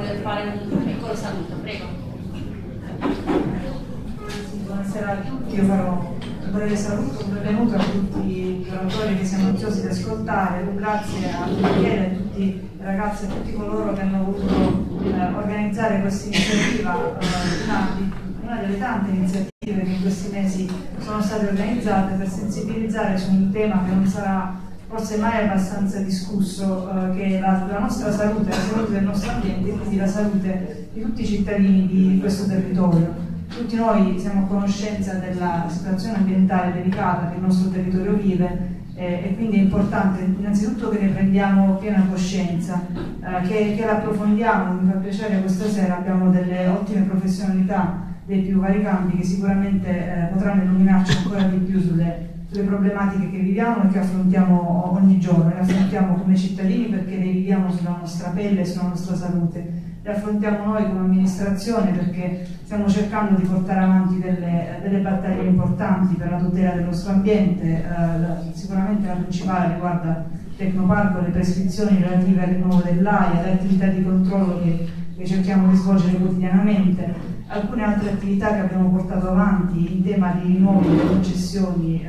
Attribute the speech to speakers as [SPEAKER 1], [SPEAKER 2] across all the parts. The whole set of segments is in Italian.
[SPEAKER 1] voler fare un piccolo saluto, prego.
[SPEAKER 2] Buonasera a tutti, io farò un breve saluto, un benvenuto a tutti i oratori che siamo ansiosi di ascoltare, un grazie a Michele, a tutti i ragazzi a tutti coloro che hanno voluto eh, organizzare questa iniziativa, eh, una delle tante iniziative che in questi mesi sono state organizzate per sensibilizzare su un tema che non sarà forse mai abbastanza discusso, eh, che la, la, nostra salute, la salute del nostro ambiente quindi la salute di tutti i cittadini di questo territorio. Tutti noi siamo a conoscenza della situazione ambientale delicata che il nostro territorio vive eh, e quindi è importante innanzitutto che ne prendiamo piena coscienza, eh, che, che l'approfondiamo, mi fa piacere questa sera abbiamo delle ottime professionalità dei più vari campi che sicuramente eh, potranno illuminarci ancora di più sulle, sulle, problematiche che viviamo e che affrontiamo ogni giorno, le affrontiamo come cittadini perché le viviamo sulla nostra pelle e sulla nostra salute, le affrontiamo noi come amministrazione perché stiamo cercando di portare avanti delle, delle battaglie importanti per la tutela del nostro ambiente, eh, sicuramente la principale riguarda Tecnoparco, le prescrizioni relative al rinnovo dell'AIA, le attività di controllo che, che cerchiamo di svolgere quotidianamente alcune altre attività che abbiamo portato avanti in tema di rinnovo delle concessioni eh,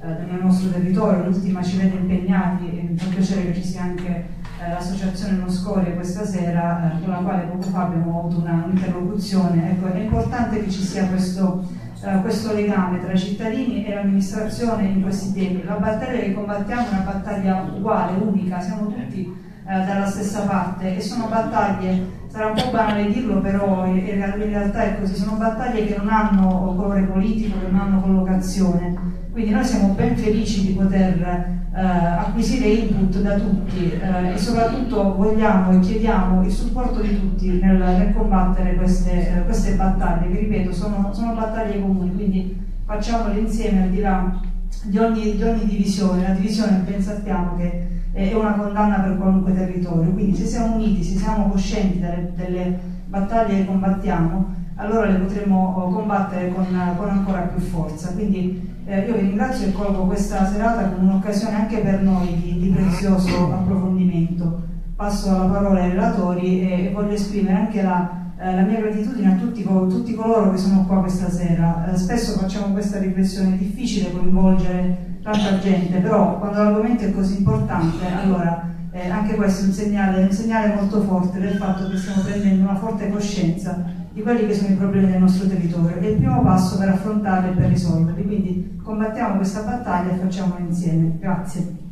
[SPEAKER 2] eh, nel nostro territorio, l'ultima ci vede impegnati e mi fa piacere che ci sia anche eh, l'associazione Non Scoria questa sera con la quale poco fa abbiamo avuto un'interlocuzione. Ecco, è importante che ci sia questo, eh, questo legame tra i cittadini e l'amministrazione in questi temi. La battaglia che combattiamo è una battaglia uguale, unica, siamo tutti eh, dalla stessa parte e sono battaglie, sarà un po' banale dirlo, però in, realtà è così, sono battaglie che non hanno colore politico, che non hanno collocazione. Quindi noi siamo ben felici di poter eh, acquisire input da tutti eh, e soprattutto vogliamo e chiediamo il supporto di tutti nel, nel combattere queste, eh, queste, battaglie, che ripeto sono, sono battaglie comuni, quindi facciamole insieme al di là di ogni, di ogni divisione. La divisione ben sappiamo che è una condanna per qualunque territorio. Quindi se siamo uniti, se siamo coscienti delle, delle battaglie che combattiamo, allora le potremo oh, combattere con, con ancora più forza. Quindi eh, io vi ringrazio e colgo questa serata come un'occasione anche per noi di, di prezioso approfondimento. Passo la parola ai relatori e voglio esprimere anche la, eh, la mia gratitudine a tutti, tutti, coloro che sono qua questa sera. Eh, spesso facciamo questa riflessione, è difficile coinvolgere tanta gente, però quando l'argomento è così importante, allora eh, anche questo è un segnale, un segnale molto forte del fatto che stiamo prendendo una forte coscienza di quelli che sono i problemi del nostro territorio è il primo passo per affrontarli e per risolverli. Quindi combattiamo questa battaglia e facciamola insieme. Grazie.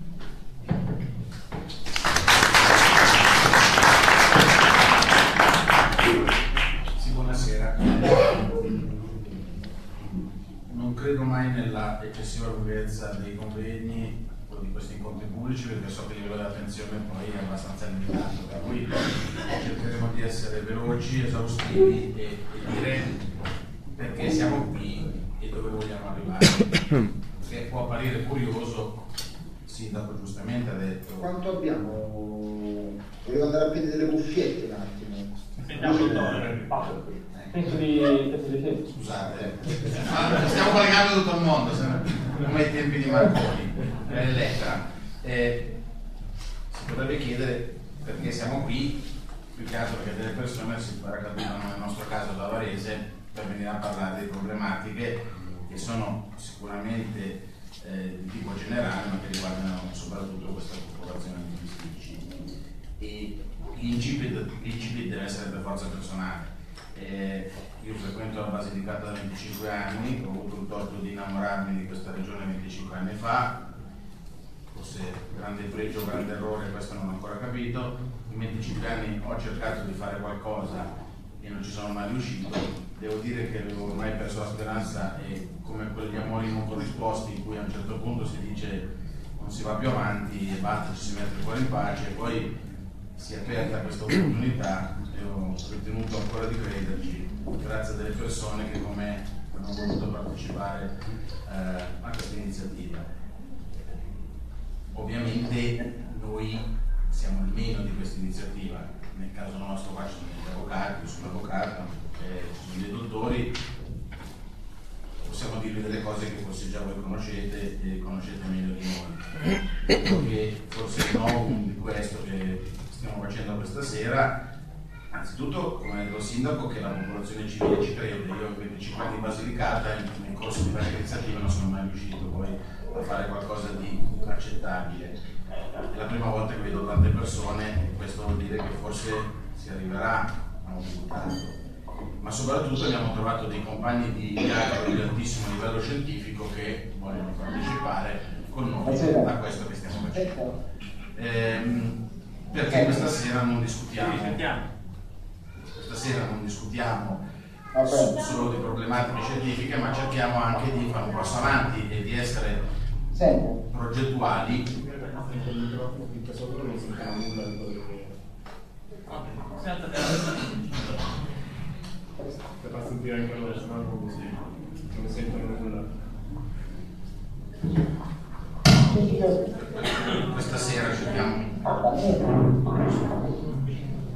[SPEAKER 3] Mai nella eccessiva lunghezza dei convegni o di questi incontri pubblici perché so che il livello di attenzione poi è abbastanza limitato, per cui cercheremo di essere veloci, esaustivi e, e dire perché siamo qui e dove vogliamo arrivare. Perché può apparire curioso, il sindaco giustamente ha detto...
[SPEAKER 4] Quanto abbiamo? Volevo andare a prendere delle cuffiette un attimo.
[SPEAKER 5] Sentiamo il tono, Penso di, penso di sì.
[SPEAKER 3] Scusate, stiamo collegando tutto il mondo, come ai tempi di Marconi, nell'Elettra. Eh, si potrebbe chiedere perché siamo qui, più che altro perché delle persone si raccattano nel nostro caso da Varese per venire a parlare di problematiche che sono sicuramente eh, di tipo generale ma che riguardano soprattutto questa popolazione di bisticci. E l'incipit deve essere per forza personale eh, io frequento la Basilicata da 25 anni, ho avuto il torto di innamorarmi di questa regione 25 anni fa, forse grande pregio, grande errore, questo non ho ancora capito. In 25 anni ho cercato di fare qualcosa e non ci sono mai riuscito. Devo dire che avevo ormai perso la speranza e come quegli amori non corrisposti in cui a un certo punto si dice non si va più avanti e basta, ci si mette il cuore in pace, e poi si è aperta questa opportunità e ho ritenuto ancora di crederci, grazie a delle persone che come me hanno voluto partecipare eh, a questa iniziativa. Ovviamente noi siamo il meno di questa iniziativa, nel caso nostro qua ci sono gli avvocati, io sono avvocato, eh, ci sono dei dottori, possiamo dirvi delle cose che forse già voi conoscete e conoscete meglio di noi. Che forse è nuovo di questo che stiamo facendo questa sera Anzitutto, come ha detto il sindaco, che la popolazione civile ci crede. Io ho 25 anni in Basilicata e nel corso di varie iniziative non sono mai riuscito poi a fare qualcosa di accettabile. È la prima volta che vedo tante persone e questo vuol dire che forse si arriverà a un risultato. Ma soprattutto abbiamo trovato dei compagni di viaggio di altissimo livello scientifico che vogliono partecipare con noi a questo che stiamo facendo. Ehm, perché questa sera non discutiamo stasera non discutiamo su- solo di problematiche scientifiche, ma cerchiamo anche di fare un passo avanti e di essere progettuali.
[SPEAKER 6] Quello che per far sentire anche loro, se no non sentono nulla.
[SPEAKER 3] Questa sera cerchiamo,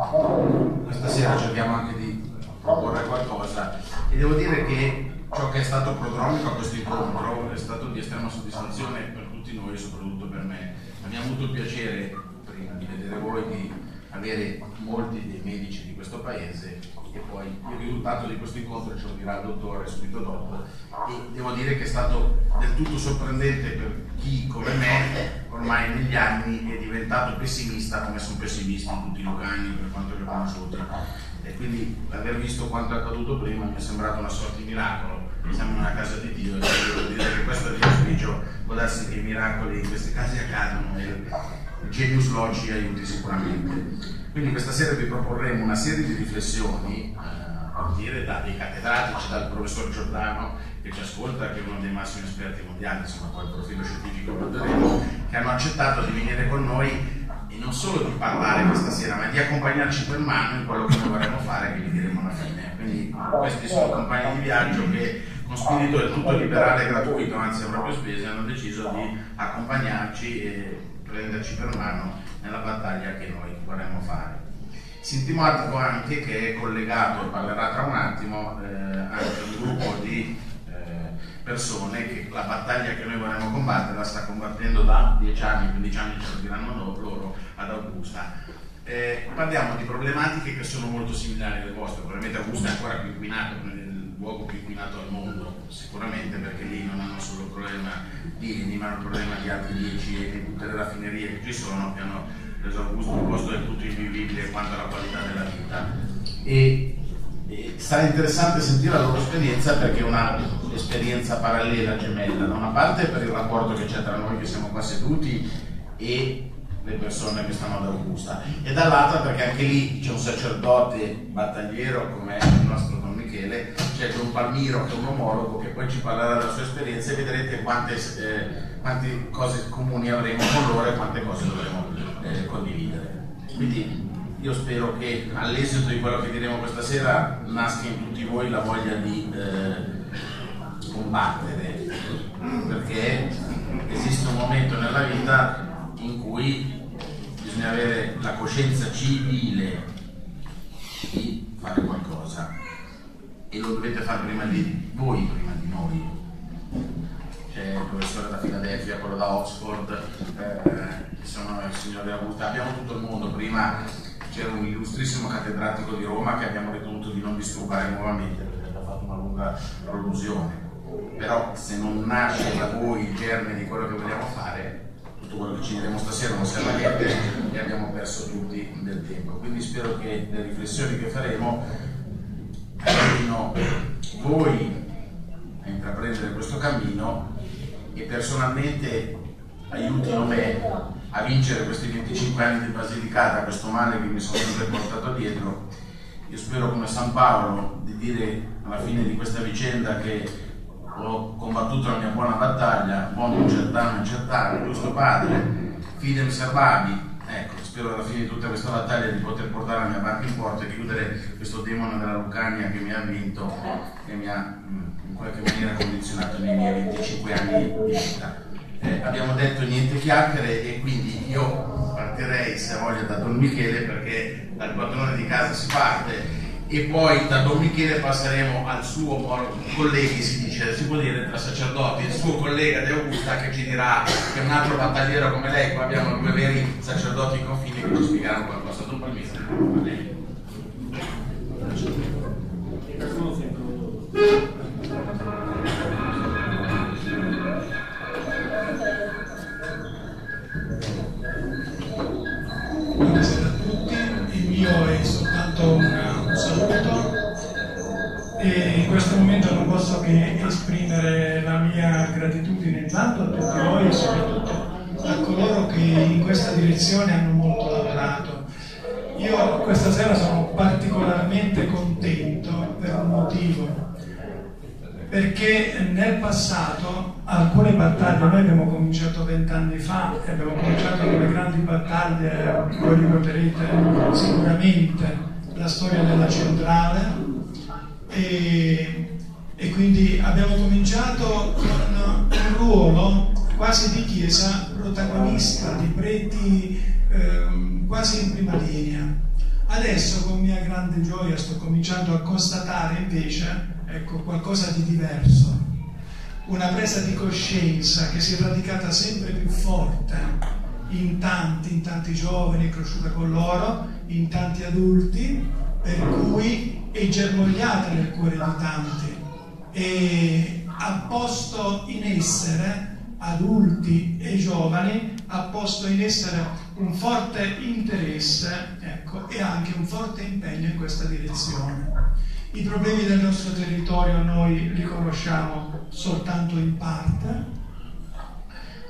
[SPEAKER 3] questa sera cerchiamo anche di proporre qualcosa e devo dire che ciò che è stato prodromico a questo incontro è stato di estrema soddisfazione per tutti noi e soprattutto per me. Abbiamo avuto il piacere, prima di vedere voi, di avere molti dei medici di questo paese e poi il risultato di questo incontro ce lo dirà il dottore subito dopo. E devo dire che è stato del tutto sorprendente per chi come me ormai negli anni è diventato pessimista come sono pessimisti tutti i lucani per quanto li ho conosciuti e quindi aver visto quanto è accaduto prima mi è sembrato una sorta di miracolo. Siamo in una casa di Dio e devo dire che questo è l'auspicio. Può darsi che i miracoli in questi casi accadano e il genius loci aiuti sicuramente quindi questa sera vi proporremo una serie di riflessioni eh, a partire da dei cattedratici, dal professor Giordano che ci ascolta, che è uno dei massimi esperti mondiali, insomma poi il profilo scientifico lo vedremo, che hanno accettato di venire con noi e non solo di parlare questa sera, ma di accompagnarci per mano in quello che noi vorremmo fare, che vi diremo alla fine. Quindi questi sono compagni di viaggio che con spirito del tutto liberale e gratuito, anzi a proprio spese, hanno deciso di accompagnarci e prenderci per mano nella battaglia che noi vorremmo fare. Sintomatico anche che è collegato, parlerà tra un attimo, eh, anche un gruppo di eh, persone che la battaglia che noi vorremmo combattere la sta combattendo da 10 anni, 15 anni ce lo diranno loro ad Augusta. Eh, parliamo di problematiche che sono molto similari alle vostre, probabilmente Augusta è ancora più inquinato, il luogo più inquinato al mondo, sicuramente perché lì non hanno solo il problema di Eni, ma hanno il problema di altri 10 e di tutte le raffinerie che ci sono, che hanno reso Augusto un posto del tutto invivibile quanto alla qualità della vita. E, e sarà interessante sentire la loro esperienza perché è un'esperienza parallela, gemella, da una parte per il rapporto che c'è tra noi che siamo qua seduti e le persone che stanno ad Augusta e dall'altra perché anche lì c'è un sacerdote battagliero come il nostro Michele, c'è Don Palmiro che è un omologo che poi ci parlerà della sua esperienza e vedrete quante, eh, quante cose comuni avremo con loro e quante cose dovremo eh, condividere. Quindi io spero che all'esito di quello che diremo questa sera nasca in tutti voi la voglia di eh, combattere, perché esiste un momento nella vita in cui bisogna avere la coscienza civile di fare qualcosa e lo dovete fare prima di voi, prima di noi. C'è il professore da Filadelfia, quello da Oxford, eh, sono il signore Augusta, abbiamo tutto il mondo, prima c'era un illustrissimo cattedratico di Roma che abbiamo ritenuto di non disturbare nuovamente perché ha fatto una lunga prolusione. Però se non nasce da voi il germe di quello che vogliamo fare, tutto quello che ci diremo stasera non serve a niente e abbiamo perso tutti del tempo. Quindi spero che le riflessioni che faremo aiutino voi a intraprendere questo cammino e personalmente aiutino me a vincere questi 25 anni di Basilicata, questo male che mi sono sempre portato dietro. Io spero come San Paolo di dire alla fine di questa vicenda che ho combattuto la mia buona battaglia, buon certano incertare, giusto padre, fidem servabi. Spero alla fine di tutta questa battaglia di poter portare la mia barca in porto e chiudere questo demone della Lucania che mi ha vinto, che mi ha in qualche maniera condizionato nei miei 25 anni di vita. Eh, abbiamo detto niente chiacchiere e quindi io partirei se voglia da Don Michele perché dal padrone di casa si parte e poi da Don Michele passeremo al suo collega, si dice, si può dire tra sacerdoti, il suo collega De Augusta che ci dirà che un altro battagliero come lei, qua abbiamo due veri sacerdoti in confine che ci spiegheranno qualcosa. Don
[SPEAKER 7] Palmista, a lei. E in questo momento non posso che esprimere la mia gratitudine intanto a tutti voi e soprattutto a coloro che in questa direzione hanno molto lavorato. Io questa sera sono particolarmente contento per un motivo, perché nel passato alcune battaglie, noi abbiamo cominciato vent'anni fa abbiamo cominciato con le grandi battaglie, voi ricorderete sicuramente la storia della centrale e, e quindi abbiamo cominciato con un ruolo quasi di chiesa protagonista, di preti eh, quasi in prima linea. Adesso con mia grande gioia sto cominciando a constatare invece ecco, qualcosa di diverso, una presa di coscienza che si è radicata sempre più forte in tanti, in tanti giovani, cresciuta con loro, in tanti adulti, per cui è germogliata nel cuore di tanti e ha posto in essere adulti e giovani ha posto in essere un forte interesse ecco, e anche un forte impegno in questa direzione. I problemi del nostro territorio noi li conosciamo soltanto in parte,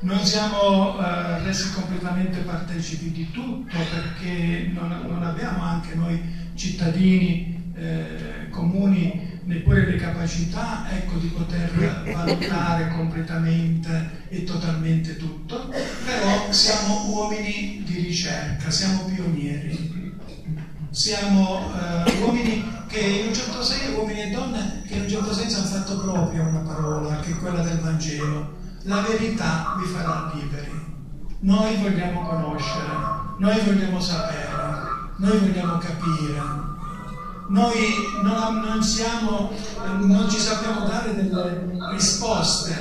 [SPEAKER 7] non siamo eh, resi completamente partecipi di tutto perché non, non abbiamo anche noi cittadini eh, comuni neppure le capacità ecco, di poter valutare completamente e totalmente tutto, però siamo uomini di ricerca, siamo pionieri siamo uh, uomini che in un certo senso, uomini e donne che in un certo senso hanno fatto propria una parola, che è quella del Vangelo. La verità vi farà liberi. Noi vogliamo conoscere, noi vogliamo sapere, noi vogliamo capire. Noi non, non, siamo, non ci sappiamo dare delle risposte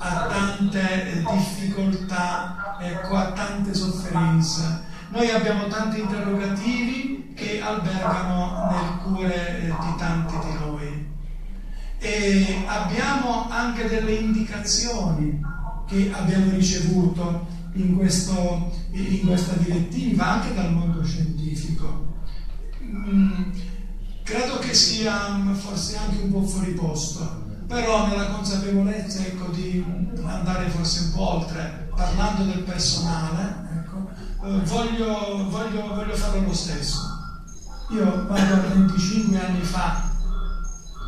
[SPEAKER 7] a tante difficoltà, ecco, a tante sofferenze. Noi abbiamo tanti interrogativi che albergano nel cuore di tanti di noi. E abbiamo anche delle indicazioni che abbiamo ricevuto in, questo, in questa direttiva anche dal mondo scientifico. Mm, credo che sia forse anche un po' fuori posto, però nella consapevolezza ecco, di andare forse un po' oltre, parlando del personale, ecco, eh, voglio, voglio, voglio fare lo stesso io vado a 25 anni fa,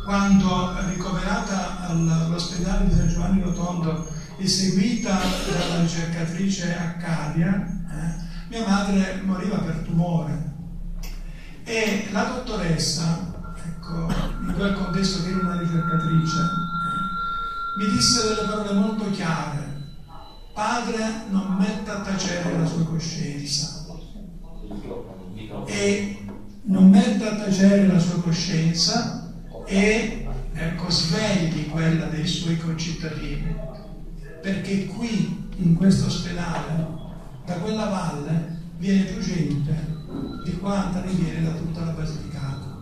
[SPEAKER 7] quando ricoverata all'ospedale di San Giovanni Rotondo e seguita dalla ricercatrice Accadia, eh, mia madre moriva per tumore. E la dottoressa, ecco, in quel contesto che era una ricercatrice, mi disse delle parole molto chiare. Padre, non metta a tacere la sua coscienza. E non metta a tacere la sua coscienza e ecco, svegli quella dei suoi concittadini, perché qui, in questo ospedale, da quella valle, viene più gente di quanta ne viene da tutta la Basilicata.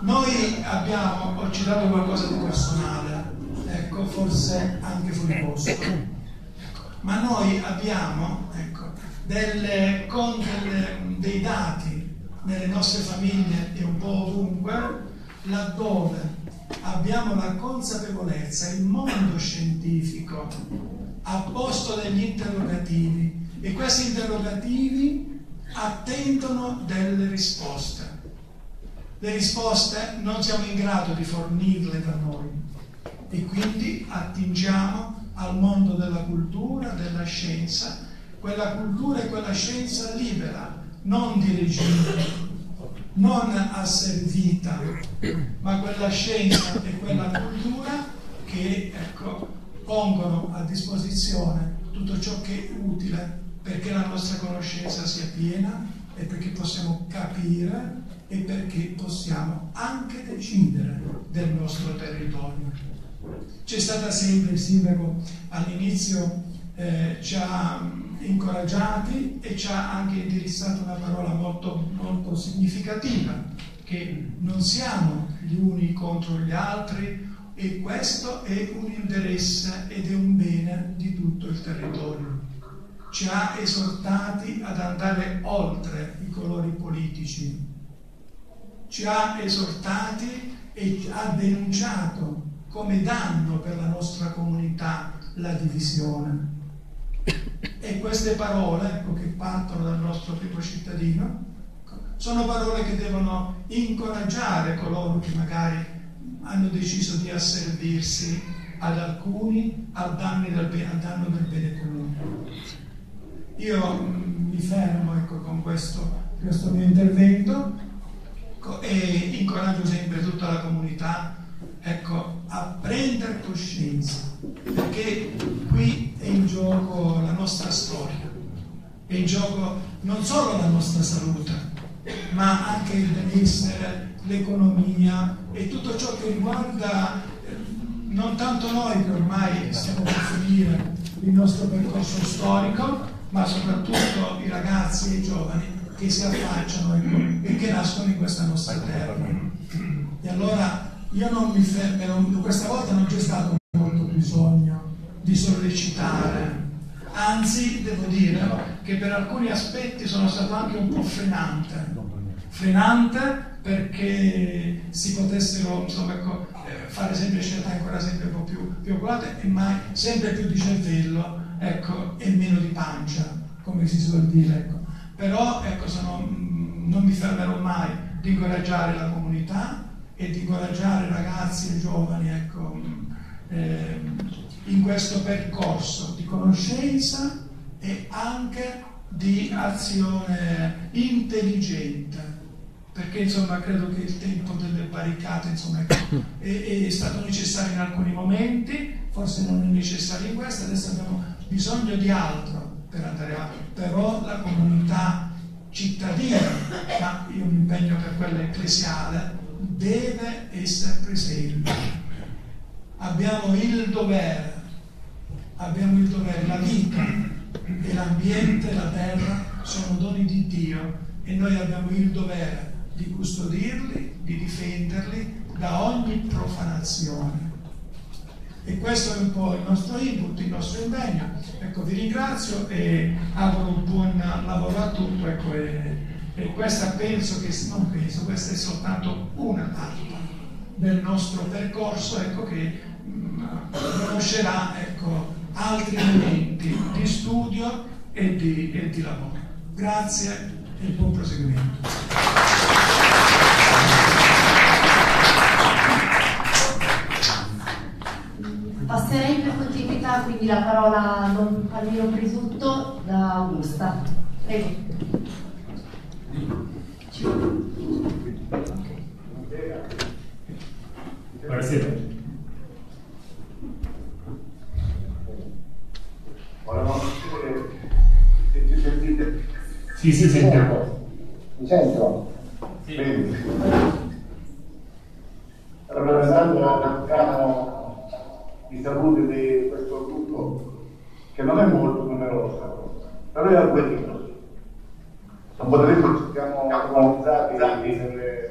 [SPEAKER 7] Noi abbiamo, ho citato qualcosa di personale, ecco, forse anche fuori posto, ma noi abbiamo, ecco, delle, con delle, dei dati nelle nostre famiglie e un po' ovunque, laddove abbiamo la consapevolezza, il mondo scientifico ha posto degli interrogativi e questi interrogativi attendono delle risposte. Le risposte non siamo in grado di fornirle da noi e quindi attingiamo al mondo della cultura, della scienza quella cultura e quella scienza libera, non di regime, non asservita, ma quella scienza e quella cultura che ecco, pongono a disposizione tutto ciò che è utile perché la nostra conoscenza sia piena e perché possiamo capire e perché possiamo anche decidere del nostro territorio. C'è stata sempre il sindaco all'inizio eh, ci ha incoraggiati e ci ha anche indirizzato una parola molto, molto significativa, che non siamo gli uni contro gli altri e questo è un interesse ed è un bene di tutto il territorio. Ci ha esortati ad andare oltre i colori politici, ci ha esortati e ha denunciato come danno per la nostra comunità la divisione. E queste parole, ecco, che partono dal nostro primo cittadino, sono parole che devono incoraggiare coloro che magari hanno deciso di asservirsi ad alcuni al danno del bene comune. Io mi fermo ecco, con questo, questo mio intervento. E incoraggio sempre tutta la comunità ecco, a prendere coscienza, perché qui è in gioco la nostra storia, è in gioco non solo la nostra salute, ma anche il benessere, l'economia e tutto ciò che riguarda eh, non tanto noi che ormai stiamo per finire il nostro percorso storico, ma soprattutto i ragazzi e i giovani che si affacciano e che nascono in questa nostra terra. E allora io non mi fermerò, questa volta non c'è stato molto bisogno di sollecitare, anzi devo dire che per alcuni aspetti sono stato anche un po' frenante, frenante perché si potessero insomma, ecco, eh, fare sempre scelte ancora sempre un po' più, più oculate e mai sempre più di cervello ecco, e meno di pancia, come si suol dire. Ecco. Però ecco, sono, mm, non mi fermerò mai di incoraggiare la comunità e di incoraggiare ragazzi e giovani ecco, eh, in questo percorso di conoscenza e anche di azione intelligente perché insomma credo che il tempo delle barricate insomma, è, è, stato necessario in alcuni momenti, forse non è necessario in questo, adesso abbiamo bisogno di altro per andare avanti, però la comunità cittadina, ma io mi impegno per quella ecclesiale, deve essere presente. Abbiamo il dovere, abbiamo il dovere, la vita e l'ambiente, la terra sono doni di Dio e noi abbiamo il dovere di custodirli, di difenderli da ogni profanazione. E questo è un po' il nostro input, il nostro impegno. Ecco, vi ringrazio e auguro un buon lavoro a tutti. Ecco, e, e questa penso che, non penso, questa è soltanto una parte del nostro percorso ecco, che mh, mm, conoscerà ecco, altri elementi di studio e di, e di lavoro. Grazie e buon proseguimento.
[SPEAKER 1] Passerei per continuità quindi la parola a Don Palmiro Presutto da Augusta. Prego.
[SPEAKER 5] Buonasera.
[SPEAKER 8] Ci sentite.
[SPEAKER 5] Sì, sì, sentiamo.
[SPEAKER 9] Mi sento?
[SPEAKER 5] Sì.
[SPEAKER 8] Bene. Di salute di questo gruppo, che non è molto numeroso, però è avvenuto. Un po' di tempo ci siamo organizzati nelle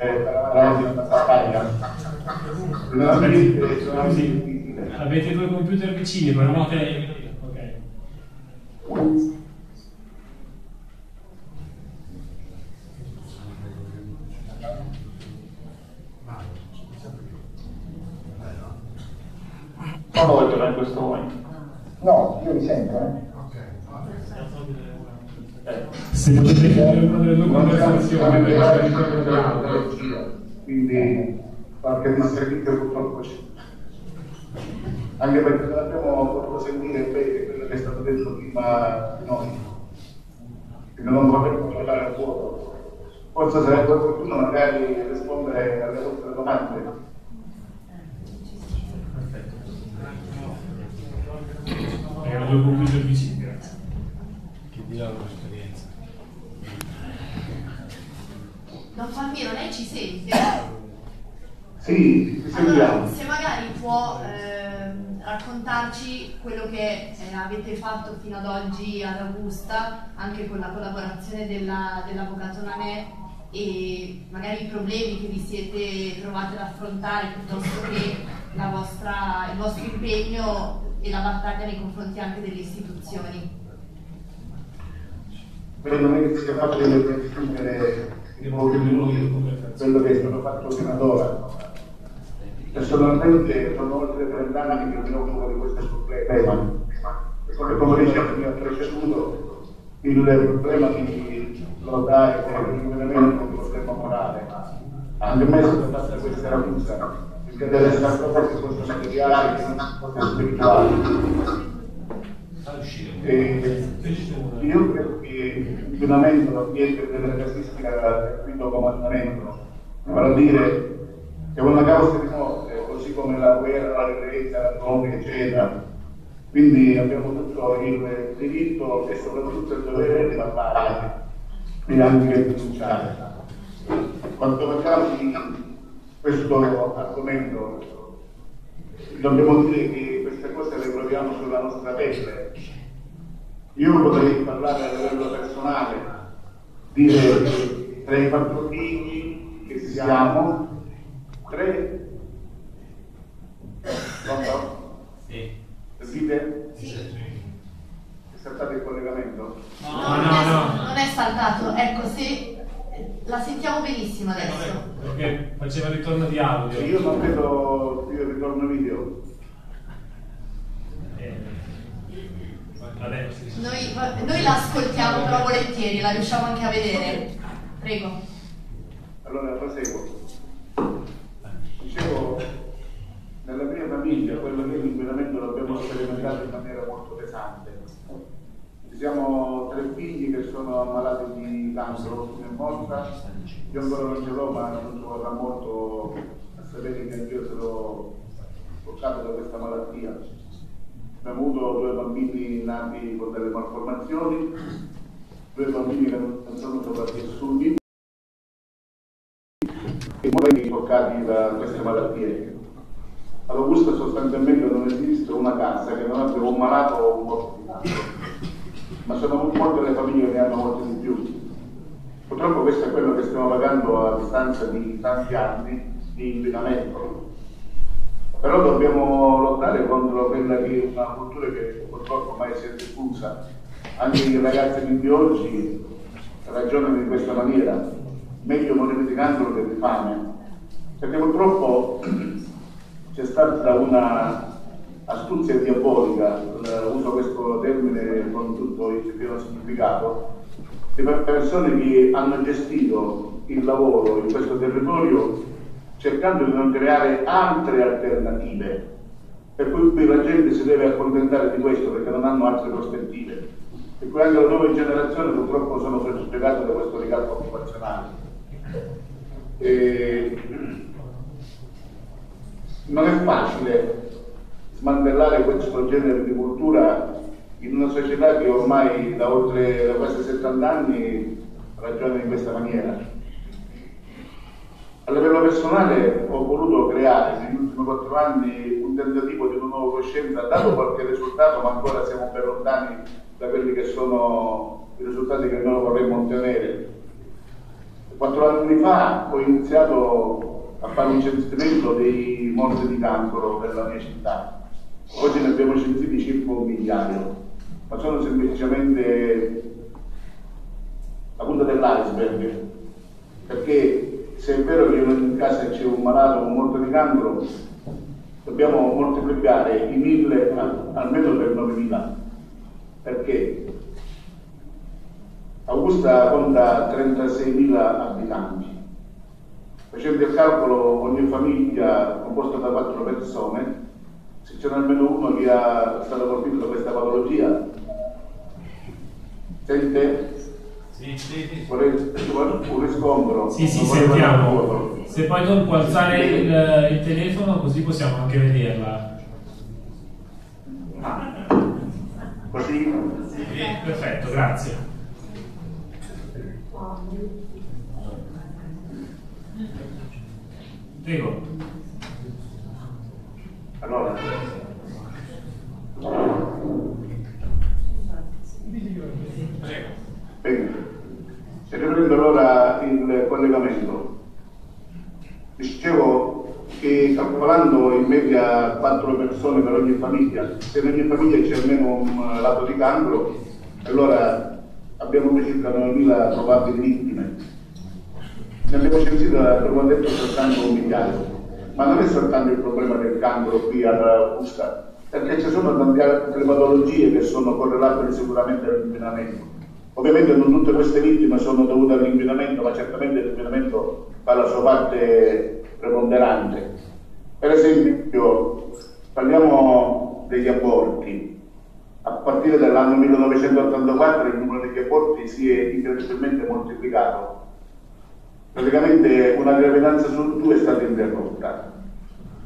[SPEAKER 5] Sì. Avete due computer vicini, però non te... Ok.
[SPEAKER 8] Non molto in questo momento.
[SPEAKER 9] No, io mi sento, eh?
[SPEAKER 5] Se potete chiudere una delle due conversazioni,
[SPEAKER 8] quindi qualche disservizio purtroppo c'è. Anche perché non abbiamo potuto sentire bene quello che è stato detto prima di noi. Quindi non vorremmo giocare al vuoto. Forse sarebbe opportuno magari rispondere alle vostre domande.
[SPEAKER 5] Erano due computer vicini, grazie.
[SPEAKER 10] Che di la loro esperienza.
[SPEAKER 1] Don Palmiro, lei ci sente?
[SPEAKER 8] Sì, ci
[SPEAKER 1] Allora, se magari può ehm, raccontarci quello che eh, avete fatto fino ad oggi ad Augusta, anche con la collaborazione della- dell'avvocato Nanè e magari i problemi che vi siete trovati ad affrontare piuttosto che la vostra- il vostro impegno e la battaglia nei confronti anche delle istituzioni.
[SPEAKER 8] quindi non è che sia facile prescindere in pochi minuti quello che è stato fatto fino ad ora. Personalmente sono oltre 30 anni che mi occupo di questo problema. Come, come diceva mi ha preceduto, il problema di miglioramento è un problema morale. Anche me è stata questa accusa, perché deve essere che fossero materiali, che non fossero spirituali. E io credo che l'inquinamento dell'ambiente della casistica il quinto comandamento, vale a dire è una causa di morte, così come la guerra, la ripresa, la droga, eccetera. Quindi abbiamo tutto il diritto e soprattutto il dovere di parlare e anche di denunciare. Quanto facciamo questo argomento, dobbiamo dire che queste cose le proviamo sulla nostra pelle. Io potrei parlare a livello personale, dire tra i quattro figli che siamo, tre, pronto?
[SPEAKER 3] Sì.
[SPEAKER 8] Sentite?
[SPEAKER 1] Sì.
[SPEAKER 8] È saltato il collegamento?
[SPEAKER 1] No, non, è, non è saltato, ecco, sì, la sentiamo benissimo adesso.
[SPEAKER 5] Perché faceva il ritorno di audio.
[SPEAKER 8] Io non vedo il ritorno video.
[SPEAKER 5] Eh, adesso.
[SPEAKER 1] Noi, noi la ascoltiamo però volentieri, la riusciamo anche a vedere. Prego.
[SPEAKER 8] Allora proseguo. Dicevo, nella mia famiglia quello che l'inquinamento l'abbiamo sperimentato in maniera molto pesante. Siamo tre figli che sono ammalati di cancro, uno è morta, io ancora non ce l'ho ma non ci vorrà molto a sapere che anch'io sarò toccato da questa malattia. Abbiamo avuto due bambini nati con delle malformazioni, due bambini che non sono sopravvissuti e poi toccati da queste malattie. Ad Augusta sostanzialmente non esiste una casa che non abbia un malato o un morto di cancro, ma sono molte le famiglie che ne hanno molti di più. Purtroppo questo è quello che stiamo pagando a distanza di tanti anni di inquinamento. Però dobbiamo lottare contro quella che è una cultura che purtroppo ormai si è diffusa. Anche i ragazzi di oggi ragionano in questa maniera, meglio morire di cancro che di fame. Perché purtroppo c'è stata una astuzia diabolica, uso questo termine con tutto il pieno significato, di persone che hanno gestito il lavoro in questo territorio cercando di non creare altre alternative, per cui la gente si deve accontentare di questo perché non hanno altre prospettive. E poi anche le nuove generazioni purtroppo sono pregiudicate da questo ricatto occupazionale. E non è facile smantellare questo genere di cultura in una società che ormai da oltre da quasi 70 anni ragiona in questa maniera. A livello personale ho voluto creare negli ultimi quattro anni un tentativo di una nuova coscienza, dato qualche risultato, ma ancora siamo ben lontani da quelli che sono i risultati che noi vorremmo ottenere. Quattro anni fa ho iniziato a fare un censimento dei morti di cancro della mia città. Oggi ne abbiamo censiti circa un migliaio, ma sono semplicemente la punta dell'iceberg, perché se è vero che in casa c'è un malato un morto di cancro, dobbiamo moltiplicare i mille almeno per 9000. Perché? Augusta conta 36.000 abitanti. Facendo il calcolo, ogni famiglia composta da quattro persone, se c'è almeno uno che è stato colpito da questa patologia, sente?
[SPEAKER 3] Sì, sì, sì.
[SPEAKER 8] Vorrei un riscontro.
[SPEAKER 5] Sì, sì,
[SPEAKER 8] non
[SPEAKER 5] sentiamo. Se poi dopo può alzare il, il telefono così possiamo anche vederla.
[SPEAKER 8] Così?
[SPEAKER 5] Perfetto, grazie. Prego.
[SPEAKER 8] Allora, bene, riprendo allora il collegamento, dicevo che calcolando in media 4 persone per ogni famiglia, se in ogni famiglia c'è almeno un lato di cancro, allora abbiamo circa 9.000 probabili vittime. Ne abbiamo sentito, abbiamo detto soltanto un migliaio, ma non è soltanto il problema del cancro qui alla Augusta, perché ci sono tante altre patologie che sono correlate sicuramente all'inquinamento. Ovviamente non tutte queste vittime sono dovute all'inquinamento, ma certamente l'inquinamento fa la sua parte preponderante. Per esempio, parliamo degli aborti. A partire dall'anno 1984 il numero degli aborti si è incredibilmente moltiplicato. Praticamente una gravidanza su due è stata interrotta.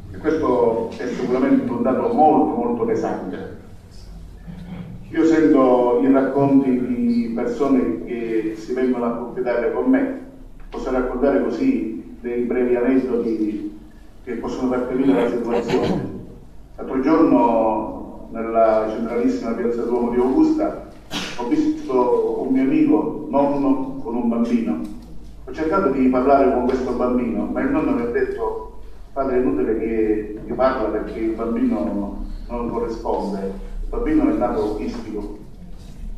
[SPEAKER 8] E questo è sicuramente un dato molto molto pesante. Io sento i racconti di persone che si vengono a confidare con me, posso raccontare così dei brevi aneddoti che possono far capire la situazione. L'altro giorno nella centralissima piazza Duomo di Augusta ho visto un mio amico, nonno, con un bambino. Ho cercato di parlare con questo bambino, ma il nonno mi ha detto padre è inutile che mi parla perché il bambino non corrisponde il bambino è nato autistico.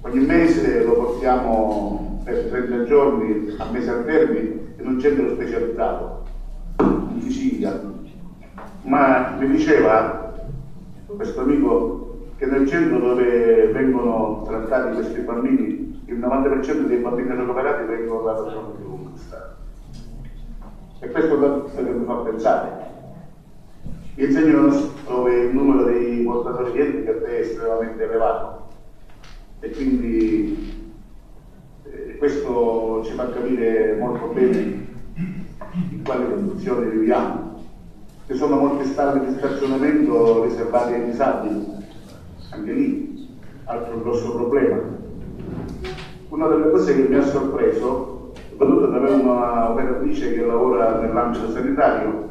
[SPEAKER 8] Ogni mese lo portiamo per 30 giorni a mese alterni in un centro specializzato in Sicilia. Ma mi diceva questo amico che nel centro dove vengono trattati questi bambini, il 90% dei bambini recuperati vengono dalla di Augusta. E questo è quello che mi fa pensare insegnano dove il numero dei portatori di handicap è estremamente elevato e quindi eh, questo ci fa capire molto bene in quali condizioni viviamo. Ci sono molte strade di stazionamento riservate ai disabili, anche lì, altro grosso problema. Una delle cose che mi ha sorpreso, venuta da me una operatrice che lavora nell'ambito sanitario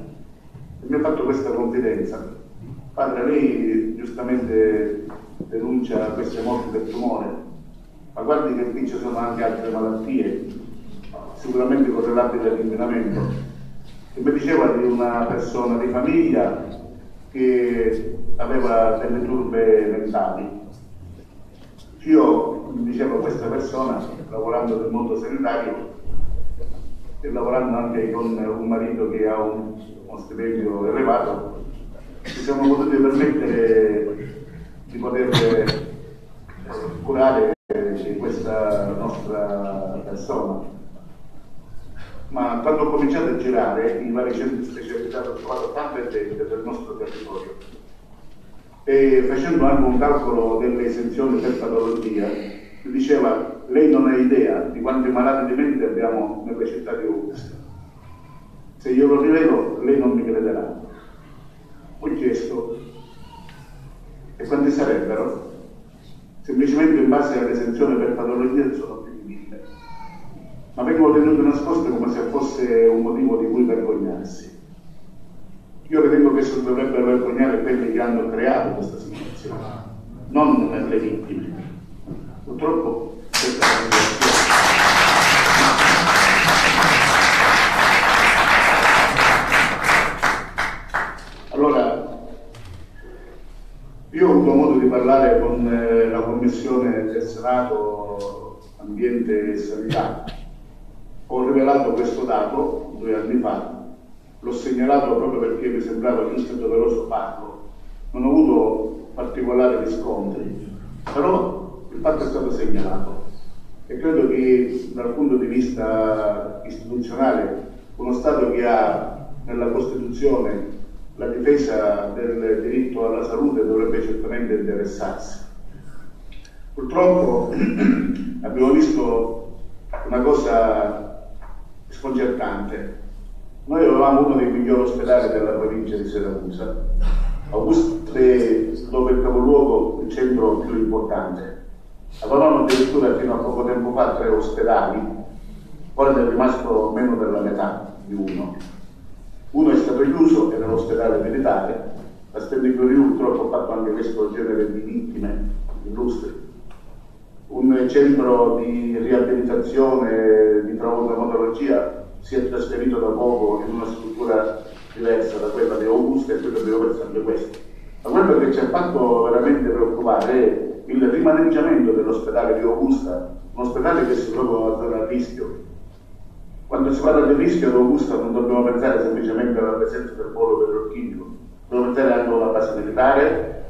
[SPEAKER 8] mi ha fatto questa confidenza. Padre, lei giustamente denuncia queste morti del tumore, ma guardi che qui ci sono anche altre malattie, sicuramente correlate all'inquinamento. E mi diceva di una persona di famiglia che aveva delle turbe mentali. Io, mi diceva questa persona, lavorando nel mondo sanitario, e lavorando anche con un marito che ha un, uno stipendio elevato, ci siamo potuti permettere di poter eh, curare questa nostra persona. Ma quando ho cominciato a girare in vari centri specializzati ho trovato tante gente del nostro territorio e facendo anche un calcolo delle esenzioni per patologia mi diceva lei non ha idea di quanti malati di mente abbiamo nelle città di Augusta. Se io lo rivelo, lei non mi crederà. Ho chiesto, e quanti sarebbero? Semplicemente in base all'esenzione per patologia sono più di mille. Ma vengono tenute nascoste come se fosse un motivo di cui vergognarsi. Io ritengo che si dovrebbero vergognare quelli che hanno creato questa situazione, non le vittime. Purtroppo questa è la situazione. Allora, io ho avuto modo di parlare con eh, la Commissione del Senato Ambiente e Sanità. Ho rivelato questo dato due anni fa, l'ho segnalato proprio perché mi sembrava giusto e doveroso farlo. Non ho avuto particolari riscontri, però il fatto è stato segnalato e credo che dal punto di vista istituzionale uno Stato che ha nella Costituzione la difesa del diritto alla salute dovrebbe certamente interessarsi. Purtroppo abbiamo visto una cosa sconcertante. Noi avevamo uno dei migliori ospedali della provincia di Siracusa, Augusto dove il capoluogo il centro più importante Avevamo addirittura fino a poco tempo fa tre ospedali, ora ne è rimasto meno della metà di uno. Uno è stato chiuso, era l'ospedale militare, la Stendico Riu purtroppo ha fatto anche questo genere di vittime illustri. Un centro di riabilitazione di traumatologia si è trasferito da poco in una struttura diversa da quella di Augusta e quello abbiamo pensato anche questo. Ma quello che ci ha fatto veramente preoccupare è il rimaneggiamento dell'ospedale di Augusta un ospedale che si trova in una zona a rischio. Quando si parla di rischio ad Augusta non dobbiamo pensare semplicemente alla presenza del polo petrolchimico, dobbiamo pensare anche a una base militare,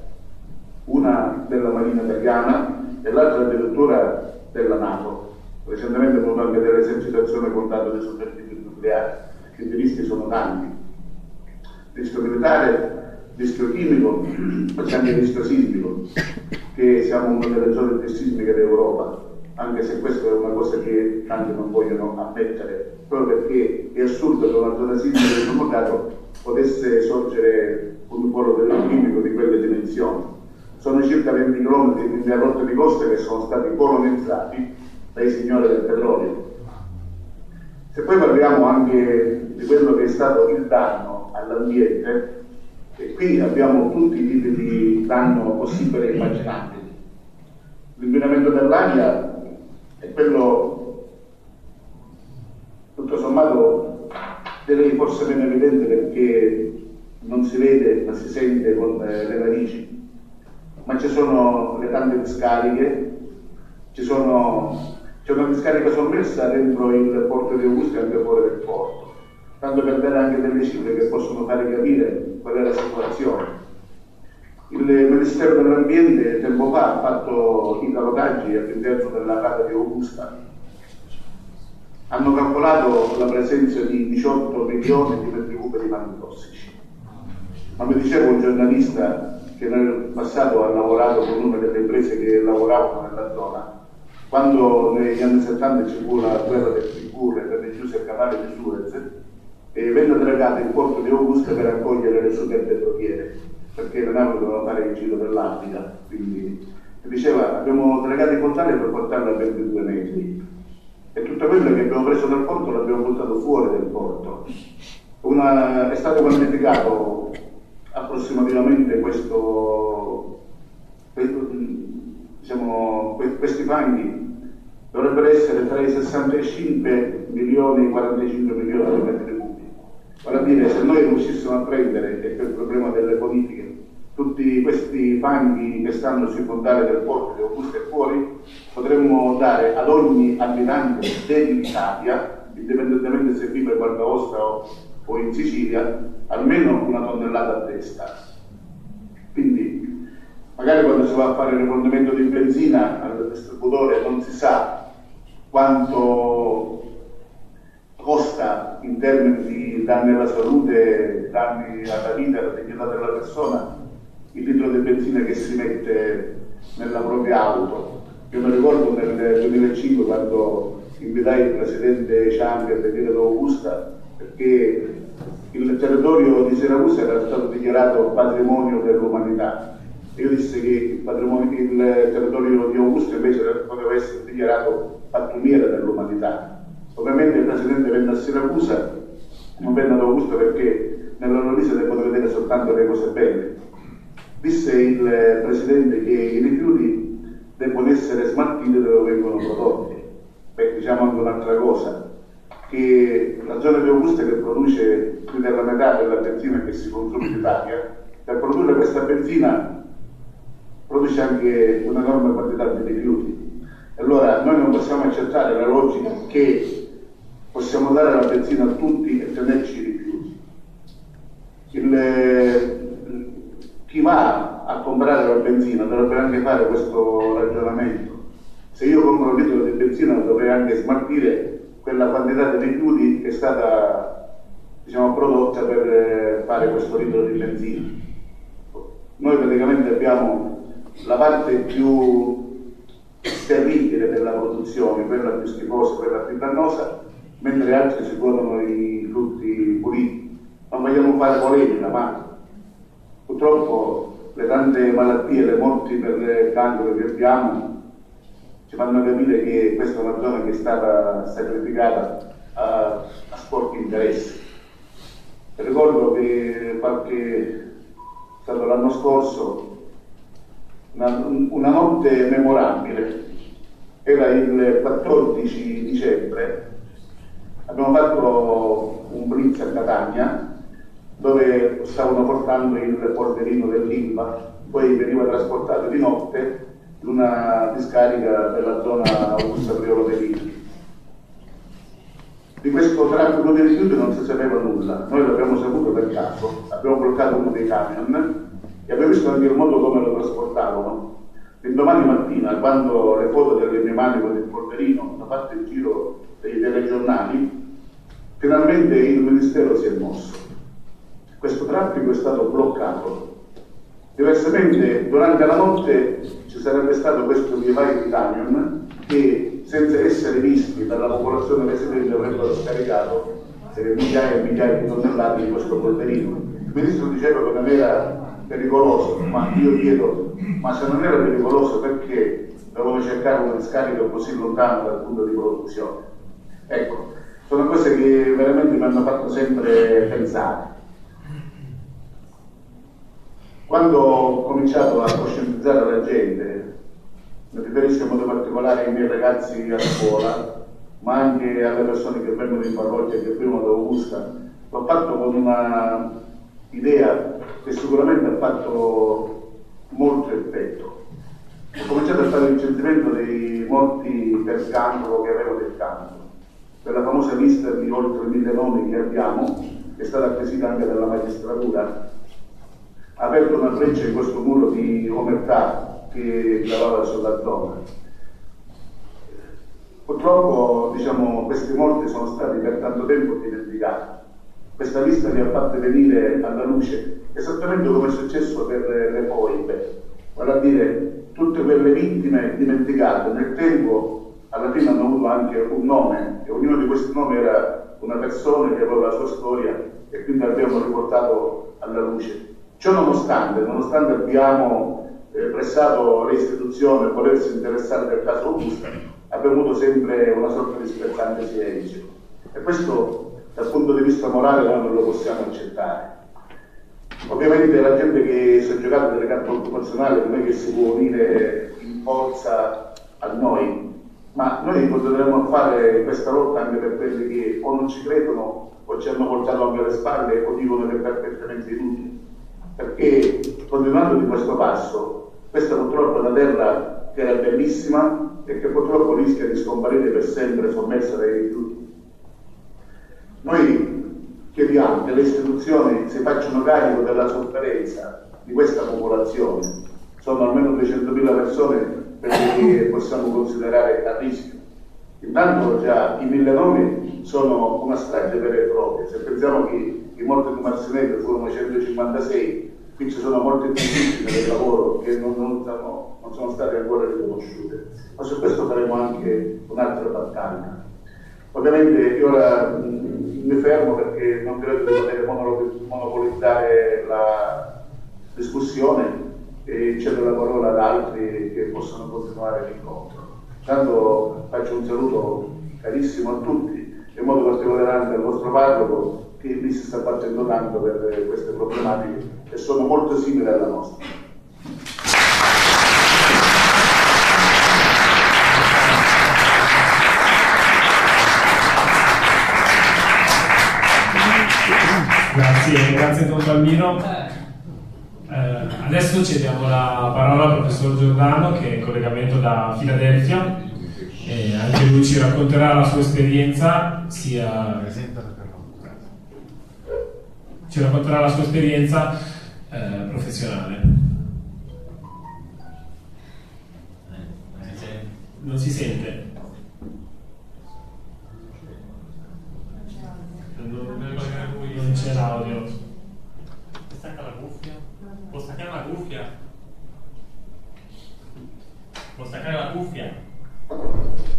[SPEAKER 8] una della Marina Italiana e l'altra addirittura della Nato. Recentemente abbiamo anche delle esercitazioni con dato dei sovvertimenti nucleari, quindi i rischi sono tanti. Rischio militare, rischio chimico, c'è anche il rischio sismico, che siamo una delle zone più sismiche d'Europa, anche se questa è una cosa che tanti non vogliono ammettere, proprio perché è assurdo che una zona sismica del mercato potesse sorgere un polo chimico di quelle dimensioni sono circa 20 km di rotte di costa che sono stati colonizzati dai signori del petrolio. Se poi parliamo anche di quello che è stato il danno all'ambiente, e qui abbiamo tutti i tipi di danno possibile e immaginabile. L'inquinamento dell'aria è quello, tutto sommato, direi forse meno evidente perché non si vede ma si sente con eh, le narici ma ci sono le tante discariche, c'è una discarica sommersa dentro il porto di Augusta e anche fuori del porto, tanto per dare anche delle cifre che possono fare capire qual è la situazione. Il Ministero dell'Ambiente tempo fa ha fatto i calotaggi all'interno della rata di Augusta. Hanno calcolato la presenza di 18 milioni di metri cubi di mani tossici. Ma mi diceva un giornalista che nel passato ha lavorato con una delle imprese che lavoravano nella zona. Quando negli anni 70 ci fu la guerra del Tribune per le chiuse il canale di Suez e venne dragato il porto di Augusta per accogliere le suddette petroliere, perché le navi dovevano fare il giro dell'Africa. Quindi diceva abbiamo dragato i portali per portarlo a 22 metri e tutto quello che abbiamo preso dal porto l'abbiamo buttato fuori del porto. Una, è stato quantificato approssimativamente questo, questo, diciamo, questi fanghi dovrebbero essere tra i 65 milioni e i 45 milioni di metri. Vale a dire, se noi riuscissimo a prendere, e è il problema delle politiche, tutti questi fanghi che stanno sui fondali del porto di Augusta e fuori, potremmo dare ad ogni abitante dell'Italia, indipendentemente se vive in Val o o in Sicilia almeno una tonnellata a testa. Quindi magari quando si va a fare il rifornimento di benzina al distributore non si sa quanto costa in termini di danni alla salute, danni alla vita, alla dignità della persona, il litro di benzina che si mette nella propria auto. Io mi ricordo nel 2005 quando invitai il presidente Ciampi a venire da Augusta perché il territorio di Siracusa era stato dichiarato patrimonio dell'umanità. Io dissi che il, il territorio di Augusto invece poteva essere dichiarato pattumiera dell'umanità. Ovviamente il presidente venne a Siracusa, non venne ad Augusto perché nella Novisa ne poteva vedere soltanto le cose belle. Disse il presidente che i rifiuti devono essere smaltiti dove vengono prodotti. Beh, diciamo anche un'altra cosa, che la zona di Augusta che produce più della metà della benzina che si consuma in Italia, per produrre questa benzina produce anche un'enorme quantità di rifiuti. Allora noi non possiamo accettare la logica che possiamo dare la benzina a tutti e tenerci rifiuti. Il, chi va a comprare la benzina dovrebbe anche fare questo ragionamento. Se io compro un litro di benzina dovrei anche smaltire quella quantità di rifiuti che è stata diciamo, prodotta per eh, fare questo litro di benzina. Noi praticamente abbiamo la parte più terribile della produzione, quella più schifosa, quella più dannosa, mentre altri si godono i frutti puliti. Non vogliamo fare polemica, ma purtroppo le tante malattie, le morti per il cancro che abbiamo ci fanno capire che questa è una zona che è stata sacrificata a, a sporchi interessi. Ricordo che qualche, stato l'anno scorso, una, una notte memorabile, era il 14 dicembre, abbiamo fatto un blitz a Catania dove stavano portando il polverino dell'Ilva, poi veniva trasportato di notte in una discarica della zona Augusta Priolo dei Liti. Di questo traffico di rifiuti non si sapeva nulla, noi l'abbiamo saputo per caso, abbiamo bloccato uno dei camion e abbiamo visto anche il modo come lo trasportavano. L'indomani mattina, quando le foto delle mie mani con il polverino hanno fatto il giro dei telegiornali, finalmente il Ministero si è mosso. Questo traffico è stato bloccato. Diversamente, durante la notte ci sarebbe stato questo vivaio di camion che, senza essere visti dalla popolazione residente, avrebbero scaricato eh, migliaia e migliaia di tonnellate di questo polverino. Il Ministro diceva che non era pericoloso, ma io chiedo, ma se non era pericoloso perché devono cercare una discarica così lontana dal punto di produzione? Ecco, sono cose che veramente mi hanno fatto sempre pensare. Quando ho cominciato a coscientizzare la gente, mi riferisco in modo particolare ai miei ragazzi a scuola, ma anche alle persone che vengono in parrocchia, che vengono da Augusta, l'ho fatto con una idea che sicuramente ha fatto molto effetto. Ho cominciato a fare il censimento dei morti per cancro che avevo del cancro. La famosa lista di oltre mille nomi che abbiamo, che è stata acquisita anche dalla magistratura, ha aperto una freccia in questo muro di omertà che gravava sulla zona. Purtroppo diciamo, questi morti sono stati per tanto tempo dimenticati. Questa lista li ha fatti venire alla luce esattamente come è successo per le foibe, vale a dire tutte quelle vittime dimenticate nel tempo alla fine hanno avuto anche un nome e ognuno di questi nomi era una persona che aveva la sua storia e quindi abbiamo riportato alla luce. Ciò nonostante, nonostante abbiamo eh, pressato le istituzioni a volersi interessare del caso Augusta, abbiamo avuto sempre una sorta di spezzante silenzio. E questo dal punto di vista morale noi non lo possiamo accettare. Ovviamente la gente che è giocata delle carte occupazionali non è che si può unire in forza a noi, ma noi potremmo fare questa lotta anche per quelli che o non ci credono o ci hanno portato anche alle spalle o dicono che è perfettamente inutile. Perché continuando di questo passo, questa purtroppo è una terra che era bellissima e che purtroppo rischia di scomparire per sempre sommersa dai rifiuti. Noi chiediamo che le istituzioni si facciano carico della sofferenza di questa popolazione. Sono almeno 200.000 persone per che possiamo considerare a rischio. Intanto già i mille nomi sono una strage vera e propria. Se pensiamo che i morti di Marcinello furono 156, qui ci sono molte vittime del lavoro che non, non, sono, non sono state ancora riconosciute. Ma su questo faremo anche un'altra battaglia. Ovviamente io ora mi fermo perché non credo di poter monopolizzare la discussione e cedo la parola ad altri che possono continuare l'incontro. Tanto faccio un saluto carissimo a tutti, in modo particolare al vostro parroco che lì si sta battendo tanto per queste problematiche che sono molto simili alla nostra.
[SPEAKER 5] Grazie, grazie Don Palmiro. Adesso cediamo la parola al professor Giordano che è in collegamento da Filadelfia e anche lui ci racconterà la sua esperienza sia ci racconterà la sua esperienza eh, professionale. Non si sente. Non c'è l'audio.
[SPEAKER 11] Può staccare la cuffia? Può staccare la cuffia?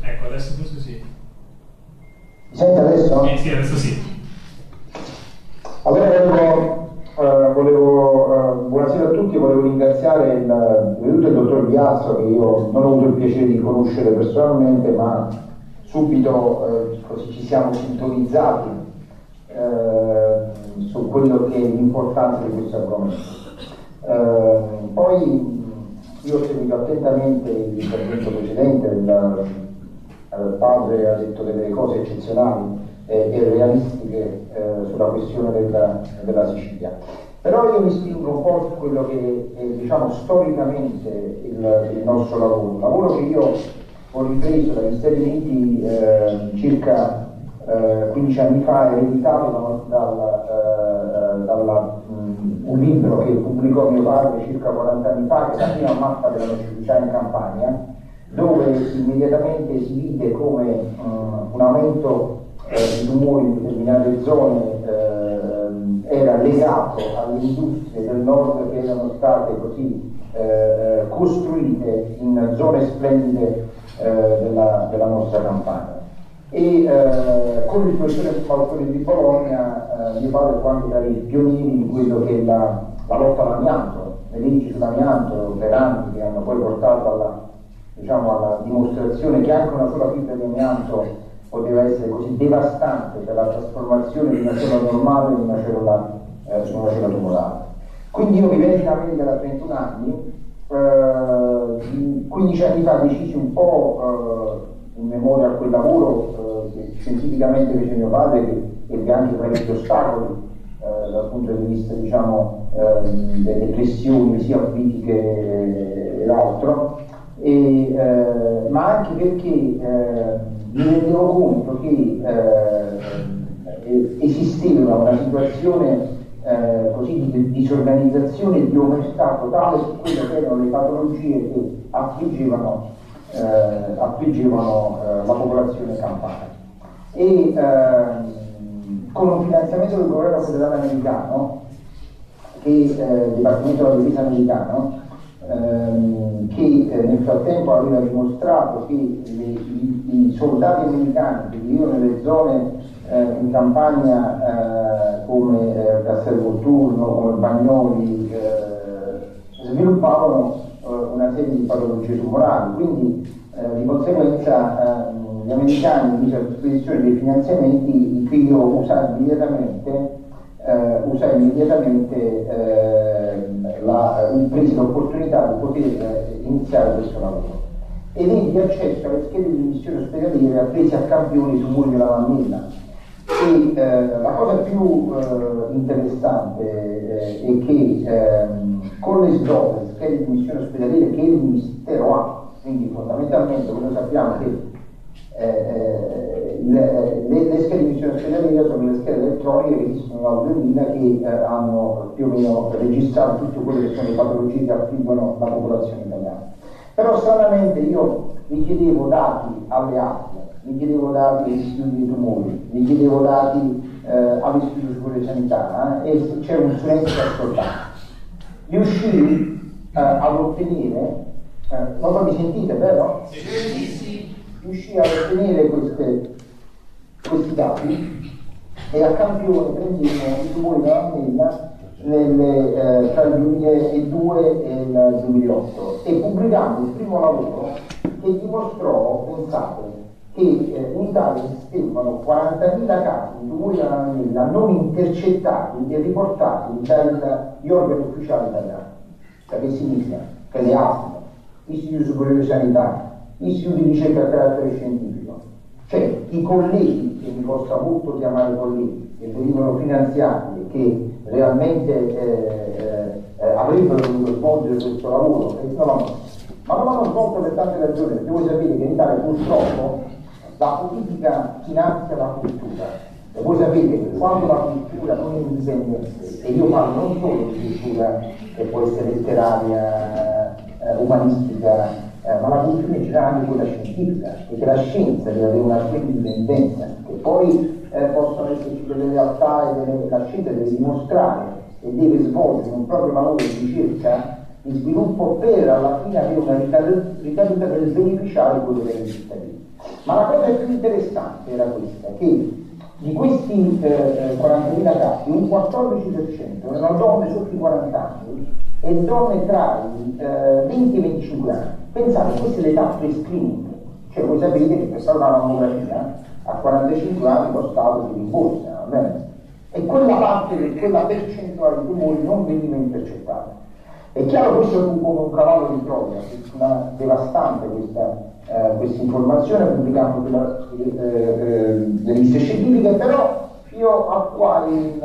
[SPEAKER 5] Ecco, adesso forse sì.
[SPEAKER 9] Mi sente adesso?
[SPEAKER 5] Eh, sì, adesso sì.
[SPEAKER 9] Allora volevo, eh, volevo eh, buonasera a tutti, volevo ringraziare il, il dottor Biastro che io non ho avuto il piacere di conoscere personalmente, ma subito eh, così ci siamo sintonizzati eh, su quello che è l'importanza di questo argomento. Eh, poi io ho seguito attentamente l'intervento precedente, il, il padre ha detto delle cose eccezionali e, e realistiche eh, sulla questione della, della Sicilia. Però io mi spingo un po' su quello che è diciamo, storicamente il, il nostro lavoro, un lavoro che io ho ripreso dagli Stati Uniti eh, circa eh, 15 anni fa, ereditato dal, eh, dalla, un libro che pubblicò mio padre circa 40 anni fa, che è la prima mappa della nocività in Campania, dove immediatamente si vide come mh, un aumento eh, di tumori in determinate zone eh, era legato alle industrie del nord che erano state così eh, costruite in zone splendide eh, della, della, nostra campagna. E eh, con il professore Falcone di Bologna eh, mio padre fu anche tra i pionieri di quello che è la, la lotta all'amianto, le leggi sull'amianto operanti che hanno poi portato alla, diciamo, alla dimostrazione che anche una sola fibra di amianto poteva essere così devastante per la trasformazione di una cellula normale in una cellula, eh, una cellula tumorale. Quindi io vivendo in America da 31 anni, eh, 15 anni fa decisi un po' eh, in memoria a quel lavoro eh, scientificamente fece mio padre, che ebbe anche parecchi ostacoli eh, dal punto di vista diciamo, ehm, delle pressioni sia politiche ed altro, e, eh, ma anche perché mi rendevo conto che eh, esisteva una situazione eh, così di disorganizzazione e di omertà totale su quelle che erano le patologie che affliggevano, eh, affliggevano eh, la popolazione campana. E ehm, con un finanziamento del governo federale americano, che, eh, il Dipartimento della Difesa americano, ehm, che eh, nel frattempo aveva dimostrato che le, i, i, soldati americani che vivevano nelle zone eh, in campagna eh, come eh, Castel Volturno, come Bagnoli, eh, sviluppavano una serie di patologie tumorali, quindi di conseguenza gli americani misero a disposizione dei finanziamenti che io usai immediatamente eh, usai immediatamente eh, la, l'opportunità di poter iniziare questo lavoro. Ed ebbi accesso alle schede di missione ospedaliera prese a campioni su muri della mammella e eh, la cosa più eh, interessante eh, è che ehm, con le SDO, le schede di missione ospedaliera che il Ministero ha, quindi fondamentalmente come sappiamo che eh, eh, le, le, le, schede di missione ospedaliera sono le schede elettroniche che esistono dal 2000 che hanno più o meno registrato tutte quelle che sono le patologie che affliggono la popolazione italiana. Però stranamente io mi chiedevo dati alle altre, mi chiedevo dati agli istituti di tumori, mi chiedevo dati eh, all'istituto di cura sanità eh, e c'era un silenzio ascoltato. Riuscii eh, ad ottenere, eh, non mi sentite, vero?
[SPEAKER 3] Sì, sì
[SPEAKER 9] riuscì a ottenere queste, questi dati e a campione prendemmo i tumori della mammella nelle, eh, tra il 2002 e il 2008 e pubblicando il primo lavoro che dimostrò, pensate, che eh, in Italia esistevano 40.000 casi di tumori della mammella non intercettati e riportati dagli organi ufficiali italiani. Cioè che significa? Che le ASL, Istituto Superiore Sanità, istituti di ricerca a carattere scientifico. Cioè i colleghi, che mi costa molto chiamare colleghi, che venivano finanziati e che realmente eh, eh, avrebbero dovuto svolgere questo lavoro, e non ma non l'hanno svolto per tante ragioni, perché voi sapete che in Italia purtroppo la politica finanzia la cultura. E voi sapete che quando la cultura non è indipendente, e io parlo non solo di cultura che può essere letteraria, eh, umanistica, eh, ma la funzione generale anche quella scientifica, perché la scienza deve avere una sua indipendenza, che poi eh, possono esserci delle realtà e delle, la scienza deve dimostrare e deve svolgere un proprio lavoro di ricerca di sviluppo per alla fine avere una ricaduta per beneficiare quello dei cittadini. Ma la cosa più interessante era questa, che di questi eh, 40.000 eh, casi un 14% erano donne sotto i 40 anni e donne tra i eh, 20 e i 25 anni. Pensate, questa è l'età pre-screening, cioè voi sapete che per fare una mammografia a 45 anni lo Stato si rimborsa? E quella parte, quella percentuale di tumori non veniva intercettata. È chiaro che questo un po' un cavallo di Troia, una devastante questa, eh, questa informazione pubblicando delle eh, eh, riviste scientifiche, però io attuai in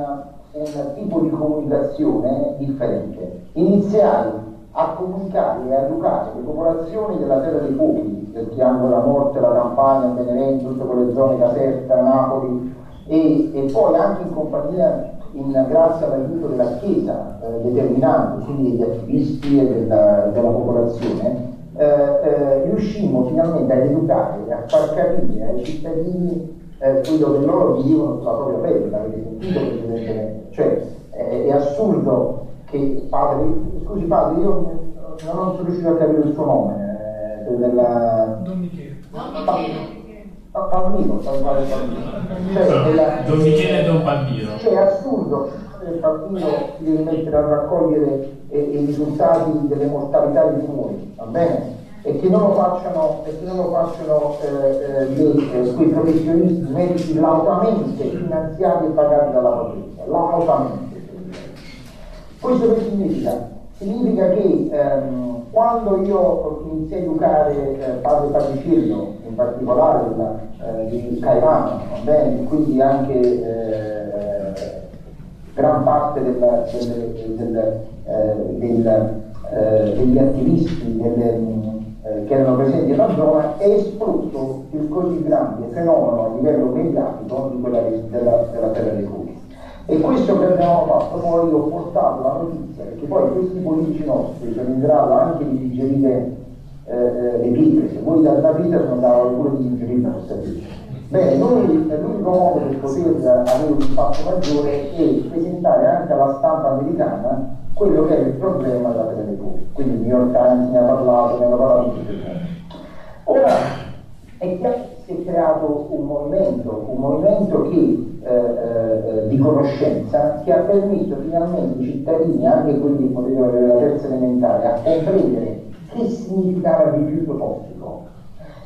[SPEAKER 9] un tipo di comunicazione differente. Iniziare a comunicare e a educare le popolazioni della terra dei fuochi, del triangolo della morte, la Campania, Benevento, tutte quelle zone, Caserta, Napoli, e, e poi anche in compagnia, in, grazie all'aiuto della Chiesa eh, determinante, quindi degli attivisti e della, della popolazione, eh, eh, riuscimmo finalmente ad educare e a far capire ai cittadini eh, quello che loro vivevano sulla propria pelle, l'avete sentito Presidente? Cioè è assurdo che padre, scusi padre, io non sono riuscito a capire il suo nome, eh, della...
[SPEAKER 12] Don Michele.
[SPEAKER 9] Palmiro, Palmiro, cioè,
[SPEAKER 5] Don Michele e Don Palmiro.
[SPEAKER 9] Cioè è assurdo che il Palmiro si deve mettere a raccogliere eh, i risultati delle mortalità di tumori, va bene? E che non lo facciano, che non lo facciano eh, eh, quei professionisti medici lautamente finanziati e pagati dalla potenza, lautamente. Questo che significa? Significa che ehm, quando io iniziai a educare eh, padre Patriciello, in particolare della, eh, di Caivano, quindi anche eh, gran parte del, del, del, del, eh, degli attivisti eh, che erano presenti nella zona, è esploso il così grande fenomeno a livello mediatico di quella della, della terra dei fuochi. E questo che abbiamo fatto poi ho portato la notizia, perché poi questi politici nostri sono in grado anche di digerire eh, eh le pietre, se voi dalla pietra sono andava pure di digerire questa pietra. Bene, noi l'unico modo per poter avere un impatto maggiore è presentare anche alla stampa americana quello che è il problema della Telecom. Quindi il New York Times ne ha parlato, ne ha parlato tutti Ora, è chiaro si è creato un movimento, un movimento che eh, eh, di conoscenza che ha permesso finalmente ai cittadini, anche quelli che potevano avere la terza elementare, a comprendere che significava il rifiuto tossico,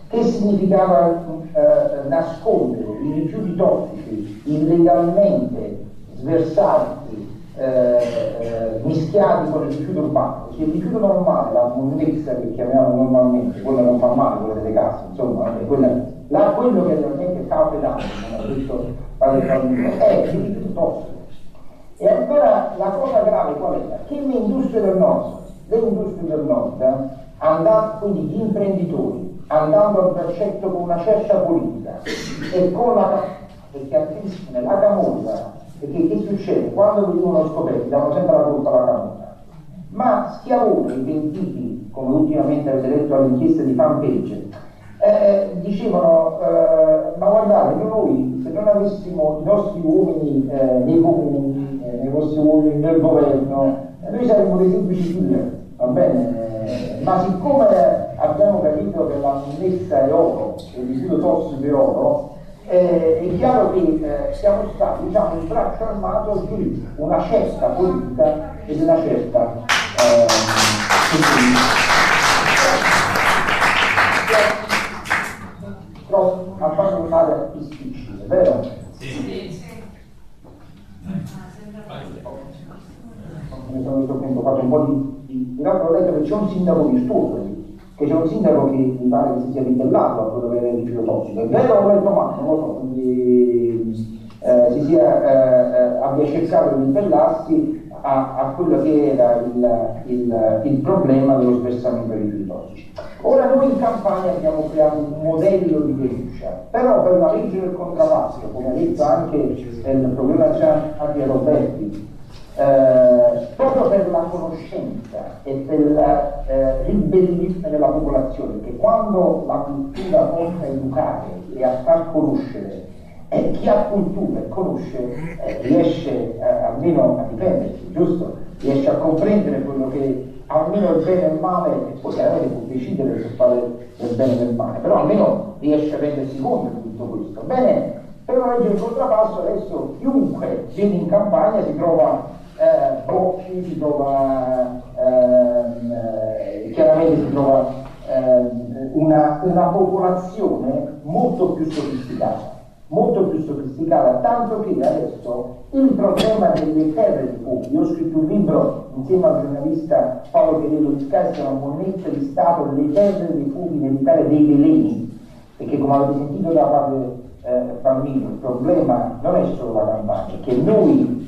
[SPEAKER 9] che significava eh, nascondere i rifiuti tossici illegalmente sversati, eh, eh, mischiati con il rifiuto urbano. Se il rifiuto normale, la monnezza che chiamiamo normalmente, quella non fa male, quella delle case, insomma, quella, là, quello che realmente sta pedando, detto è il rifiuto tossico. E allora la cosa grave qual è? Che le industrie del nord, le industrie del nord, andando, quindi gli imprenditori, andando al braccetto con una certa politica e con la perché attenzione, la camorra, perché che succede? Quando venivano scoperti danno sempre la colpa alla camorra, ma schiavoni pentiti, come ultimamente avete letto all'inchiesta di fanpage, eh, dicevano eh, ma guardate noi se non avessimo i nostri uomini eh, nei comuni, eh, nei vostri uomini nel governo, eh, noi saremmo dei semplici killer, va bene? ma siccome abbiamo capito che la monnezza è oro, il rifiuto tossico è oro, eh, è chiaro che eh, siamo stati diciamo, il braccio armato di una certa politica e di una certa eh, però a farlo male a pisticci, vero? Sì. Mi sono reso conto, ho fatto un po' di... di... In realtà ho detto che c'è un sindaco virtuoso che c'è un sindaco che mi pare che si sia ribellato a quello che era il rifiuto tossico. È vero o è male, non lo so, quindi eh, si sia, eh, eh, abbia cercato di ribellarsi a, a quello che era il, il, il problema dello sversamento dei rifiuti tossici. Ora noi in Campania abbiamo creato un modello di denuncia, però per la legge del contrabbando, come ha detto anche il problema Gian Roberti, eh, proprio per la conoscenza e per la eh, ribellismo della popolazione, che quando la cultura porta a educare e a far conoscere e chi ha cultura e conosce eh, riesce eh, almeno a difendersi, giusto? Riesce a comprendere quello che almeno il bene e il male, poi chiaramente può decidere se fare del bene e del male, però almeno riesce a rendersi conto di tutto questo. Bene, per una legge del contrappasso adesso chiunque viene in campagna si trova eh, blocchi, si trova ehm, eh, chiaramente si trova ehm, una, una popolazione molto più sofisticata molto più sofisticata, tanto che adesso il problema delle terre di fuoco, io ho scritto un libro insieme al giornalista Paolo Peredo di Scarsa, una monnezza di Stato, le terre dei fuochi nell'Italia dei veleni, perché come avete sentito da padre eh, Palmino, il problema non è solo la campagna, che noi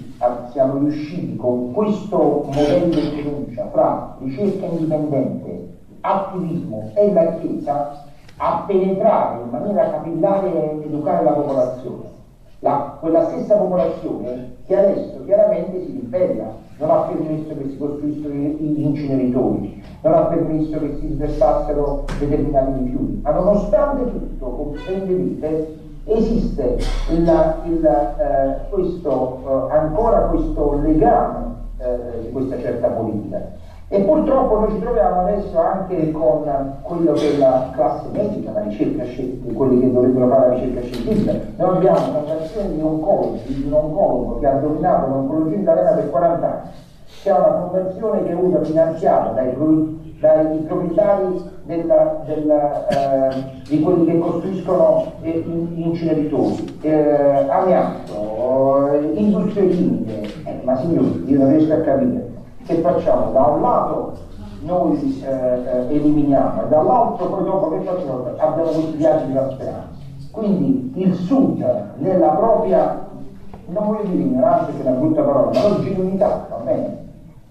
[SPEAKER 9] siamo riusciti con questo modello di denuncia fra ricerca indipendente, attivismo e la Chiesa a penetrare in maniera capillare e educare la popolazione. La, quella stessa popolazione che adesso chiaramente si ribella, non ha permesso che si costruissero gli inceneritori, non ha permesso che si sversassero determinati rifiuti. Ma nonostante tutto, vedete, esiste il, il, eh, questo, eh, ancora questo legame eh, di questa certa politica. E purtroppo noi ci troviamo adesso anche con quello che è la classe medica, la ricerca scientifica, quelli che dovrebbero fare la ricerca scientifica. Noi abbiamo una fondazione di oncologi, di un oncologo che ha dominato l'oncologia italiana per 40 anni, che è una fondazione che usa finanziata dai, dai proprietari della, della, eh, di quelli che costruiscono eh, inceneritori, eh, amianto, eh, industrie chimiche, eh, ma signori, io non riesco a capire che facciamo? Da un lato noi eh, eh, eliminiamo e dall'altro poi dopo che facciamo? Abbiamo questi viaggi della speranza. Quindi il Sud nella propria, non voglio dire ignoranza che è una brutta parola, ma genuinità, va bene?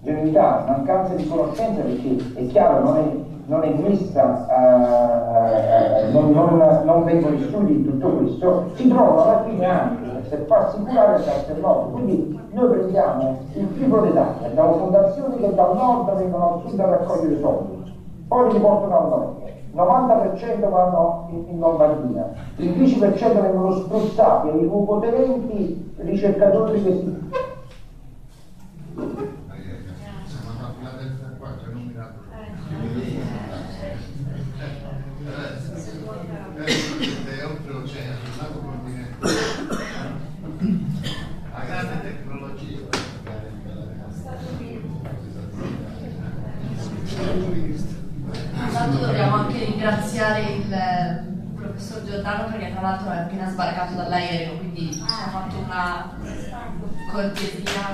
[SPEAKER 9] Genuinità, mancanza di conoscenza perché è chiaro, non è, non è messa, uh, uh, non, non, non, vengono studi in tutto questo, si trova alla fine anche per farsi curare il carcere Quindi noi prendiamo il triplo d'Italia, abbiamo fondazioni che dal nord vengono al sud a raccogliere soldi, poi li riportano al nord. 90% vanno in, in Lombardia, il 10% vengono spruzzati ai lupotenenti ricercatori che si
[SPEAKER 1] ringraziare il eh, professor Giordano perché tra l'altro è appena sbarcato dall'aereo, quindi ci ha fatto una cortesia.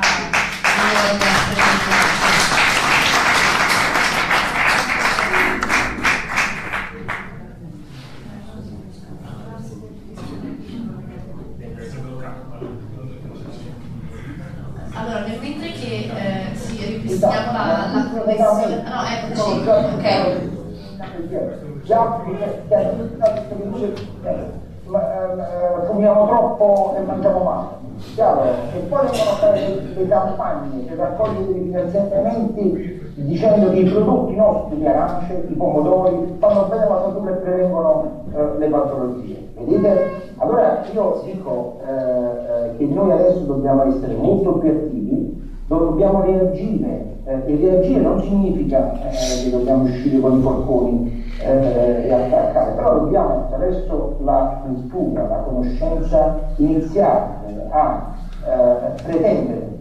[SPEAKER 1] Allora, nel mentre che eh, sì, ripristiniamo la, la connessione. No, eccoci, ok.
[SPEAKER 9] Già troppo e mangiamo male. Chiaro? E poi vengono a fare le campagne per raccogliere dei finanziamenti dicendo che i prodotti nostri, le arance, i pomodori, fanno bene alla salute e prevengono eh, le patologie. Vedete? Allora io dico eh, eh, che noi adesso dobbiamo essere molto più attivi dobbiamo reagire eh, e reagire non significa eh, che dobbiamo uscire con i forconi eh, e attaccare, però dobbiamo attraverso la cultura, la conoscenza iniziare a eh, pretendere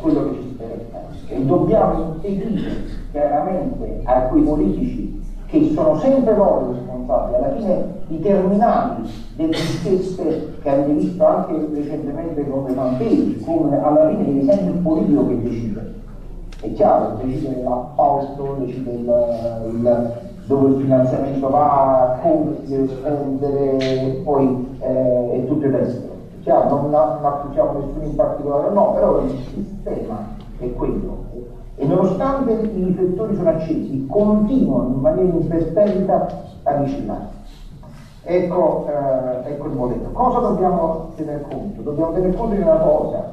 [SPEAKER 9] quello che ci spetta e dobbiamo impedire chiaramente a quei politici che sono sempre loro responsabili, alla fine i terminali delle inchieste che avete visto anche recentemente come Mampei, come alla fine deve sempre il politico che decide. È chiaro, decide l'appalto, decide il, il, dove il finanziamento va, come si deve spendere, poi eh, è tutto il resto. Chiaro, non, accusiamo nessuno in particolare, no, però il sistema è quello e nonostante i riflettori sono accesi, continuano in maniera imperterrita a vigilare. Ecco, eh, ecco, il modello. Cosa dobbiamo tener conto? Dobbiamo tener conto di una cosa.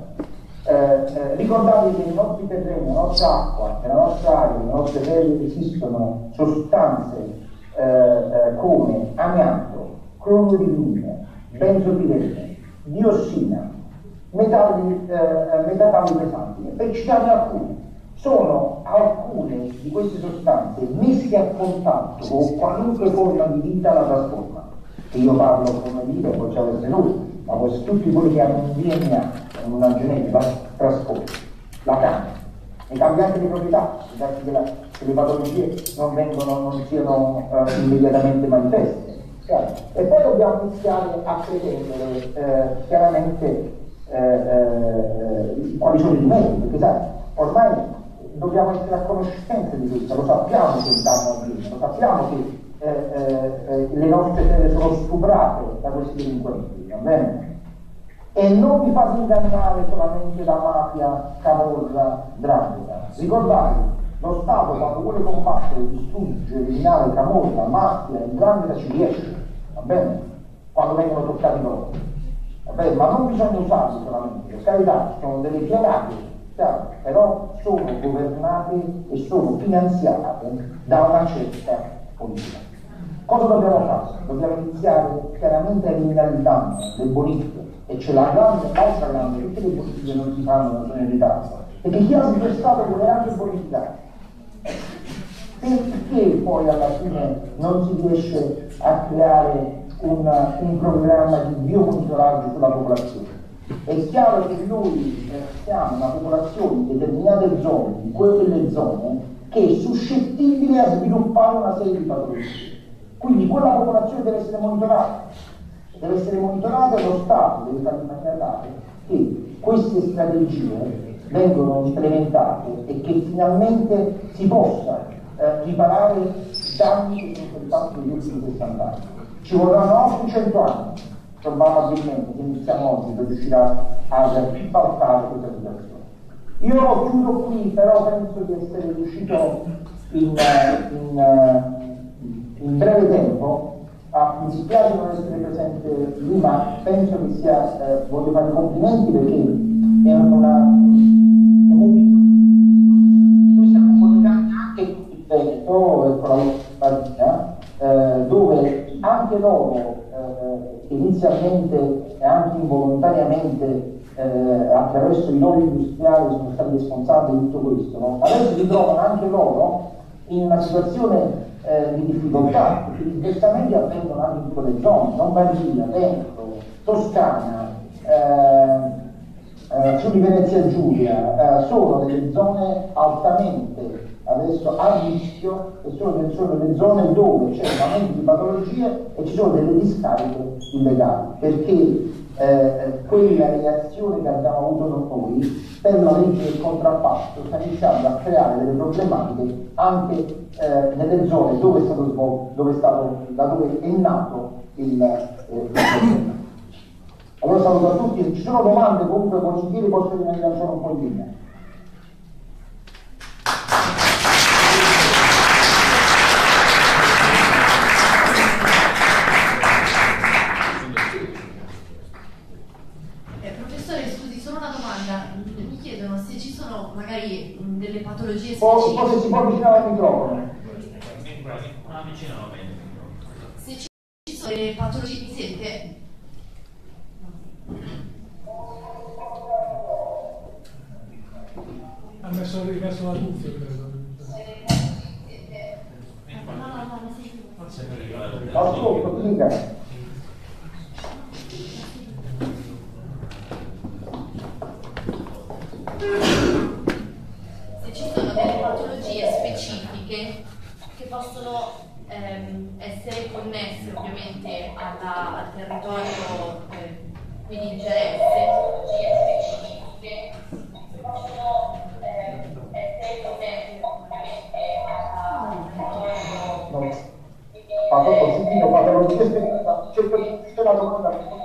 [SPEAKER 9] Eh, eh, ricordatevi che nei nostri terreni, nella nostra acqua, nella nostra aria, nelle nostre terre esistono sostanze eh, eh, come amianto, cloro di luce, benzopirene, diossina, metalli, eh, metalli pesanti, per citarne alcuni sono alcune di queste sostanze messe a contatto con qualunque forma di vita la trasforma. Io parlo come vita, poi c'è le lui, ma questi, tutti quelli che hanno un DNA, una genetica, trasforma, la cambia. Cambia anche le proprietà, che, la, che le patologie non, vengono, non siano uh, immediatamente manifeste. Chiaro? E poi dobbiamo iniziare a pretendere eh, chiaramente eh, eh, quali sono i metodi, perché sai, ormai dobbiamo essere a conoscenza di questo, lo sappiamo che il danno avviene, lo sappiamo che eh, eh, eh, le nostre terre sono stuprate da questi delinquenti, va bene? E non vi fate ingannare solamente da mafia, camorra, drangheta. Ricordate, lo Stato quando vuole combattere, distruggere, eliminare camorra, mafia e ci riesce, va bene? Quando vengono toccati loro. Va bene? Ma non bisogna usarli solamente, per carità, sono delle piegate, però sono governate e sono finanziate da una certa politica. Cosa dobbiamo fare? Dobbiamo iniziare chiaramente a eliminare il danno, le bonifiche, e c'è la grande, l'altra grande, tutte le bonifiche non si fanno, sono in ritardo, perché chi ha sviluppato vuole anche bonificare. Perché poi alla fine non si riesce a creare un, un programma di biomonitoraggio sulla popolazione? È chiaro che noi siamo una popolazione in determinate zone, in quelle zone, che è suscettibile a sviluppare una serie di patologie. Quindi quella popolazione deve essere monitorata, deve essere monitorata e lo Stato deve fare in maniera tale che queste strategie vengono implementate e che finalmente si possa eh, riparare danni che sono stati fatti negli ultimi 60 anni. Ci vorranno altri 100 anni, probabilmente, se iniziamo oggi per riuscire a ribaltare questa situazione. Io chiudo qui, però penso di essere riuscito in, in, in breve tempo Ah, mi dispiace non essere presente lì, ma penso che sia, eh, voglio fare complimenti perché è una... È molto... Noi stiamo collegando anche il Veneto e con la Lombardia, eh, dove anche loro eh, inizialmente e anche involontariamente eh, attraverso i loro industriali sono stati responsabili di tutto questo, no? adesso si trovano anche loro in una situazione eh, di difficoltà, gli sversamenti avvengono anche in quelle zone, Lombardia, Veneto, Toscana, eh, eh, Friuli Venezia Giulia, eh, sono delle zone altamente adesso a rischio e sono sono delle zone dove c'è un aumento di patologie e ci sono delle discariche illegali, perché eh, quella reazione che abbiamo avuto noi per la legge del contrappasto sta iniziando a creare delle problematiche anche eh, nelle zone dove è stato svolto, dove è stato, da dove è nato il, eh, il problema. Allora saluto a tutti, se ci sono domande comunque volentieri posso rimanere ancora un po' in linea.
[SPEAKER 1] Delle patologie
[SPEAKER 9] specifiche. O forse si può avvicinare al microfono.
[SPEAKER 1] Se ci sono delle patologie, mi sente?
[SPEAKER 12] Ha messo, rimesso la cuffia, credo.
[SPEAKER 1] No, no, no, non
[SPEAKER 9] sento. Ascolto, dica.
[SPEAKER 1] Specifiche che possono ehm, essere connesse ovviamente alla, al territorio eh, di interesse. specifiche che possono ehm, essere connesse ovviamente al territorio.
[SPEAKER 9] Ma proprio subito patologie specifiche, cerco di dire la domanda non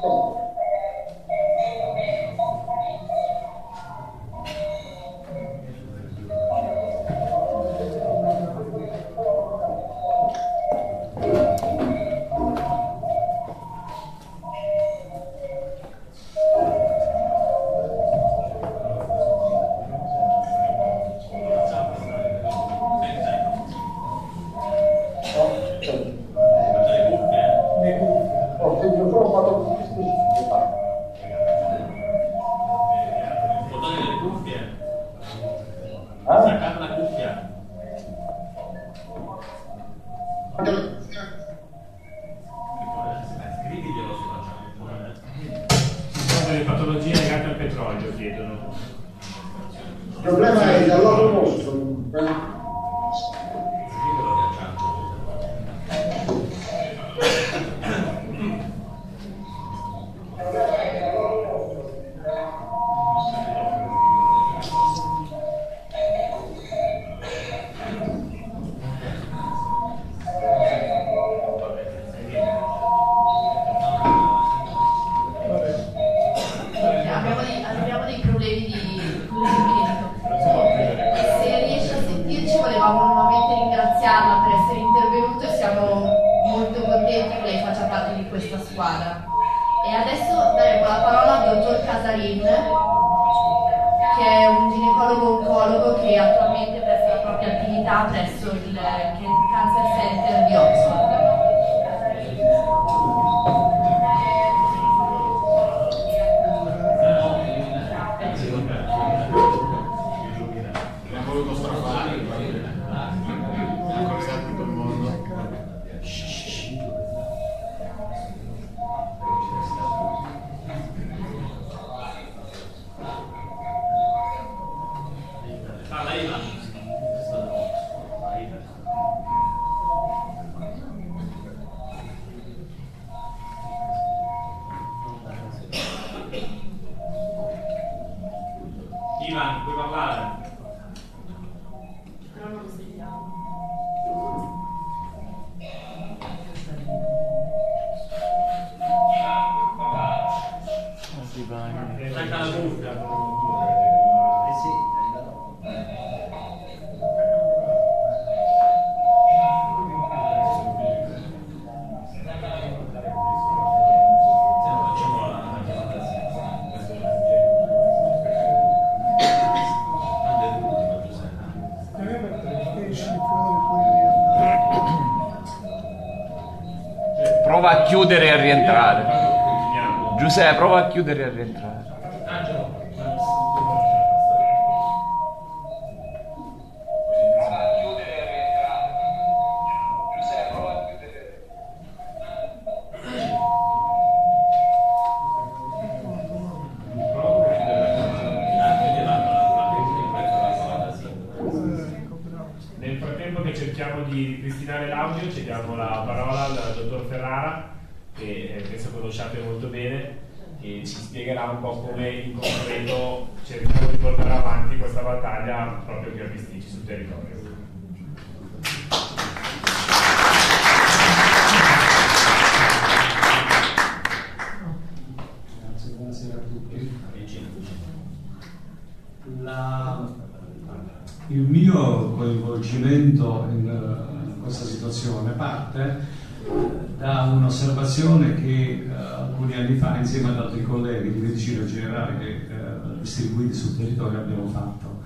[SPEAKER 13] Distribuiti sul territorio abbiamo fatto.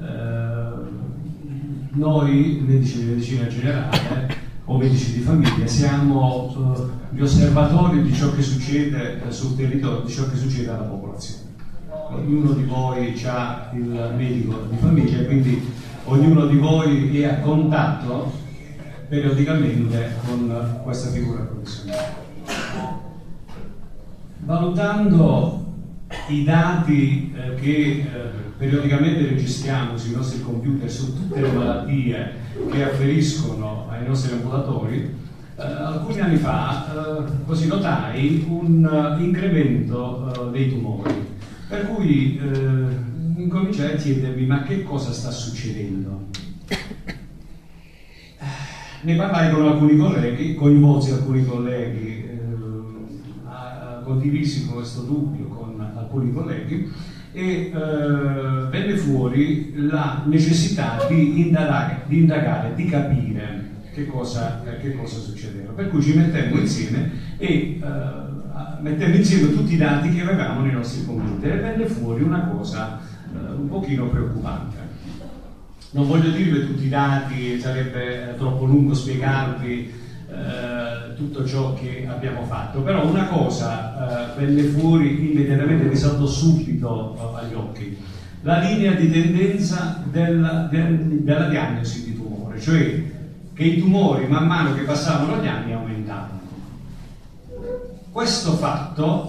[SPEAKER 13] Eh, noi medici di medicina generale o medici di famiglia siamo eh, gli osservatori di ciò che succede eh, sul territorio, di ciò che succede alla popolazione. Ognuno di voi ha il medico di famiglia quindi ognuno di voi è a contatto periodicamente con questa figura professionale. Valutando i dati eh, che eh, periodicamente registriamo sui nostri computer su tutte le malattie che afferiscono ai nostri ambulatori, eh, alcuni anni fa eh, così notai un eh, incremento eh, dei tumori, per cui incominciai a chiedermi ma che cosa sta succedendo? Ne parlai con alcuni colleghi, coinvolsi alcuni colleghi, condivisi questo dubbio con alcuni colleghi e eh, venne fuori la necessità di indagare, di, indagare, di capire che cosa, eh, che cosa succedeva. Per cui ci mettemmo insieme e eh, mettemmo insieme tutti i dati che avevamo nei nostri computer e venne fuori una cosa eh, un pochino preoccupante. Non voglio dirvi tutti i dati, sarebbe eh, troppo lungo spiegarvi eh, tutto ciò che abbiamo fatto, però una cosa eh, venne fuori immediatamente, mi saltò subito eh, agli occhi, la linea di tendenza del- del- della diagnosi di tumore, cioè che i tumori man mano che passavano gli anni aumentavano. Questo fatto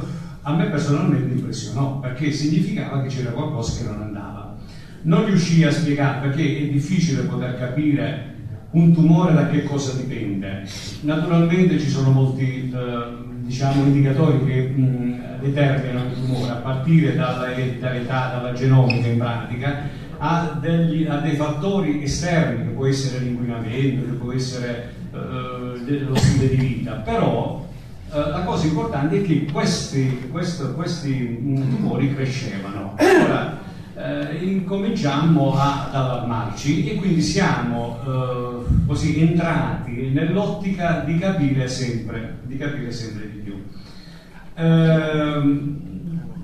[SPEAKER 13] eh, a me personalmente impressionò perché significava che c'era qualcosa che non andava. Non riuscii a spiegare perché è difficile poter capire un tumore da che cosa dipende. Naturalmente ci sono molti eh, diciamo, indicatori che mh, determinano il tumore, a partire dalla ereditarietà, dalla genomica in pratica, a, degli- a dei fattori esterni, che può essere l'inquinamento, che può essere eh, lo stile di vita, però eh, la cosa importante è che questi, questo- questi mm, tumori crescevano. Allora, eh, incominciammo ad allarmarci e quindi siamo eh, così entrati nell'ottica di capire sempre, di capire sempre di più. Ehm,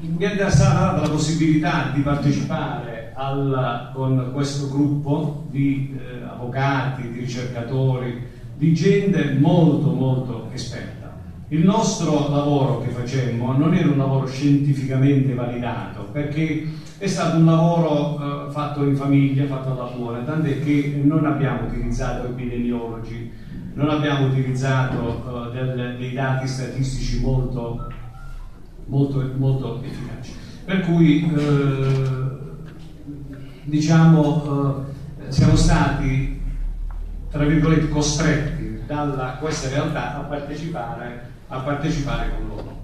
[SPEAKER 13] mi è stata data la possibilità di partecipare al, con questo gruppo di eh, avvocati, di ricercatori, di gente molto molto esperta. Il nostro lavoro che facemmo non era un lavoro scientificamente validato perché è stato un lavoro eh, fatto in famiglia, fatto da fuori, tant'è che non abbiamo utilizzato epidemiologi, non abbiamo utilizzato eh, del, dei dati statistici molto molto, molto efficaci. Per cui eh, diciamo eh, siamo stati tra virgolette costretti da questa realtà a partecipare, a partecipare con loro.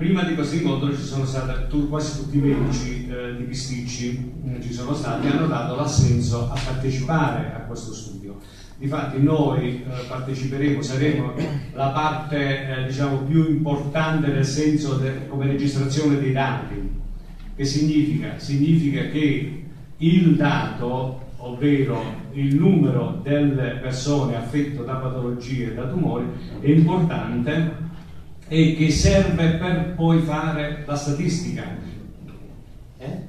[SPEAKER 13] Prima di questo incontro ci sono stati quasi tutti i medici eh, di Pisticci, eh, ci sono stati, hanno dato l'assenso a partecipare a questo studio. Difatti noi eh, parteciperemo, saremo la parte eh, diciamo, più importante nel senso de, come registrazione dei dati. Che significa? Significa che il dato, ovvero il numero delle persone affette da patologie e da tumori, è importante e che serve per poi fare la statistica. Eh?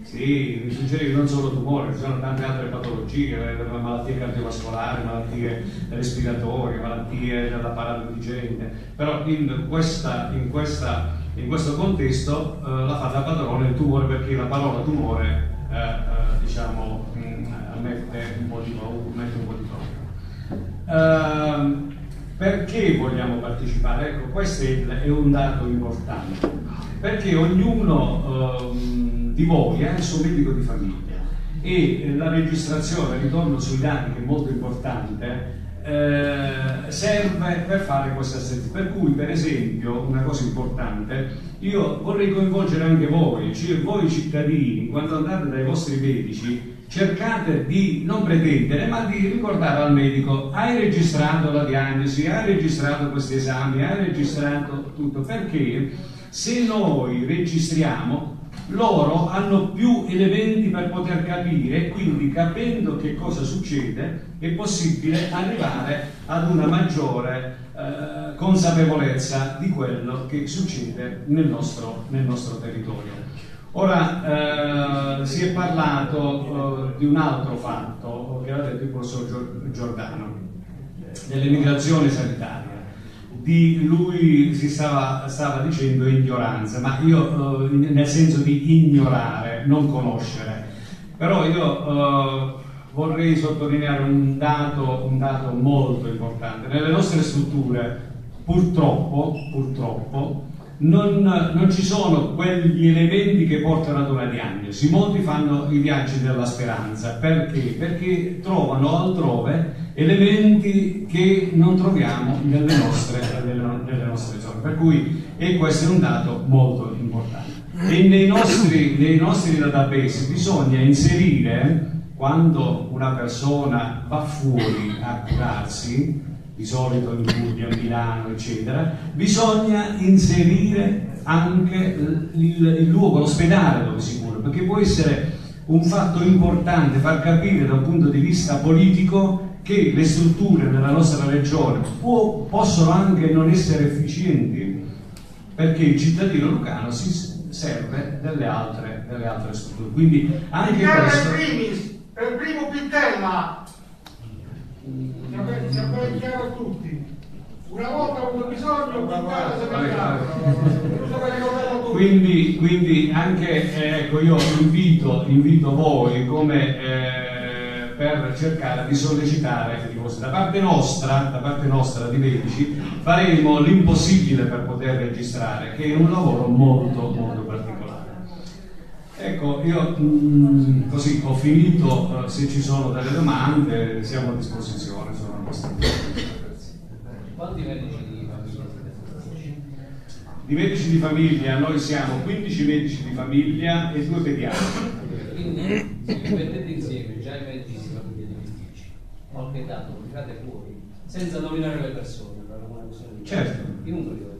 [SPEAKER 13] Sì, mi suggeri che non solo tumore, ci sono tante altre patologie, malattie cardiovascolari, malattie respiratorie, malattie dell'apparato digerente, però in, questa, in, questa, in questo contesto eh, la fa da padrone il tumore perché la parola tumore eh, eh, diciamo, mh, mm, mette un po' di paura. Perché vogliamo partecipare? Ecco, questo è, un dato importante, perché ognuno... Uh, di voi è il suo medico di famiglia e eh, la registrazione, ritorno sui dati che è molto importante, eh, serve per fare questa assenza. Per cui, per esempio, una cosa importante, io vorrei coinvolgere anche voi, cioè voi cittadini, quando andate dai vostri medici, cercate di non pretendere, ma di ricordare al medico, hai registrato la diagnosi, hai registrato questi esami, hai registrato tutto, perché se noi registriamo loro hanno più elementi per poter capire quindi capendo che cosa succede è possibile arrivare ad una maggiore eh, consapevolezza di quello che succede nel nostro, nel nostro territorio. Ora eh, si è parlato eh, di un altro fatto che ha detto il professor Giordano, dell'emigrazione sanitaria di lui si stava, stava dicendo ignoranza, ma io eh, nel senso di ignorare, non conoscere. Però io eh, vorrei sottolineare un dato, un dato molto importante. Nelle nostre strutture purtroppo, purtroppo non, non, ci sono quegli elementi che portano ad una diagnosi. Molti fanno i viaggi della speranza perché? Perché trovano altrove elementi che non troviamo nelle nostre, nelle, nostre zone. Per cui e questo è un dato molto importante. E nei nostri, nei nostri database bisogna inserire, quando una persona va fuori a curarsi, di solito in Puglia, a Milano, eccetera, bisogna inserire anche il, il luogo, l'ospedale dove si cura, perché può essere un fatto importante far capire da un punto di vista politico che le strutture nella nostra regione può, possono anche non essere efficienti perché il cittadino lucano si serve delle altre, delle altre strutture. Quindi anche questo...
[SPEAKER 14] Primis, per primo Pittella! Sia ben chiaro a tutti. Una volta avuto bisogno, Pittella se ne
[SPEAKER 13] quindi, quindi anche eh, ecco, io invito, invito voi come eh, per cercare di sollecitare. Da parte nostra, da parte nostra di medici, faremo l'impossibile per poter registrare, che è un lavoro molto, molto particolare. Ecco, io mh, mm, così ho finito, eh, se ci sono delle domande siamo a disposizione, sono abbastanza.
[SPEAKER 15] Quanti medici di famiglia
[SPEAKER 13] Di medici di famiglia noi siamo 15 medici di famiglia e due pediatri.
[SPEAKER 15] Quindi se mettete insieme già i medici qualche dato, lo tirate fuori, senza nominare le persone, per una questione di
[SPEAKER 13] certo.
[SPEAKER 15] i numeri.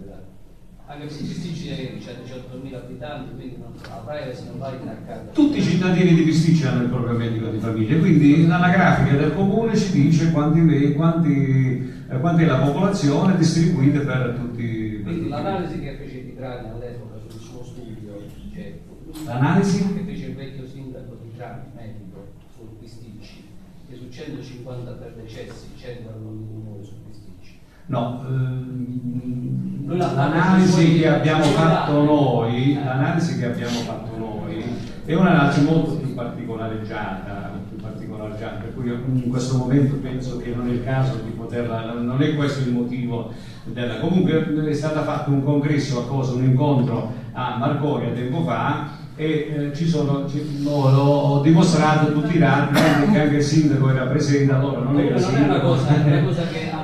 [SPEAKER 15] Anche se Pisticci c'è 18.000 abitanti, quindi non, la privacy non va inaccata.
[SPEAKER 13] Tutti i cittadini di Pisticci hanno il proprio medico di famiglia, quindi l'anagrafica del comune ci dice quanti, quanti, eh, quanti è la popolazione distribuita per tutti.
[SPEAKER 15] Quindi l'analisi che fece
[SPEAKER 16] Trani all'epoca sul suo studio, cioè,
[SPEAKER 13] L'analisi?
[SPEAKER 16] che fece il vecchio sindaco di Trani, medico, sul Pisticci, che su 153 decessi 100 erano di tumore su Pisticci.
[SPEAKER 13] No, ehm, l'analisi che abbiamo fatto noi, l'analisi che abbiamo fatto noi è un'analisi molto più particolareggiata, più particolareggiata, per cui in questo momento penso che non è il caso di poterla, non è questo il motivo della... Comunque è stato fatto un congresso a cosa, un incontro a Marcoria tempo fa e eh, ci sono, ci- no, l'ho dimostrato tutti i dati, anche, anche il sindaco era presente, allora non era sindaco,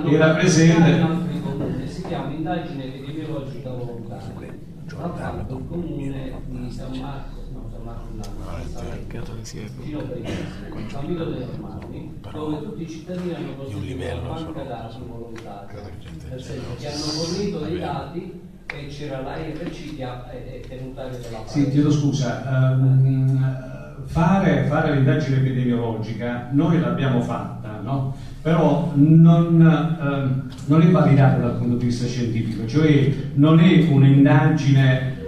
[SPEAKER 13] era presente.
[SPEAKER 16] in altri comuni, si chiama indagine epidemiologica volontaria. L'ha fatto il comune di San Marco, no, San Marco Milano, vicino a Brindisi, Cammino dei Normanni, dove tutti i cittadini hanno costituito una banca dati volontaria, nel senso che hanno fornito dei dati e c'era l'ARC che ha- tenutario della parte.
[SPEAKER 13] Sì, chiedo scusa, ehm, fare, fare l'indagine epidemiologica noi l'abbiamo fatta, no? però non, ehm, non è validata dal punto di vista scientifico, cioè non è un'indagine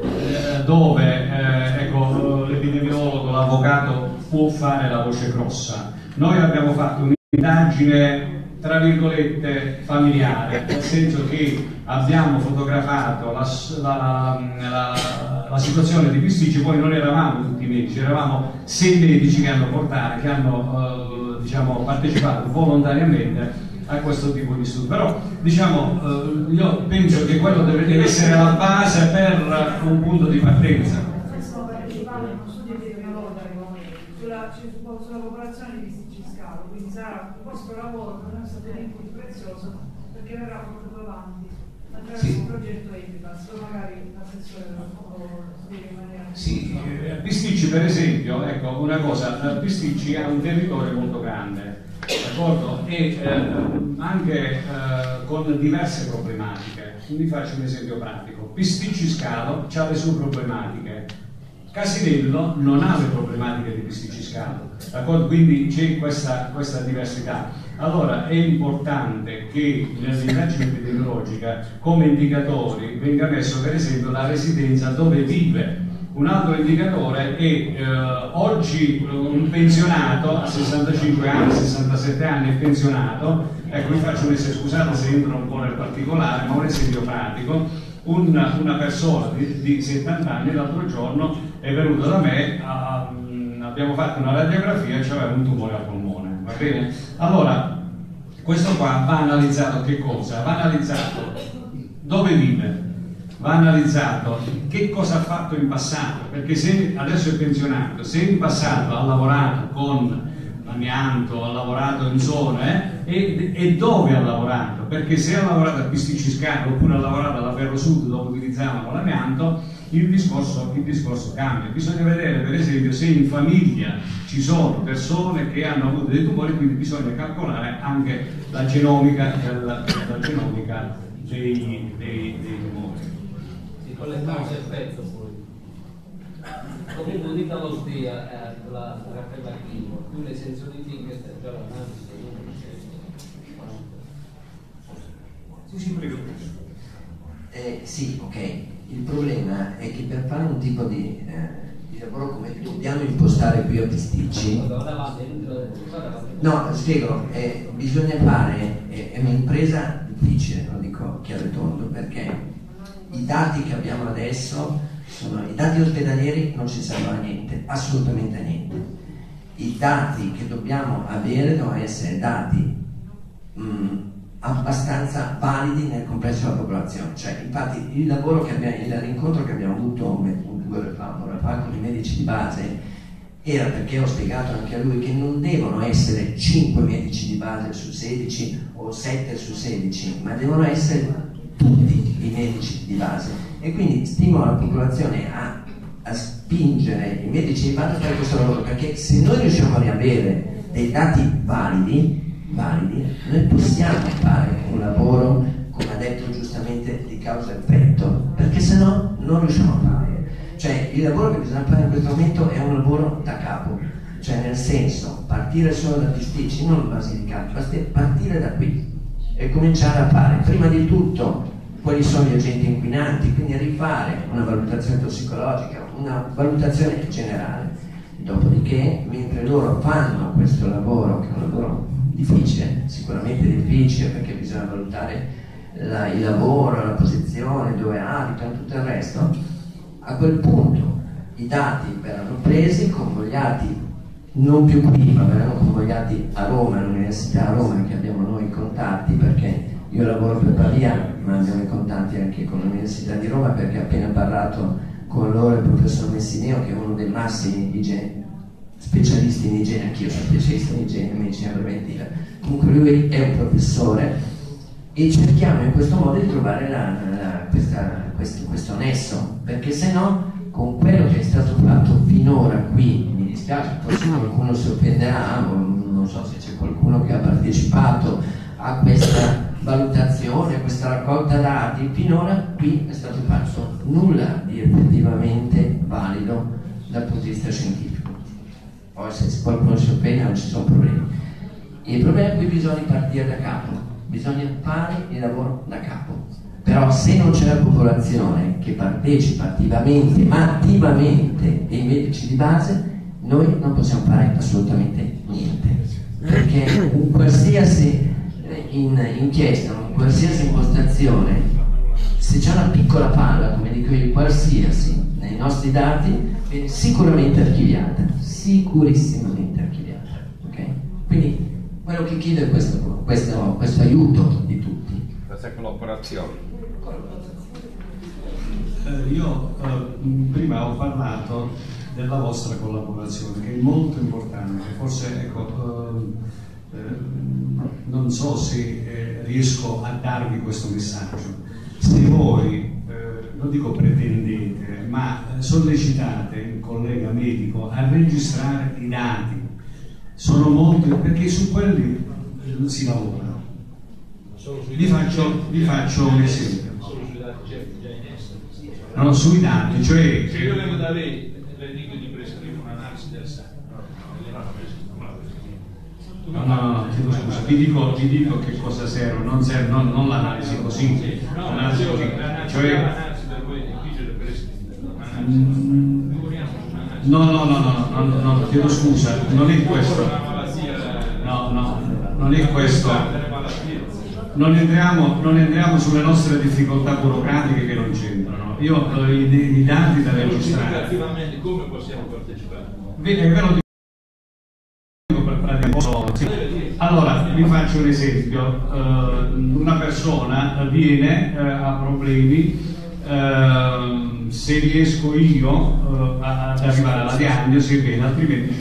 [SPEAKER 13] dove eh, ecco, l'epidemiologo, l'avvocato può fare la voce grossa. Noi abbiamo fatto un'indagine tra virgolette familiare, nel senso che abbiamo fotografato la, la- la- la situazione di Pisticci, poi non eravamo tutti medici, eravamo sei medici che hanno portato, che hanno eh, diciamo, partecipato volontariamente a questo tipo di studio. Però diciamo, eh, io penso che quello deve, deve essere la base per un punto di partenza.
[SPEAKER 17] Stiamo partecipando a uno studio epidemiologico sulla, su- sulla popolazione di bisticci scalo, quindi sarà un vostro lavoro per noi stato un input prezioso perché verrà portato avanti attraverso
[SPEAKER 13] Sì.
[SPEAKER 17] un progetto Epipas, poi magari l'assessore lo spiega in maniera
[SPEAKER 13] Sì, eh, Pisticci per esempio, ecco una cosa, eh, Pisticci ha un territorio molto grande, d'accordo? E eh, anche eh, con diverse problematiche. Vi faccio un esempio pratico. Pisticci Scalo ha le sue problematiche. Casinello non ha le problematiche di Pisticci Scalo, d'accordo? Quindi c'è questa, questa diversità. Allora è importante che nell'indagine epidemiologica come indicatori venga messo per esempio la residenza dove vive. Un altro indicatore è eh, oggi un pensionato a 65 anni, 67 anni è pensionato, ecco vi faccio un esempio, scusate se entro un po' nel particolare, ma un esempio pratico, una, una persona di, di 70 anni l'altro giorno è venuta da me, a- a- abbiamo fatto una radiografia e aveva un tumore al polmone, va bene? Allora, questo qua va analizzato che cosa? Va analizzato dove vive, va analizzato che cosa ha fatto in passato, perché se adesso è pensionato, se in passato ha lavorato con l'amianto, ha lavorato in zone e, e dove ha lavorato, perché se ha lavorato a Pisticciscano oppure ha lavorato alla Ferro Sud dove utilizzavano l'amianto, il discorso, il discorso cambia. Bisogna vedere per esempio se in famiglia ci sono persone che hanno avuto dei tumori, quindi bisogna calcolare anche la genomica, del- la genomica dei, dei- dei tumori.
[SPEAKER 16] Con le cause effetto poi. Comunque unita allo SDIA eh, la, la cappella chimica, più le sensazioni di che già l'analisi comunque
[SPEAKER 13] Sì, sì, prego.
[SPEAKER 18] Eh, sì, ok. Il problema è che per fare un tipo di, eh, di lavoro come dobbiamo impostare qui a Pisticci,
[SPEAKER 16] lo
[SPEAKER 18] no, spiego, eh, bisogna fare, eh, è un'impresa difficile, lo dico chiaro e tondo, perché i dati che abbiamo adesso sono, i dati ospedalieri non ci servono a niente, assolutamente a niente. I dati che dobbiamo avere devono essere dati mh, abbastanza validi nel complesso della popolazione. Cioè, infatti il lavoro che abbiamo, il- l'incontro che abbiamo avuto due ore fa, un'ora fa con i medici di base era perché ho spiegato anche a lui che non devono essere 5 medici di base su 16 o 7 su 16, ma devono essere tutti i medici di base. E quindi stimola la popolazione a, a spingere i medici di base a fare questo lavoro, perché se noi riusciamo a riavere dei dati validi, validi, noi possiamo fare un lavoro, come ha detto giustamente, di causa-effetto, perché se no non riusciamo a fare. Cioè il lavoro che bisogna fare in questo momento è un lavoro da capo, cioè nel senso partire solo da Pisticci, non Basilicata, partire da qui e cominciare a fare prima di tutto quali sono gli agenti inquinanti, quindi rifare una valutazione tossicologica, una valutazione generale. Dopodiché, mentre loro fanno questo lavoro, che è un lavoro difficile, sicuramente difficile perché bisogna valutare la, il lavoro, la posizione, dove abitano, tutto il resto, a quel punto i dati verranno presi, convogliati non più qui, ma verranno convogliati a Roma, all'Università a Roma, che abbiamo noi i contatti, perché io lavoro per Pavia, ma abbiamo i contatti anche con l'Università di Roma, perché ho appena parlato con loro il professor Messineo, che è uno dei massimi igiene, specialisti in igiene, anch'io sono specialista in igiene medicina preventiva. Comunque lui è un professore e cerchiamo in questo modo di trovare la, la, questa, questo, questo nesso, perché se no con quello che è stato fatto finora qui, dispiace, forse qualcuno si offenderà, non so se c'è qualcuno che ha partecipato a questa valutazione, a questa raccolta dati, finora qui è stato fatto nulla di effettivamente valido dal punto di vista scientifico. Poi se qualcuno si offende non ci sono problemi. Il problema è che bisogna partire da capo, bisogna fare il lavoro da capo però se non c'è la popolazione che partecipa attivamente, ma attivamente e i medici di base, noi non possiamo fare assolutamente niente. Perché un qualsiasi eh, in, inchiesta, una qualsiasi impostazione, se c'è una piccola palla, come dico io, qualsiasi nei nostri dati, viene sicuramente archiviata, sicurissimamente archiviata. Okay? Quindi quello che chiedo è questo, questo, questo aiuto di tutti.
[SPEAKER 19] Questa collaborazione.
[SPEAKER 13] Eh, io eh, prima ho parlato della vostra collaborazione che è molto importante, forse ecco, eh, eh non so se eh, riesco a darvi questo messaggio. Se voi, eh, non dico pretendete, ma sollecitate il collega medico a registrare i dati, sono molti, perché su quelli si lavora. Vi faccio, vi faccio un esempio. No, sui dati, cioè...
[SPEAKER 14] Se io vengo da lei e le dico di prescrivere un'analisi del sangue,
[SPEAKER 13] No, no, no, chiedo scusa, vi dico, vi dico che cosa serve, non, serve, non, non l'analisi così, l'analisi così, cioè... No, no, no, no, no, no, no, chiedo scusa, non è questo. No, no, non è questo. Non entriamo, non entriamo sulle nostre difficoltà burocratiche che non c'entrano. Io eh, i, i dati da registrare.
[SPEAKER 14] come possiamo partecipare?
[SPEAKER 13] Ve, Allora, vi faccio un esempio. Uh, una persona viene uh, a problemi, uh, se riesco io ad arrivare alla diagnosi, bene, altrimenti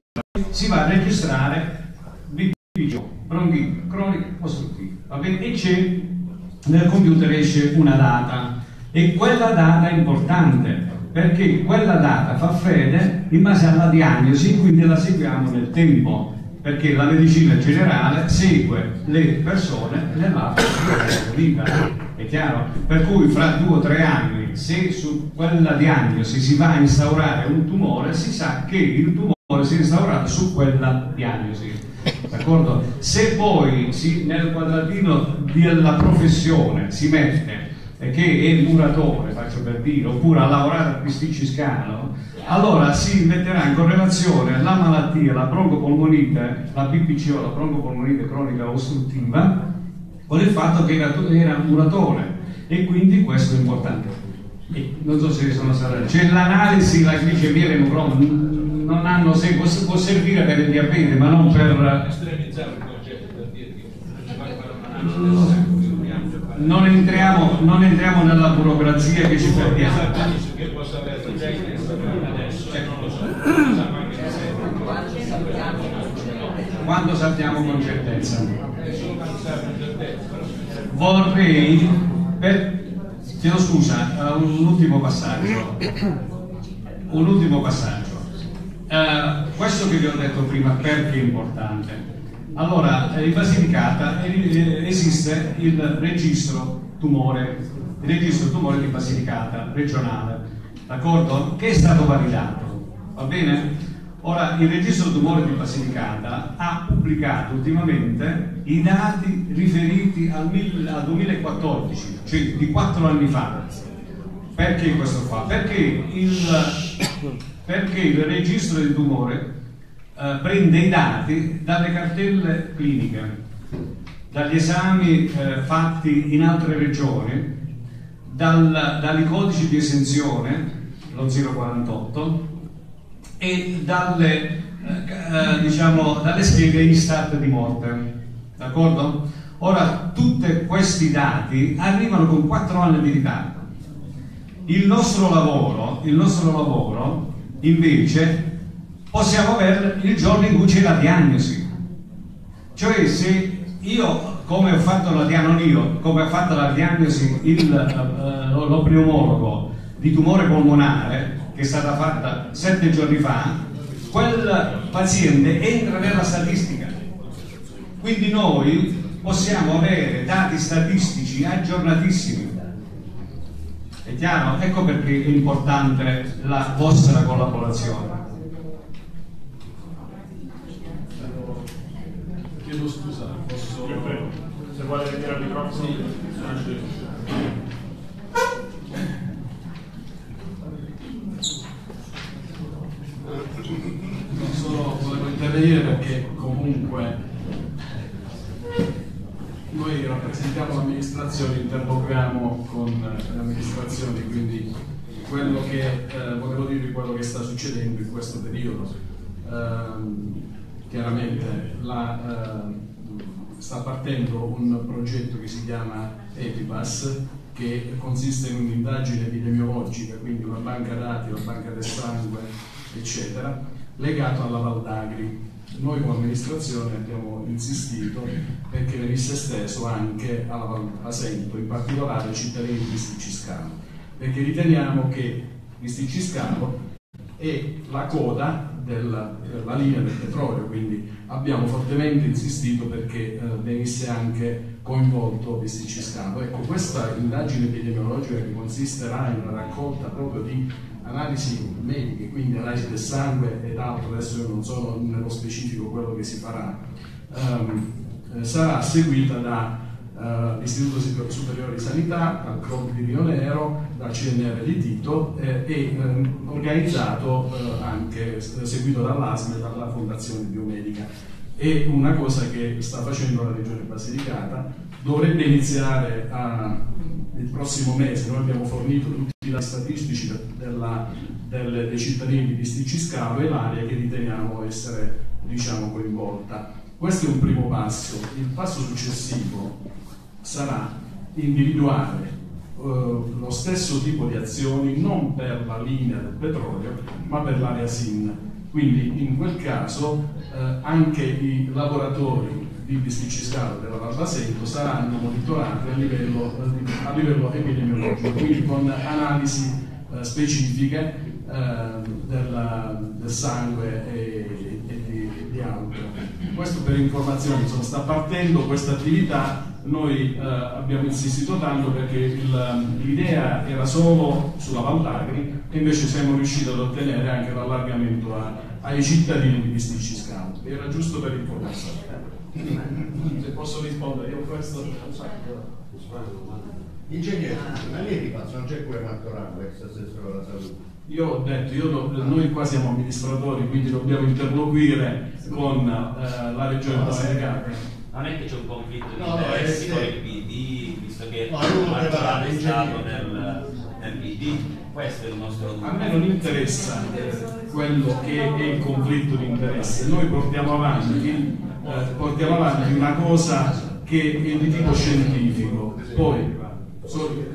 [SPEAKER 13] si va a registrare BPCO, bronchite cronica ostruttiva, va bene? E c'è nel computer esce una data e quella data è importante perché quella data fa fede in base alla diagnosi, quindi la seguiamo nel tempo, perché la medicina generale segue le persone nell'arco della loro vita, è chiaro? Per cui fra due o tre anni, se su quella diagnosi si va a instaurare un tumore, si sa che il tumore si è instaurato su quella diagnosi. D'accordo? Se poi si, nel quadratino della professione si mette che è il muratore, faccio per dire, oppure ha lavorato a Pisticci Scalo, allora si metterà in correlazione la malattia, la broncopolmonite, la BPCO, la broncopolmonite cronica ostruttiva, con il fatto che era, era muratore e quindi questo è importante. E non so se sono state. C'è l'analisi, la glicemia e non hanno senso, può servire per il diabete, ma non per.
[SPEAKER 14] Estremizzare il concetto per dire che ci fare un'analisi
[SPEAKER 13] non entriamo, non entriamo, nella burocrazia che ci perdiamo.
[SPEAKER 14] Che possa aver adesso, non lo so.
[SPEAKER 13] Quando sappiamo con certezza? Vorrei, per, chiedo scusa, un ultimo passaggio. Un ultimo passaggio. Uh, questo che vi ho detto prima perché è importante? Allora, in Basilicata esiste il registro tumore, il registro tumore di Basilicata regionale, d'accordo? Che è stato validato, va bene? Ora, il registro tumore di Basilicata ha pubblicato ultimamente i dati riferiti al, mil- al 2014, cioè di quattro anni fa. Perché questo qua? Perché il, perché il registro del tumore eh, prende i dati dalle cartelle cliniche, dagli esami eh, fatti in altre regioni, dal, dai codici di esenzione, lo 048, e dalle, eh, eh, diciamo, dalle schede Istat di morte. D'accordo? Ora, tutti questi dati arrivano con 4 anni di ritardo. Il nostro lavoro, il nostro lavoro invece possiamo avere il giorno in cui c'è la diagnosi. Cioè se io, come ho fatto la diagnosi, come ha fatto la diagnosi il, lo pneumologo di tumore polmonare, che è stata fatta sette giorni fa, quel paziente entra nella statistica. Quindi noi possiamo avere dati statistici aggiornatissimi. È chiaro? Ecco perché è importante la vostra collaborazione.
[SPEAKER 6] Chiedo scusa, posso... Se vuole venire al microfono. Sì. Non solo volevo intervenire perché comunque noi rappresentiamo l'amministrazione, interloquiamo con le amministrazioni, quindi quello che eh, volevo dirvi quello che sta succedendo in questo periodo. Eh, chiaramente la, eh, sta partendo un progetto che si chiama Epipass che consiste in un'indagine epidemiologica, quindi una banca dati, una banca del sangue, eccetera, legato alla Valdagri. Noi come amministrazione abbiamo insistito perché venisse esteso anche alla Valpasento, in particolare ai cittadini di Sticciscano, perché riteniamo che di Sticciscano è la coda della, della, linea del petrolio, quindi abbiamo fortemente insistito perché eh, venisse anche coinvolto Vesticciscano. Ecco, questa indagine epidemiologica che consisterà in una raccolta proprio di analisi mediche, quindi analisi del sangue ed altro, adesso io non so nello specifico quello che si farà, ehm, eh, sarà seguita dall'Istituto uh, Superiore di Sanità, dal CROB di Rio Nero, dal CNR di Tito eh, e ehm, organizzato eh, anche, seguito dall'ASME e dalla Fondazione Biomedica. È una cosa che sta facendo la Regione Basilicata, dovrebbe iniziare a, il prossimo mese, noi abbiamo fornito tutti i dati statistici della, del, dei cittadini di Sticiscalo e l'area che riteniamo essere diciamo, coinvolta. Questo è un primo passo. Il passo successivo sarà individuare uh, lo stesso tipo di azioni non per la linea del petrolio, ma per l'area SIN. Quindi in quel caso uh, anche i lavoratori di Bisticciscalo della Valbasento saranno monitorati a livello, a livello epidemiologico, quindi con analisi uh, specifiche della, del sangue e, e di, di, altro. Questo per informazioni, insomma, sta partendo questa attività noi eh, abbiamo insistito tanto perché l'idea era solo sulla Valdagri e invece siamo riusciti ad ottenere anche l'allargamento a, ai cittadini di Bisticci Scout. Era giusto per informazione. Se posso rispondere, io questo...
[SPEAKER 14] Ingegnere, ma lei non c'è pure Martorano, ex assessore alla salute?
[SPEAKER 13] Io ho detto, io do, noi qua siamo amministratori, quindi dobbiamo interloquire con eh, la regione Basilicata
[SPEAKER 20] non è che c'è un conflitto di no, interessi con il PD, visto che no, Martorano è stato nel, nel PD, questo è il nostro dubbio.
[SPEAKER 13] A me non interessa eh, quello che è il conflitto di interesse, noi portiamo avanti, eh, portiamo avanti una cosa che è di tipo scientifico, poi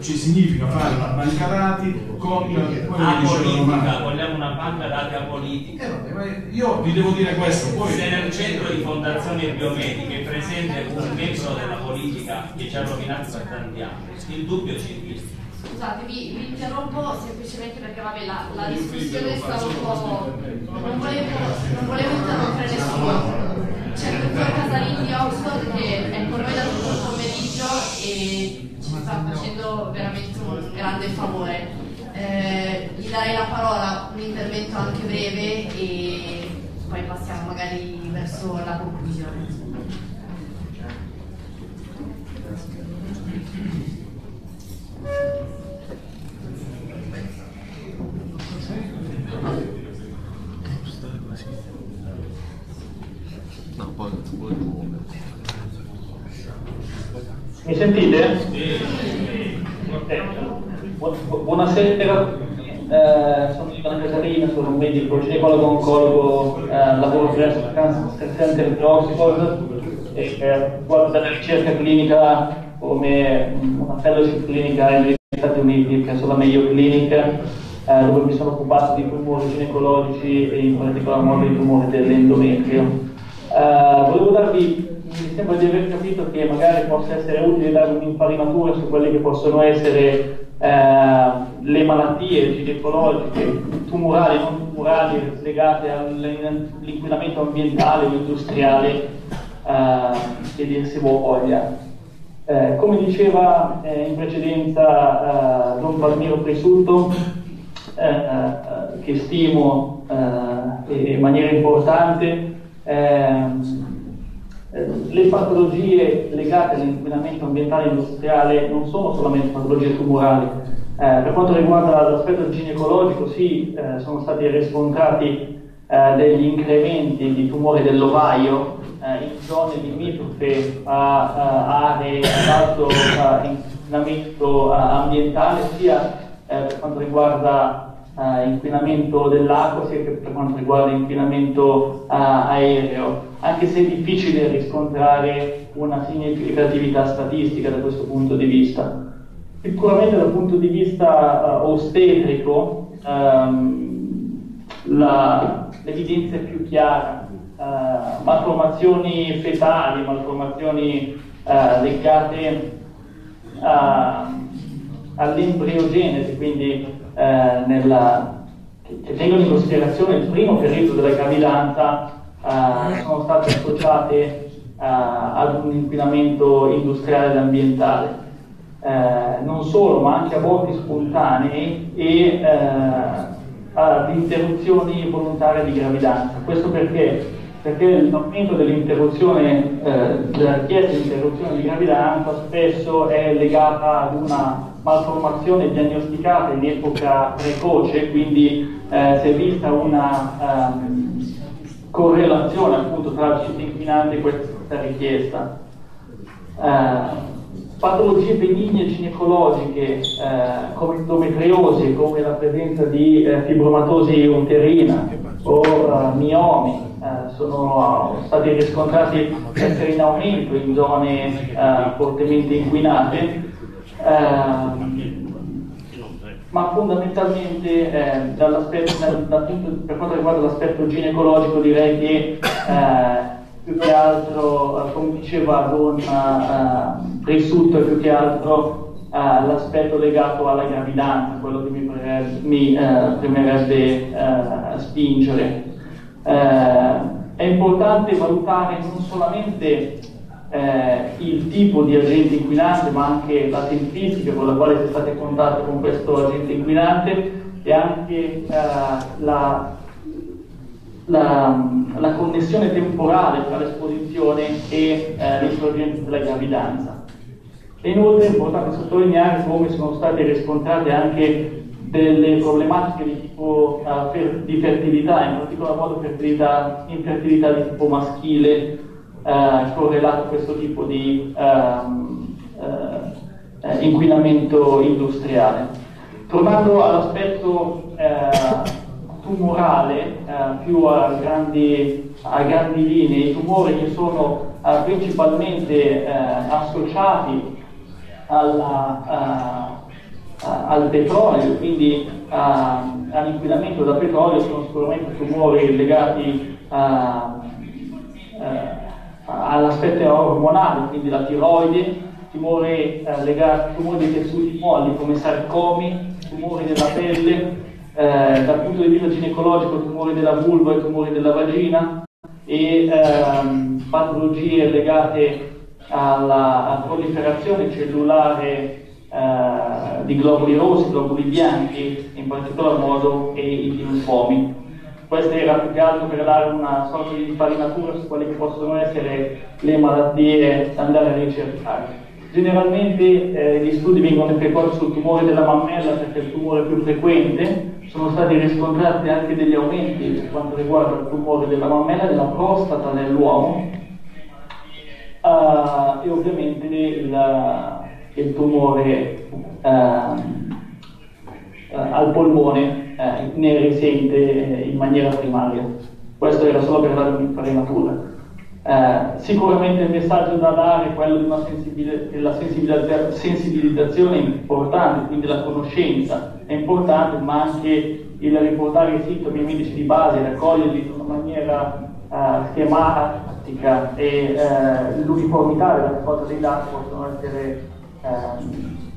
[SPEAKER 13] ci significa fare una banca dati con quello che
[SPEAKER 20] dicevano vogliamo una banca dati apolitica.
[SPEAKER 13] Eh, io vi devo dire questo poi...
[SPEAKER 20] se nel centro di fondazioni biomediche è presente un membro della politica che ci ha rovinato per tanti anni il dubbio ci esiste
[SPEAKER 1] Scusate, vi, vi, interrompo semplicemente perché vabbè, la, la discussione stava un po'. Non volevo, non volevo interrompere nessuno. C'è il dottor Casalini di Oxford che è con noi da tutto il pomeriggio e ci sta facendo veramente un grande favore. Eh, gli darei la parola, un intervento anche breve e poi passiamo magari verso la conclusione.
[SPEAKER 21] Mi sentite? Bu- buonasera, eh, sono Ivana Casalina, sono un medico ginecologo oncologo, eh, lavoro presso il Cancer Center di Oxford e eh, guardo della ricerca clinica come una fellowship clinica negli Stati Uniti, presso la Mayo Clinic, eh, dove mi sono occupato di tumori ginecologici e in particolar modo di tumori dell'endometrio. Eh, volevo darvi, mi sembra di aver capito che magari possa essere utile dare un'infarinatura su quelle che possono essere eh, le malattie ginecologiche, tumorali e non tumorali, legate all'inquinamento ambientale o industriale, eh, che dir si voglia. Eh, come diceva eh, in precedenza eh, Don Palmiro Presutto, eh, eh, che stimo in maniera importante, ehm, eh, le patologie legate all'inquinamento ambientale industriale non sono solamente patologie tumorali. Per quanto riguarda l'aspetto ginecologico, sì, sono stati riscontrati degli incrementi di tumori dell'ovaio eh, in zone limitrofe a, aree ad alto eh, inquinamento ambientale, sia per quanto riguarda inquinamento dell'acqua sia per quanto riguarda inquinamento aereo, anche se è difficile riscontrare una significatività statistica da questo punto di vista. Sicuramente dal punto di vista ostetrico um, la, l'evidenza è più chiara, malformazioni fetali, malformazioni legate all'embriogenesi, quindi eh, nella, che tengono in considerazione il primo periodo della gravidanza eh, sono state associate eh, ad un inquinamento industriale ed ambientale. Eh, non solo, ma anche aborti spontanei e ad interruzioni volontarie di gravidanza. Questo perché? Perché l'aumento dell'interruzione, eh, della richiesta di interruzione di gravidanza spesso è legata ad una malformazione diagnosticata in epoca precoce, quindi eh, si è vista una um, correlazione appunto tra agente inquinante e questa richiesta. Uh, patologie benigne ginecologiche eh, come endometriosi, come la presenza di eh, fibromatosi uterina o miomi eh, sono stati riscontrati essere in aumento in zone fortemente inquinate Ehm, ma fondamentalmente eh, dal, per quanto riguarda l'aspetto ginecologico direi che eh, più che altro, eh, come diceva Don eh, Risutto, è più che altro eh, l'aspetto legato alla gravidanza, quello che mi, pre- mi eh, premerebbe spingere. È importante valutare non solamente eh, il tipo di agente inquinante, ma anche la tempistica con la quale si è stato in contatto con questo agente inquinante e anche eh, la, la, la, connessione temporale tra l'esposizione e eh, l'insorgenza della gravidanza. E inoltre è importante sottolineare come sono state riscontrate anche delle problematiche di tipo uh, di fertilità, in particolar modo fertilità, infertilità di tipo maschile, eh, correlato a questo tipo di ehm, eh, inquinamento industriale. Tornando all'aspetto eh, tumorale, eh, più a grandi, a grandi, linee, i tumori che sono eh, principalmente eh, associati alla, al petrolio, quindi all'inquinamento da petrolio sono sicuramente tumori legati a all'aspetto ormonale, quindi la tiroide, tumori eh, legati, tumori dei tessuti molli come sarcomi, tumori della pelle, eh, dal punto di vista ginecologico tumori della vulva e tumori della vagina e ehm, patologie legate alla proliferazione cellulare eh, di globuli rossi, globuli bianchi in particolar modo e i linfomi. questo era più che altro per dare una sorta di infarinatura su quelle che possono essere le malattie da andare a ricercare. Generalmente eh, gli studi vengono effettuati sul tumore della mammella perché è il tumore più frequente, sono stati riscontrati anche degli aumenti per quanto riguarda il tumore della mammella della prostata nell'uomo uh, e ovviamente il, il tumore uh, al polmone eh, ne risente eh, in maniera primaria. Questo era solo per dare un'infarinatura. Eh, sicuramente il messaggio da dare è quello di una sensibil- sensibilizza- sensibilizzazione importante, quindi la conoscenza è importante, ma anche il riportare i sintomi medici di base, raccoglierli in una maniera eh, schematica e eh, l'uniformità della raccolta dei dati possono essere ehm,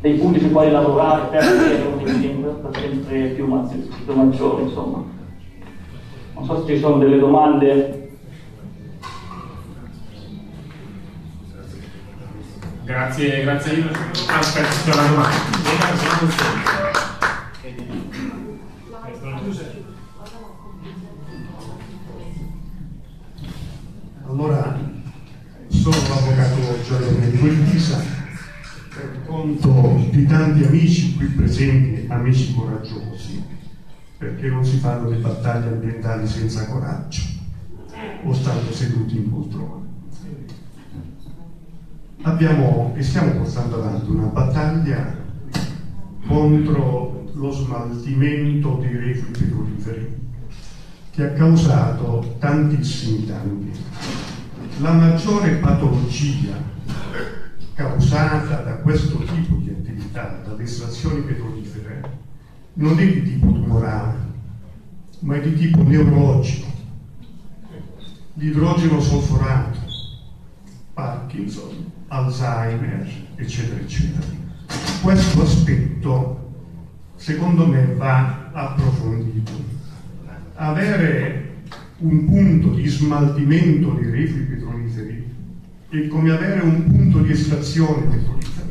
[SPEAKER 21] dei punti sui quali lavorare per avere un'efficienza sempre più, più maggiore. Insomma. Non so se ci sono delle domande.
[SPEAKER 5] Grazie, grazie Lino. Aspetta, c'è una domanda.
[SPEAKER 14] Allora, sono l'avvocato Giorgio Medico Elisa, per conto di tanti amici qui presenti, amici coraggiosi, perché non si fanno le battaglie ambientali senza coraggio o stando seduti in poltrona. Abbiamo e stiamo portando avanti una battaglia contro lo smaltimento dei reflui petroliferi che ha causato tantissimi danni. La maggiore patologia causata da questo tipo di attività, dalle estrazioni petrolifere, non è di tipo tumorale, ma è di tipo neurologico. L'idrogeno solforato, Parkinson, Alzheimer, eccetera, eccetera. Questo aspetto, secondo me, va approfondito avere un punto di smaltimento dei reflui petroliferi è come avere un punto di estrazione petrolifera.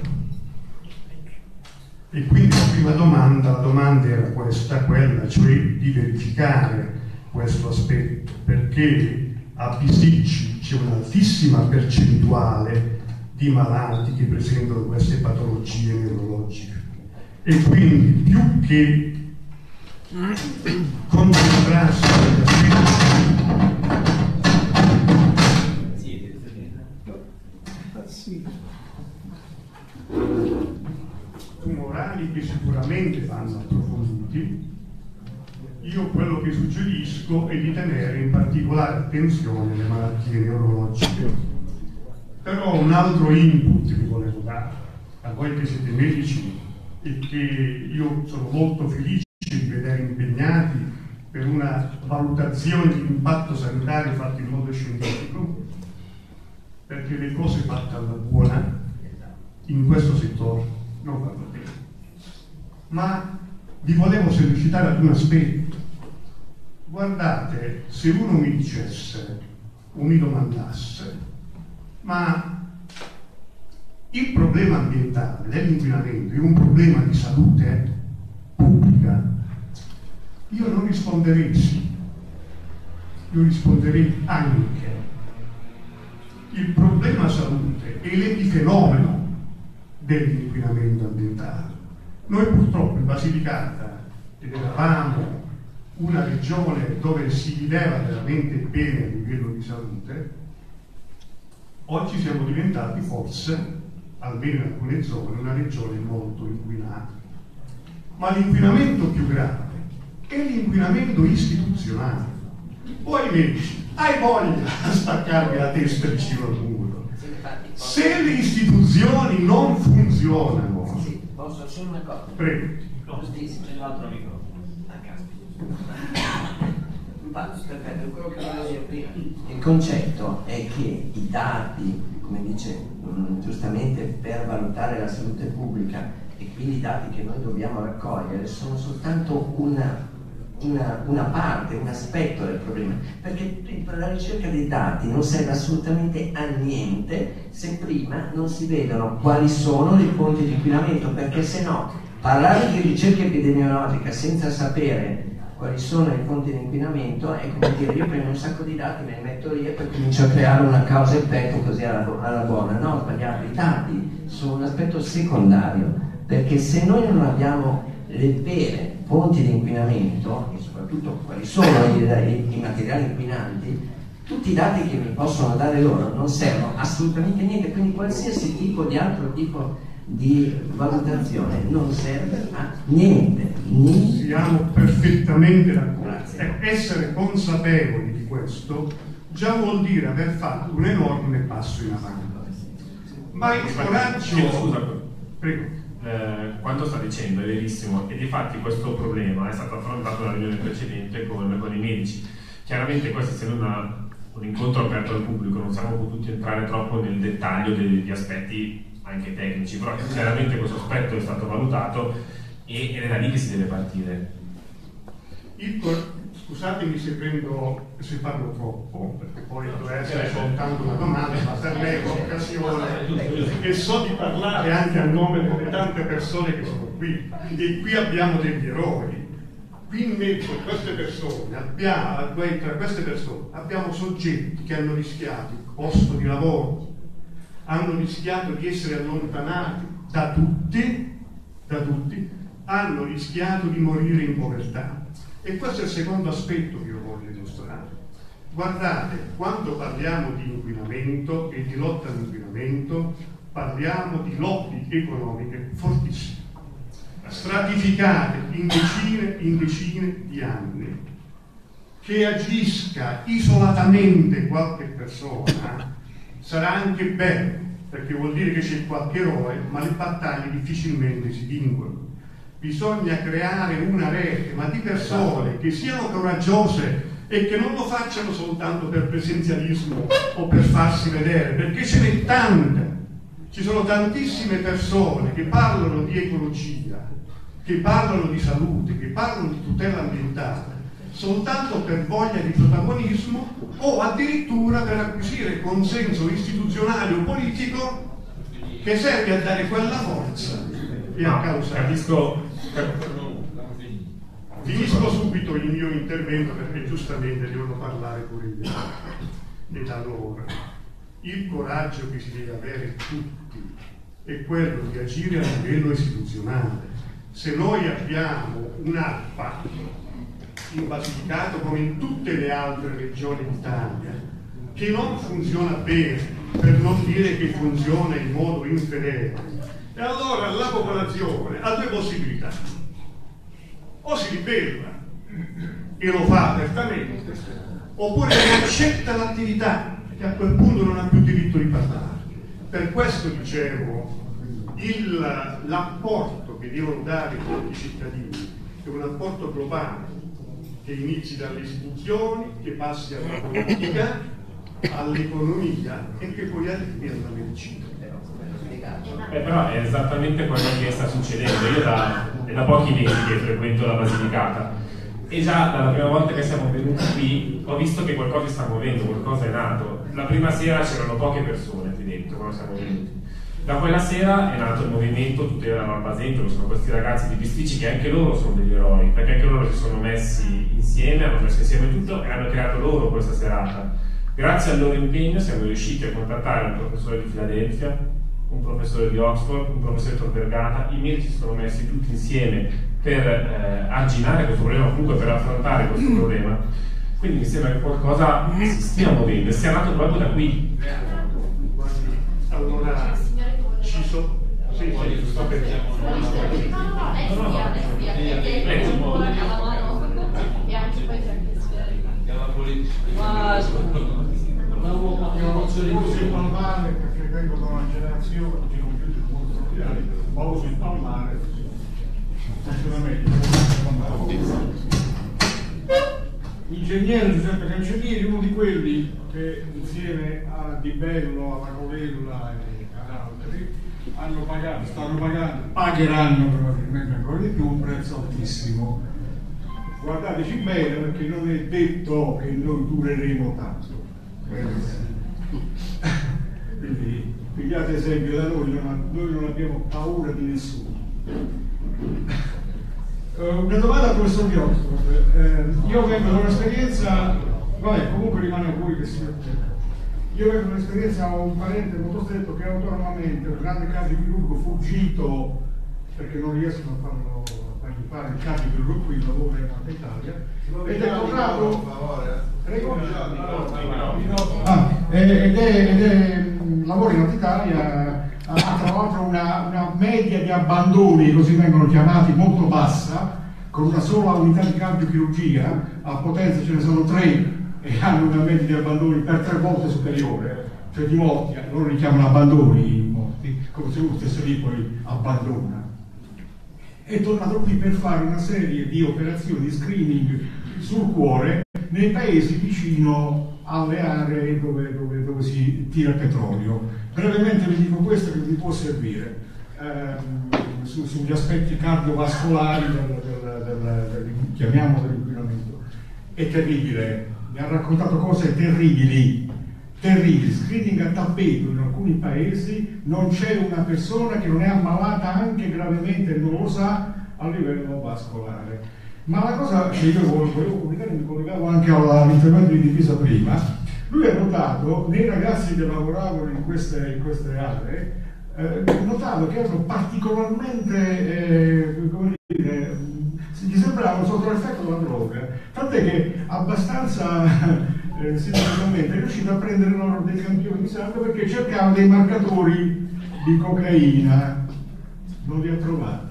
[SPEAKER 14] E quindi la prima domanda, la domanda era questa, quella cioè di verificare questo aspetto, perché a Bisicci c'è un'altissima percentuale di malati che presentano queste patologie neurologiche. E quindi più che concentrarsi tumorali che sicuramente vanno approfonditi io quello che suggerisco è di tenere in particolare attenzione alle malattie neurologiche però un altro input vi volevo dare a voi che siete medici e che io sono molto felice di vedere impegnati per una valutazione di impatto sanitario fatta in modo scientifico, perché le cose fatte alla buona in questo settore non vanno. Ma vi volevo sollecitare ad un aspetto. Guardate, se uno mi dicesse o mi domandasse, ma il problema ambientale dell'inquinamento è un problema di salute pubblica, io non risponderei sì, io risponderei anche. Il problema salute è l'epifenomeno dell'inquinamento ambientale. Noi purtroppo in Basilicata, ed eravamo una regione dove si viveva veramente bene a livello di salute, oggi siamo diventati forse, almeno in alcune zone, una regione molto inquinata. Ma l'inquinamento più grave è l'inquinamento istituzionale. Voi medici, hai voglia di staccarvi la testa vicino al muro. Se le istituzioni non funzionano,
[SPEAKER 18] Posso solo una cosa?
[SPEAKER 14] Prego.
[SPEAKER 18] C'è l'altro microfono. Infatti, perfetto, quello che volevo dire prima. Il concetto è che i dati, come dice mh, giustamente, per valutare la salute pubblica e quindi i dati che noi dobbiamo raccogliere sono soltanto una, una, una parte, un aspetto del problema, perché la ricerca dei dati non serve assolutamente a niente se prima non si vedono quali sono le fonti di inquinamento, perché se no parlare di ricerca epidemiologica senza sapere quali sono le fonti di inquinamento è come dire io prendo un sacco di dati, me li metto lì e poi comincio a creare una causa e effetto così alla, alla buona. No, sbagliato, i dati sono un aspetto secondario, perché se noi non abbiamo le vere fonti di inquinamento e soprattutto quali sono i, i, i materiali inquinanti, tutti i dati che mi possono dare loro non servono assolutamente niente, quindi qualsiasi tipo di altro tipo di valutazione non serve a niente. niente.
[SPEAKER 14] Siamo perfettamente d'accordo. Essere consapevoli di questo già vuol dire aver fatto un enorme passo in avanti. Ma il coraggio...
[SPEAKER 5] Scusa,
[SPEAKER 14] Prego.
[SPEAKER 5] Eh, quanto sta dicendo è verissimo e di fatti questo problema è stato affrontato nella riunione precedente con, con i medici. Chiaramente questo essendo una, un incontro aperto al pubblico non siamo potuti entrare troppo nel dettaglio degli aspetti anche tecnici, però chiaramente questo aspetto è stato valutato e, ed è da lì che si deve partire.
[SPEAKER 14] Il, scusatemi se prendo se parlo troppo, perché poi dovrebbe essere soltanto una domanda, ma per me è un'occasione e so di parlare anche a nome di tante persone che sono qui. E qui abbiamo degli eroi. Qui in mezzo a queste persone abbiamo, tra queste persone abbiamo soggetti che hanno rischiato il posto di lavoro, hanno rischiato di essere allontanati da tutti, da tutti, hanno rischiato di morire in povertà. E questo è il secondo aspetto che io voglio illustrare. Guardate, quando parliamo di inquinamento e di lotta all'inquinamento, parliamo di lobby economiche fortissime, stratificate in decine e in decine di anni. Che agisca isolatamente qualche persona sarà anche bello, perché vuol dire che c'è qualche eroe, ma le battaglie difficilmente si vincono. Bisogna creare una rete, ma di persone che siano coraggiose e che non lo facciano soltanto per presenzialismo o per farsi vedere, perché ce n'è tante. Ci sono tantissime persone che parlano di ecologia, che parlano di salute, che parlano di tutela ambientale, soltanto per voglia di protagonismo o addirittura per acquisire consenso istituzionale o politico che serve a dare quella forza e a causare.
[SPEAKER 5] Capisco.
[SPEAKER 14] Finisco subito il mio intervento perché giustamente devono parlare pure io. Ed allora, il coraggio che si deve avere tutti è quello di agire a livello istituzionale. Se noi abbiamo un'APPA in Basilicato come in tutte le altre regioni d'Italia, che non funziona bene, per non dire che funziona in modo infedele. E allora la popolazione ha due possibilità. O si ribella e lo fa apertamente, oppure accetta l'attività e a quel punto non ha più diritto di parlare. Per questo dicevo, l'apporto che devono dare i cittadini è un apporto globale che inizi dalle istituzioni, che passi alla politica, all'economia e che poi arrivi alla medicina.
[SPEAKER 5] Eh, però è esattamente quello che sta succedendo. Io da, da pochi mesi che frequento la Basilicata e già dalla prima volta che siamo venuti qui ho visto che qualcosa sta muovendo, qualcosa è nato. La prima sera c'erano poche persone qui dentro quando siamo venuti. Da quella sera è nato il movimento Tutela dall'Albasento, che sono questi ragazzi di Bisticci che anche loro sono degli eroi, perché anche loro si sono messi insieme, hanno messo insieme tutto e hanno creato loro questa serata. Grazie al loro impegno siamo riusciti a contattare un professore di Filadelfia, un professore di Oxford, un professore di Tor Vergata, i medici si sono messi tutti insieme per eh, arginare questo problema, comunque per affrontare questo problema. Quindi mi sembra che qualcosa si stia muovendo sia nato proprio da qui.
[SPEAKER 14] Allora, ci sono... Sì, sì, sto pensando.
[SPEAKER 1] No, no, è via, è via, è ancora alla mano e anche poi c'è anche
[SPEAKER 14] Io non so di uso il palmare perché vengo da una generazione di computer molto familiari, ma uso il palmare, funziona meglio. Ingegnere Giuseppe Cancellieri, uno di quelli che insieme a Di Bello, a Racolella e ad altri hanno pagato, stanno pagando, pagheranno probabilmente ancora di più un prezzo altissimo. Guardateci bene perché non è detto che noi dureremo tanto. Quindi pigliate esempio da noi, non, noi non abbiamo paura di nessuno.
[SPEAKER 22] Uh, una domanda al professor. Eh, io vengo da un'esperienza, vabbè, comunque rimane a voi che si Io vengo da un'esperienza, ho un parente molto stretto che autonomamente, un grande cardiochirurgo fuggito perché non riescono a farlo a fargli fare il cardiochirurgo qui, lavora in Alta Italia, ed è tornato. Ed è, ed è, lavora in Alta Italia, ha tra l'altro una, una media di abbandoni, così vengono chiamati, molto bassa, con una sola unità di cardiochirurgia, a Potenza ce ne sono tre e hanno una media di abbandoni per tre volte superiore, cioè di morti, loro li chiamano abbandoni i morti, come se uno stesse lì poi abbandona. È tornato qui per fare una serie di operazioni di screening sul cuore nei paesi vicino alle aree dove, dove, dove si tira petrolio. Brevemente vi dico questo che vi può servire ehm, su, sugli aspetti cardiovascolari del, del, del, del, chiamiamo dell'inquinamento. È terribile, mi ha raccontato cose terribili, terribili. Screening a tappeto in alcuni paesi, non c'è una persona che non è ammalata anche gravemente non lo sa a livello vascolare. Ma la cosa che io volevo comunicare, mi collegavo anche all'intervento di difesa prima, lui ha notato nei ragazzi che lavoravano in queste, in queste aree, eh, notavo che erano particolarmente, eh, come dire, gli sembravano sotto l'effetto della droga, tant'è che abbastanza eh, sicuramente è riuscito a prendere loro dei campioni di sangue perché cercava dei marcatori di cocaina, non li ha trovati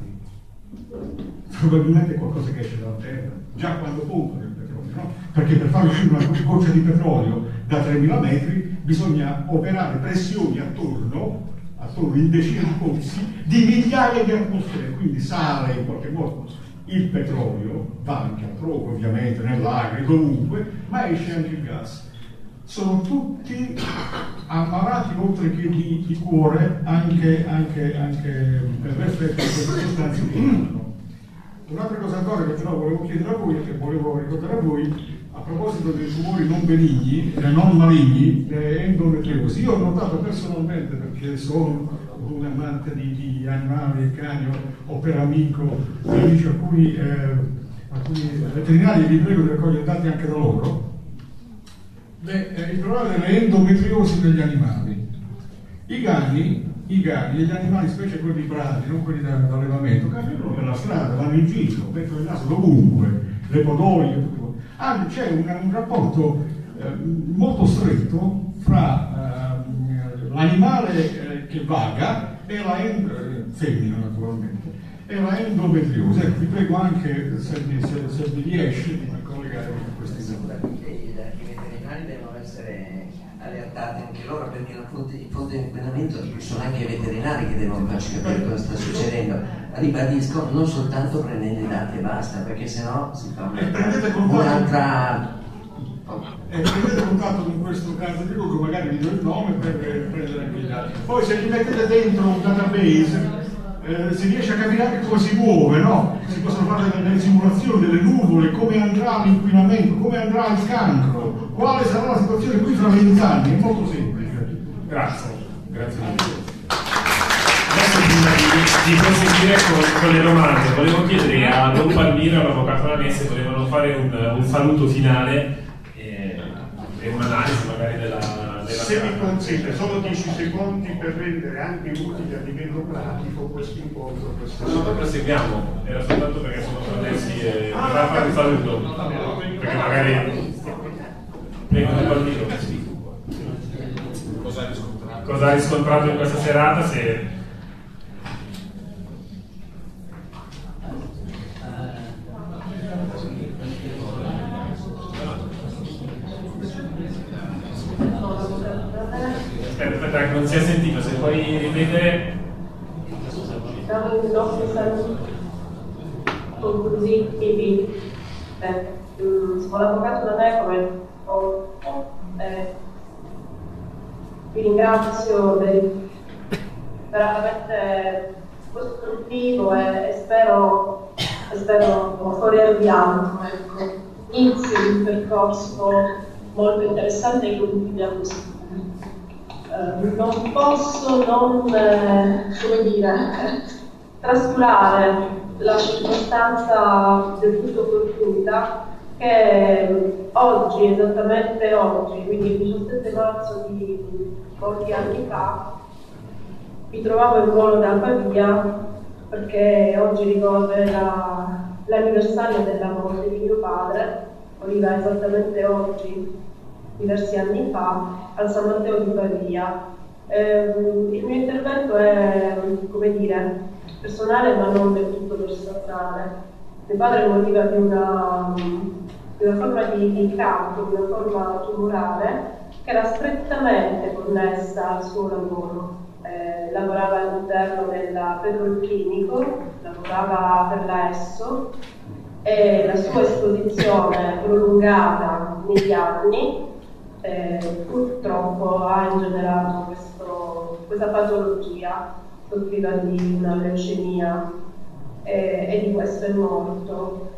[SPEAKER 22] probabilmente qualcosa che esce dalla terra, già quando pompano il petrolio, no? perché per fare uscire una goccia di petrolio da 3.000 metri bisogna operare pressioni attorno, attorno in decine di pozzi, di migliaia di atmosfere, quindi sale in qualche modo il petrolio, va anche altrove ovviamente, nell'agri, dovunque, ma esce anche il gas. Sono tutti ammalati oltre che di, di cuore anche, anche, anche per l'effetto di queste sostanze che hanno. Un'altra cosa ancora che però volevo chiedere a voi e che volevo ricordare a voi, a proposito dei tumori non benigni, non maligni, eh, endometriosi, io ho notato personalmente, perché sono un amante di, di animali e cani, ho per amico, amici, alcuni, eh, alcuni veterinari, vi prego di raccogliere dati anche da loro, le, eh, il problema delle endometriosi degli animali. I cani i gatti, gli animali, specie quelli bravi, non quelli da, d'allevamento, camminano per la strada, vanno in giro, mettono il naso dovunque, le podolie, tutto. Ah, c'è un, un rapporto eh, molto stretto fra eh, l'animale che vaga e la eh, femmina naturalmente, e la endometriosi. Ecco, vi prego anche se, se, se vi riesce di collegare con questi esempi.
[SPEAKER 18] I veterinari devono essere allertate anche loro perché la fonte di inquinamento sono anche i veterinari che devono farci capire cosa sta succedendo. Ribadisco, non soltanto prendendo i dati e basta, perché sennò si fa un'altra...
[SPEAKER 22] E prendete contatto con questo caso di Luca, magari vi do il nome per prendere anche gli altri. Poi se li mettete dentro un database eh, si riesce a capire anche come si muove, no? Si possono fare delle simulazioni delle nuvole, come andrà l'inquinamento, come andrà il cancro, quale sarà la situazione qui fra vent'anni, è molto semplice. Grazie. Grazie
[SPEAKER 5] Adesso prima di, di proseguire con, con, le domande, volevo chiedere a Don Palmiro e all'Avvocato Lanese se volevano fare un, un saluto finale eh, e un'analisi magari della
[SPEAKER 22] se mi consente solo 10 secondi per rendere anche utile a livello pratico questo incontro. Questo
[SPEAKER 5] no, proseguiamo, era soltanto perché sono connessi e ah, fare un saluto, perché magari. Cosa hai riscontrato? Cosa hai riscontrato in questa serata? Se aspetta, non si è sentito, se puoi ripetere.
[SPEAKER 23] Conclusivi, eh, l'avvocato da me come ho, eh, vi ringrazio del, veramente costruttivo e, e spero, spero fuoriarviamo ecco, inizio un percorso molto interessante e a questo eh, non posso non, eh, come dire, trascurare la circostanza del tutto fortuita che oggi, esattamente oggi, quindi il 17 marzo di molti anni fa, mi trovavo in volo da Pavia perché oggi ricorre la, l'anniversario della morte di mio padre, moriva esattamente oggi, diversi anni fa, al San Matteo di Pavia. Eh, il mio intervento è, come dire, personale ma non del tutto personale. Mio padre moriva di una, di una forma di, di cancro, di una forma tumorale che era strettamente connessa al suo lavoro. Eh, lavorava all'interno del petrolchimico, lavorava per la ESSO e la sua esposizione prolungata negli anni eh, purtroppo ha ingenerato questo, questa patologia, soffriva di una leucemia eh, e di questo è morto.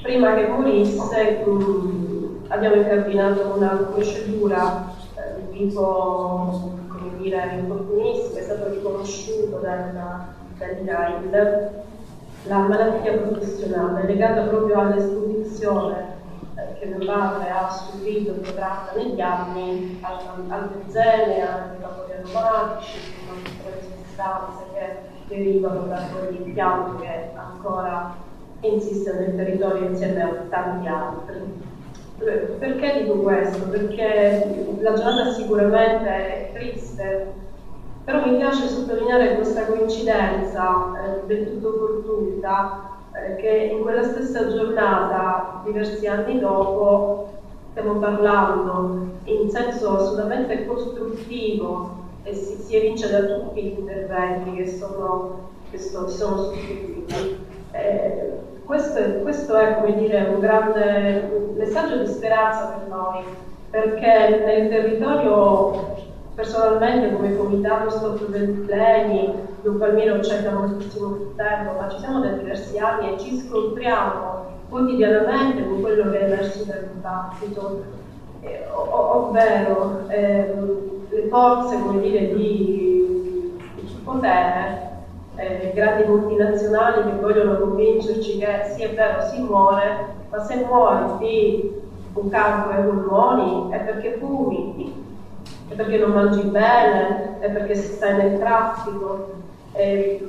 [SPEAKER 23] Prima che morisse mh, mm, abbiamo incardinato una procedura eh, tipo come dire, infortunistica, è stato riconosciuto dal, dal la malattia professionale legata proprio all'esposizione che mio padre ha subito e tratta negli anni benzene, ai vapori aromatici, le sostanze che derivano da quell'impianto che ancora insiste nel territorio insieme a tanti altri. Perché dico questo? Perché la giornata sicuramente è triste, però mi piace sottolineare questa coincidenza eh, del tutto fortuita che in quella stessa giornata, diversi anni dopo, stiamo parlando in senso assolutamente costruttivo e si, si evince da tutti gli interventi che sono, che sono, sono susseguiti. Eh, questo, questo è, come dire, un grande messaggio di speranza per noi, perché nel territorio personalmente come comitato stop del pleni, Don Palmiro c'è da moltissimo tempo, ma ci siamo da diversi anni e ci scontriamo quotidianamente con quello che è emerso dal dibattito, eh, ovvero eh, le forze come dire, di, di potere, eh, grandi multinazionali che vogliono convincerci che sì è vero si muore, ma se muori di un cancro ai polmoni è perché fumi, è perché non mangi bene, è perché stai nel traffico. E,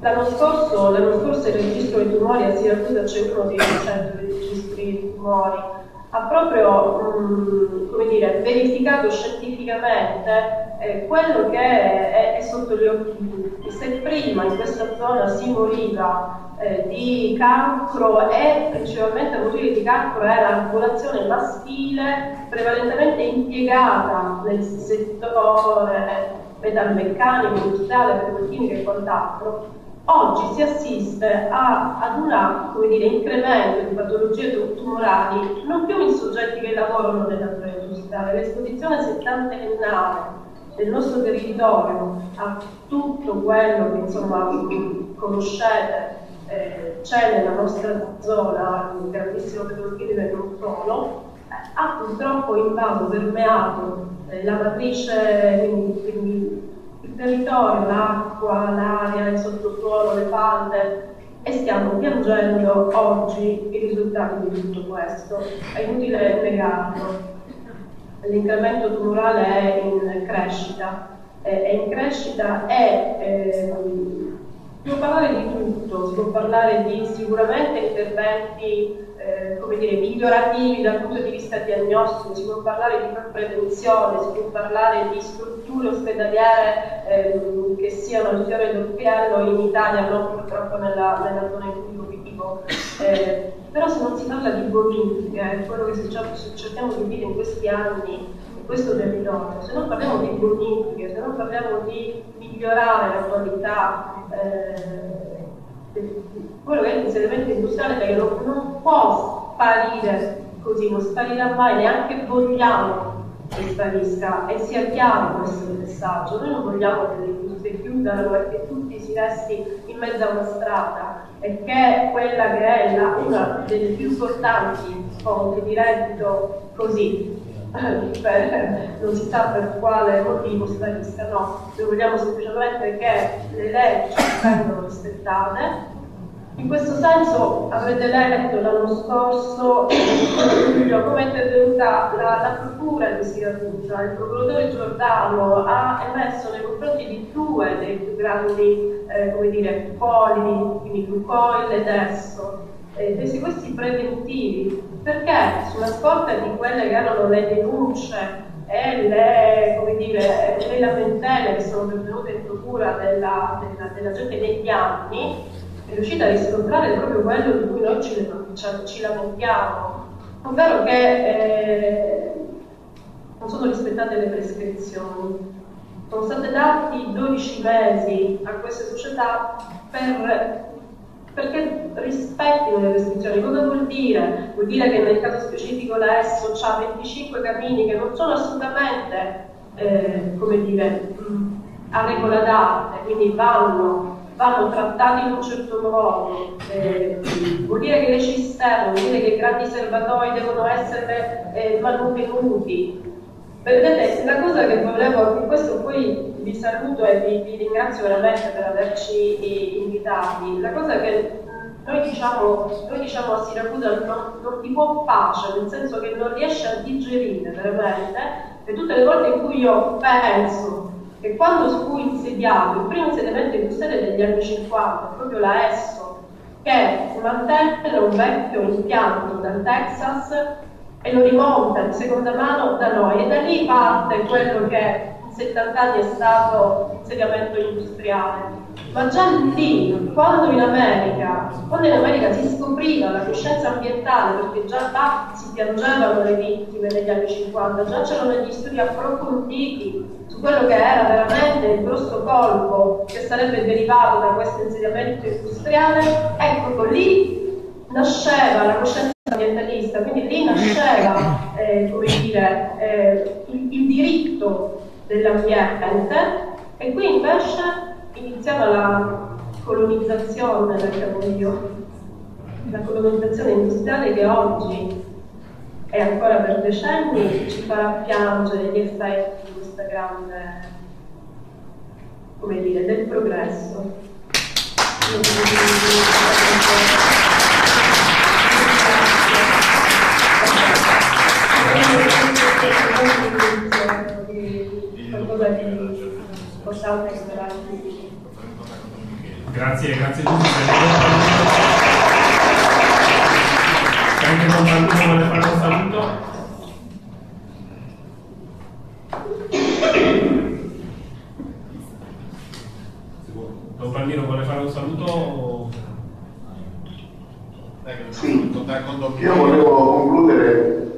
[SPEAKER 23] l'anno, scorso, l'anno scorso il registro dei tumori a Siracusa c'è uno dei 100 registri di tumori ha proprio come dire, verificato scientificamente eh, quello che è, è, sotto gli occhi di tutti. Se prima in questa zona si moriva eh, di cancro e principalmente a morire di cancro era la popolazione maschile prevalentemente impiegata nel settore metalmeccanico, industriale, petrochimico e quant'altro, Oggi si assiste a, ad un incremento di patologie tumorali non più in soggetti che lavorano nella industriale. L'esposizione settantennale del nostro territorio a tutto quello che insomma conoscete eh, c'è nella nostra zona, un grandissimo petrolchimico e non solo, eh, ha purtroppo invaso, permeato eh, la matrice, quindi, quindi il territorio, l'acqua, l'aria, il sottosuolo, le falde e stiamo piangendo oggi i risultati di tutto questo. È inutile negarlo. L'incremento tumorale è in crescita, è in crescita e eh, può parlare di tutto, si può parlare di sicuramente interventi eh, come dire, migliorativi dal punto di vista diagnostico, si può parlare di prevenzione, si può parlare di strutture ospedaliere eh, che siano il fiore d'occhiello in Italia, non purtroppo nella, nella zona in cui vivo. Eh, però se non si parla di bonifica, quello che cerchiamo di dire in questi anni in questo territorio, se non parliamo di bonifiche, se non parliamo di migliorare la qualità eh, quello che è l'inserimento industriale perché non, non può sparire così, non sparirà mai, neanche vogliamo che sparisca e sia chiaro questo messaggio. Noi non vogliamo che le industrie chiudano e che tutti si resti mezzo a una strada e che quella che è la, una delle più importanti fonti di reddito così per, non si sa per quale motivo sbagliska no, noi vogliamo semplicemente che le leggi vengano rispettate. In questo senso avrete letto l'anno scorso come è intervenuta la, la procura di Siracusa, il procuratore Giordano ha emesso nei confronti di due dei più grandi eh, come dire, poli, quindi Lucoil ed Esso, eh, dei sequestri preventivi, perché sulla scorta di quelle che erano le denunce e le, come dire, le lamentele che sono pervenute in procura della, della, della gente negli anni, è riuscita a riscontrare proprio quello di cui noi ci, ci, ci lamentiamo, ovvero che eh, non sono rispettate le prescrizioni. Sono stati dati 12 mesi a queste società per perché rispettino le restrizioni. Cosa vuol dire? Vuol dire che nel caso specifico la ESSO ha 25 cammini che non sono assolutamente, eh, come dire, a regola d'arte, quindi vanno, vanno, trattati in un certo modo, eh, vuol dire che le cisterne, vuol dire che i grandi serbatoi devono essere eh, manutenuti. Vedete, la cosa che volevo, in questo poi vi saluto e vi, vi, ringrazio veramente per averci eh, invitati. La cosa che noi diciamo, noi diciamo a Siracusa non, non ti può pace, nel senso che non riesce a digerire veramente, e tutte le volte in cui io penso che quando fu insediato, il primo insediamento in Bruxelles degli anni 50, proprio la ESSO, che mantenne un vecchio impianto dal Texas e lo rimonta di seconda mano da noi. E da lì parte quello che 70 anni è stato insediamento industriale, ma già lì, quando in America, quando in America si scopriva la coscienza ambientale, perché già là si piangevano le vittime negli anni 50, già c'erano degli studi approfonditi su quello che era veramente il grosso colpo che sarebbe derivato da questo insediamento industriale, ecco lì nasceva la coscienza ambientalista, quindi lì nasceva eh, come dire, eh, il, il diritto dell'ambiente e qui invece iniziava la colonizzazione, io, la colonizzazione industriale che oggi e ancora per decenni ci farà piangere gli effetti di questa grande, come dire, del progresso.
[SPEAKER 5] Grazie, grazie Giuseppe. Anche Don Palmino vuole fare un saluto. Don Palmino vuole fare un saluto?
[SPEAKER 8] Sì, io volevo concludere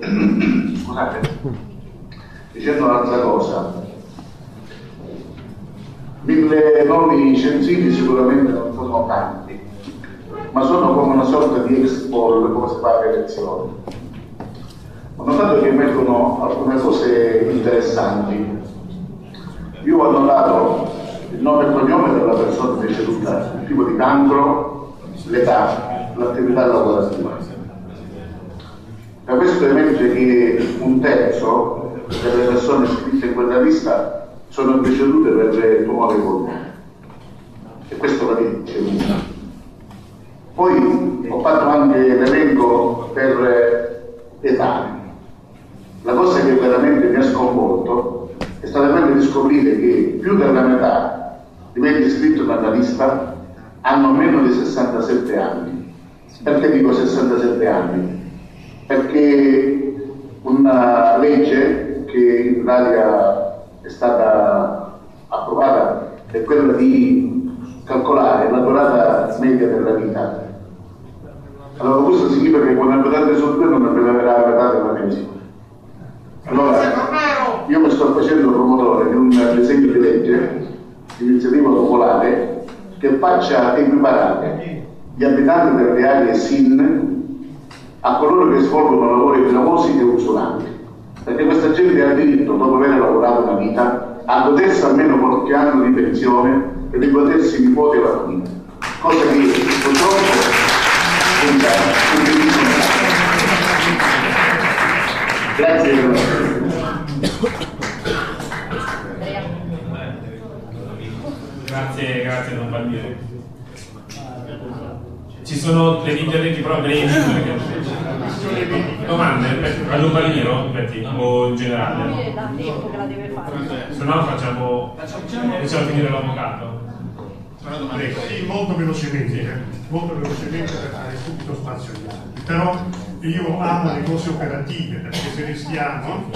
[SPEAKER 8] scusate, dicendo un'altra cosa. Mille nomi censiti sicuramente non sono tanti, ma sono come una sorta di expo come si fa le elezioni. Ho notato che mettono alcune cose interessanti. Io ho annotato il nome e cognome della persona deceduta, il tipo di cancro, l'età, l'attività lavorativa. Da questo emerge che un terzo delle persone iscritte in quella lista sono decedute per tumore polmonare. E questo la dice. Poi ho fatto anche l'elenco per età. La cosa che veramente mi ha sconvolto è stata quella di scoprire che più della metà di quelli iscritti nella lista hanno meno di 67 anni. Perché dico 67 anni? Perché una legge che in Italia è stata approvata è quella di calcolare la durata media della vita. Allora questo significa che quando abitate su due non avete la metà della medicina. Allora, io mi sto facendo promotore di un disegno di legge di iniziativa popolare che faccia equiparare gli abitanti delle aree SIN a coloro che svolgono lavori gravosi e usuranti perché questa gente ha diritto, dopo aver lavorato una vita, a godersi almeno qualche anno di pensione e di godersi i nipoti la famiglia. Cosa che purtroppo non. Grazie.
[SPEAKER 5] Grazie, grazie Don Palmieri. Ci sono degli interventi perché- Domande a Palmiero, Betty, o in generale?
[SPEAKER 24] Lui è da tempo che la deve fare.
[SPEAKER 5] Se no facciamo, facciamo finire l'avvocato.
[SPEAKER 14] Prego. Sì, molto velocemente, molto velocemente per dare subito spazio agli altri. Però io amo le cose operative, perché se restiamo,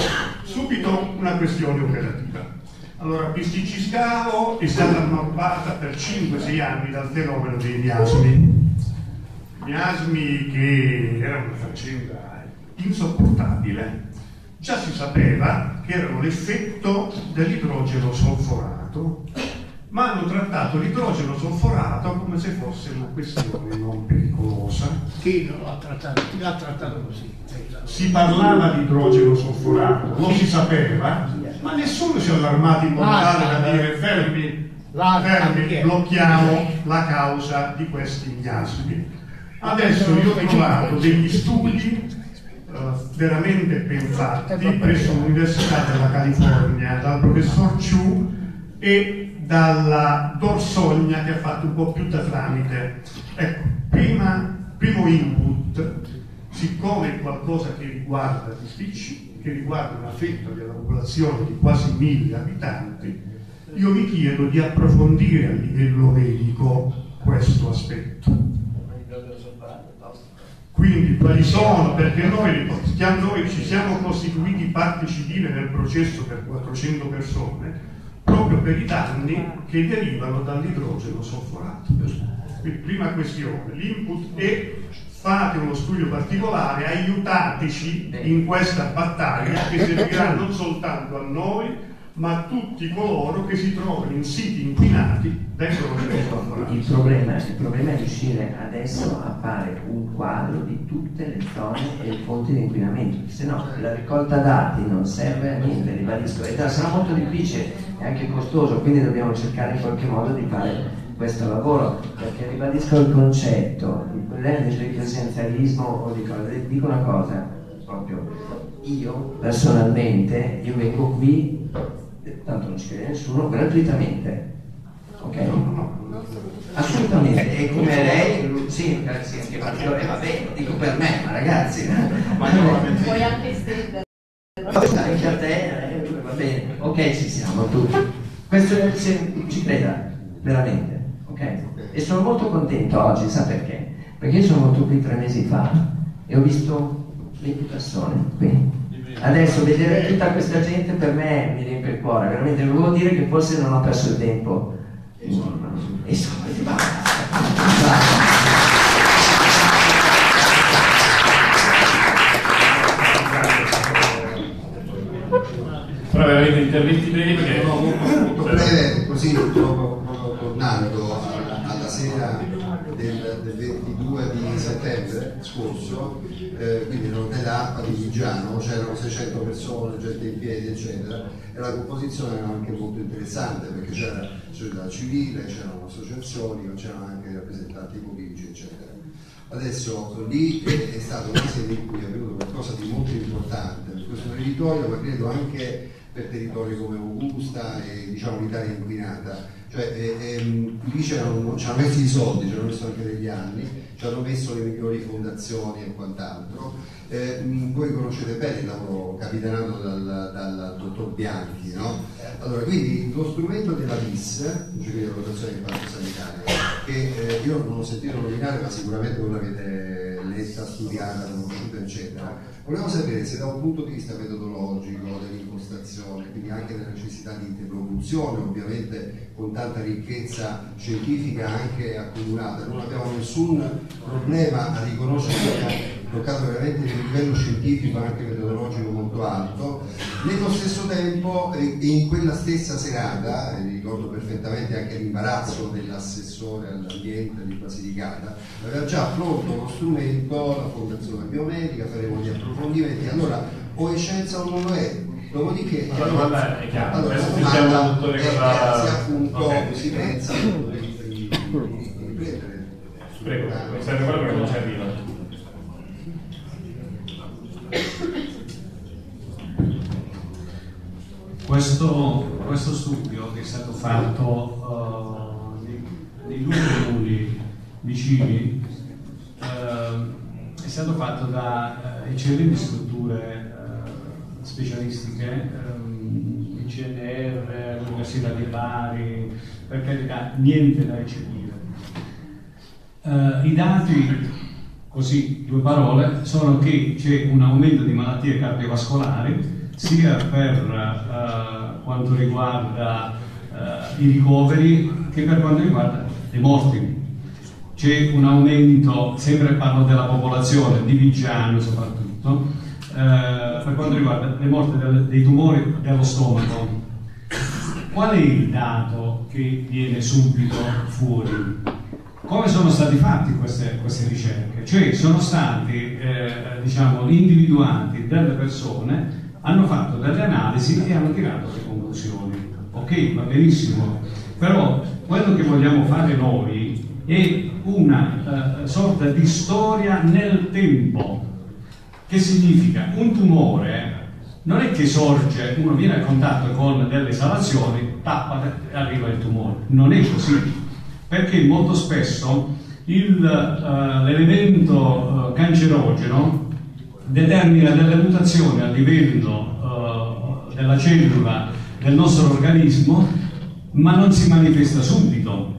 [SPEAKER 14] subito una questione operativa. Allora, Pisticci Scavo è stata ammappata per 5-6 anni dal fenomeno dei miasmi. Miasmi che era una faccenda insopportabile. Già si sapeva che erano l'effetto dell'idrogeno solforato, ma hanno trattato l'idrogeno solforato come se fosse una questione non pericolosa.
[SPEAKER 25] Chi non l'ha trattato? Chi l'ha trattato così?
[SPEAKER 14] Si parlava di idrogeno solforato, lo si sapeva, ma nessuno si è allarmato in modo tale da dire fermi, fermi, blocchiamo la causa di questi miasmi. Adesso io ho trovato degli studi eh, veramente ben fatti presso l'Università della California dal professor Chu e dalla Dorsogna che ha fatto un po' più da tramite. Ecco, prima, primo input, siccome è qualcosa che riguarda gli spicci, che riguarda una fetta della popolazione di quasi mille abitanti, io vi chiedo di approfondire a livello medico questo aspetto. Quindi quali sono? Perché noi, noi ci siamo costituiti parte civile nel processo per 400 persone proprio per i danni che derivano dall'idrogeno solforato. Quindi, prima questione, l'input è fate uno studio particolare, aiutateci in questa battaglia che servirà non soltanto a noi, ma tutti coloro che si trovano in siti inquinati solforato.
[SPEAKER 18] Il problema, il problema è riuscire adesso a fare un quadro di tutte le zone e le fonti di inquinamento, se no la raccolta dati non serve a niente, ribadisco, e sarà molto difficile e anche costoso, quindi dobbiamo cercare in qualche modo di fare questo lavoro, perché ribadisco il concetto, il problema del presenzialismo o di cose, dico una cosa, proprio io personalmente, io vengo qui, tanto non ci crede nessuno, gratuitamente, ok? Assolutamente, e come lei, sì, eh, sì, anche particolare, va bene, dico per me, ma ragazzi,
[SPEAKER 24] Puoi anche estendere.
[SPEAKER 18] anche a te, eh, va bene, ok, ci siamo tutti. Questo è, se, ci creda, veramente, ok? E sono molto contento oggi, sa perché? Perché io sono venuto qui tre mesi fa e ho visto 20 persone qui. Adesso vedere tutta questa gente per me mi riempie il cuore, veramente volevo dire che forse non ho perso il tempo. E soldi, basta.
[SPEAKER 5] Però veramente interventi brevi perché...
[SPEAKER 26] molto breve, così tornando alla, alla sera del, del 22 di settembre scorso, eh, quindi nell'hotel Arpa di Vigiano, c'erano 600 persone, gente in piedi, eccetera, e la composizione era anche molto interessante perché c'era società civile, c'erano associazioni, ma c'erano anche rappresentanti politici, eccetera. Adesso lì è, è stata una sede in cui è avvenuto qualcosa di molto importante per questo territorio, ma credo anche per territori come Augusta e diciamo l'Italia inquinata. Cioè, eh, ehm, lì ci hanno messo i soldi, ci hanno messo anche degli anni, ci hanno messo le migliori fondazioni e quant'altro. Eh, voi conoscete bene il lavoro capitanato dal, dal dottor Bianchi, no? Allora, quindi lo strumento della VIS, cioè la rotazione di impatto sanitario, che eh, io non ho sentito nominare, ma sicuramente voi l'avete letta, studiata, conosciuta, eccetera. Volevo sapere se da un punto di vista metodologico, dell'impostazione, quindi anche della necessità di interlocuzione, ovviamente con tanta ricchezza scientifica anche accumulata, non abbiamo nessun problema a riconoscere toccato veramente un livello scientifico anche metodologico molto alto. Nello stesso tempo, in quella stessa serata, e ricordo perfettamente anche l'imbarazzo dell'assessore all'ambiente di Basilicata, aveva già pronto uno strumento, la Fondazione Biomedica, faremo gli approfondimenti. Allora, o è scienza o non lo è. Dopodiché,
[SPEAKER 5] è chiara.
[SPEAKER 26] allora, la
[SPEAKER 5] Adesso sentiamo il
[SPEAKER 26] domanda
[SPEAKER 5] dottore
[SPEAKER 26] è
[SPEAKER 5] cosa-
[SPEAKER 26] se appunto
[SPEAKER 5] Ok.
[SPEAKER 26] si pensa di, di- di- di riprendere.
[SPEAKER 5] Prego, serve quello perché non ci arriva.
[SPEAKER 13] Questo, questo studio che è stato fatto uh, nei, due comuni vicini uh, è stato fatto da uh, eccellenti strutture specialistiche, um, il CNR, l'Università di Bari, per carità, niente da eccepire. I dati così due parole, sono che c'è un aumento di malattie cardiovascolari sia per uh, quanto riguarda uh, i ricoveri che per quanto riguarda le morti. C'è un aumento, sempre parlo della popolazione, di Vigiano soprattutto, uh, per quanto riguarda le morti del, dei tumori dello stomaco. Qual è il dato che viene subito fuori? come sono stati fatti queste, queste ricerche? Cioè sono stati eh, diciamo, individuati delle persone, hanno fatto delle analisi e hanno tirato le conclusioni. Ok, va benissimo, però quello che vogliamo fare noi è una eh, sorta di storia nel tempo. Che significa? Un tumore non è che sorge, uno viene a contatto con delle esalazioni, tappa arriva il tumore. Non è così perché molto spesso uh, l'elemento uh, cancerogeno determina delle mutazioni a livello uh, della cellula del nostro organismo, ma non si manifesta subito.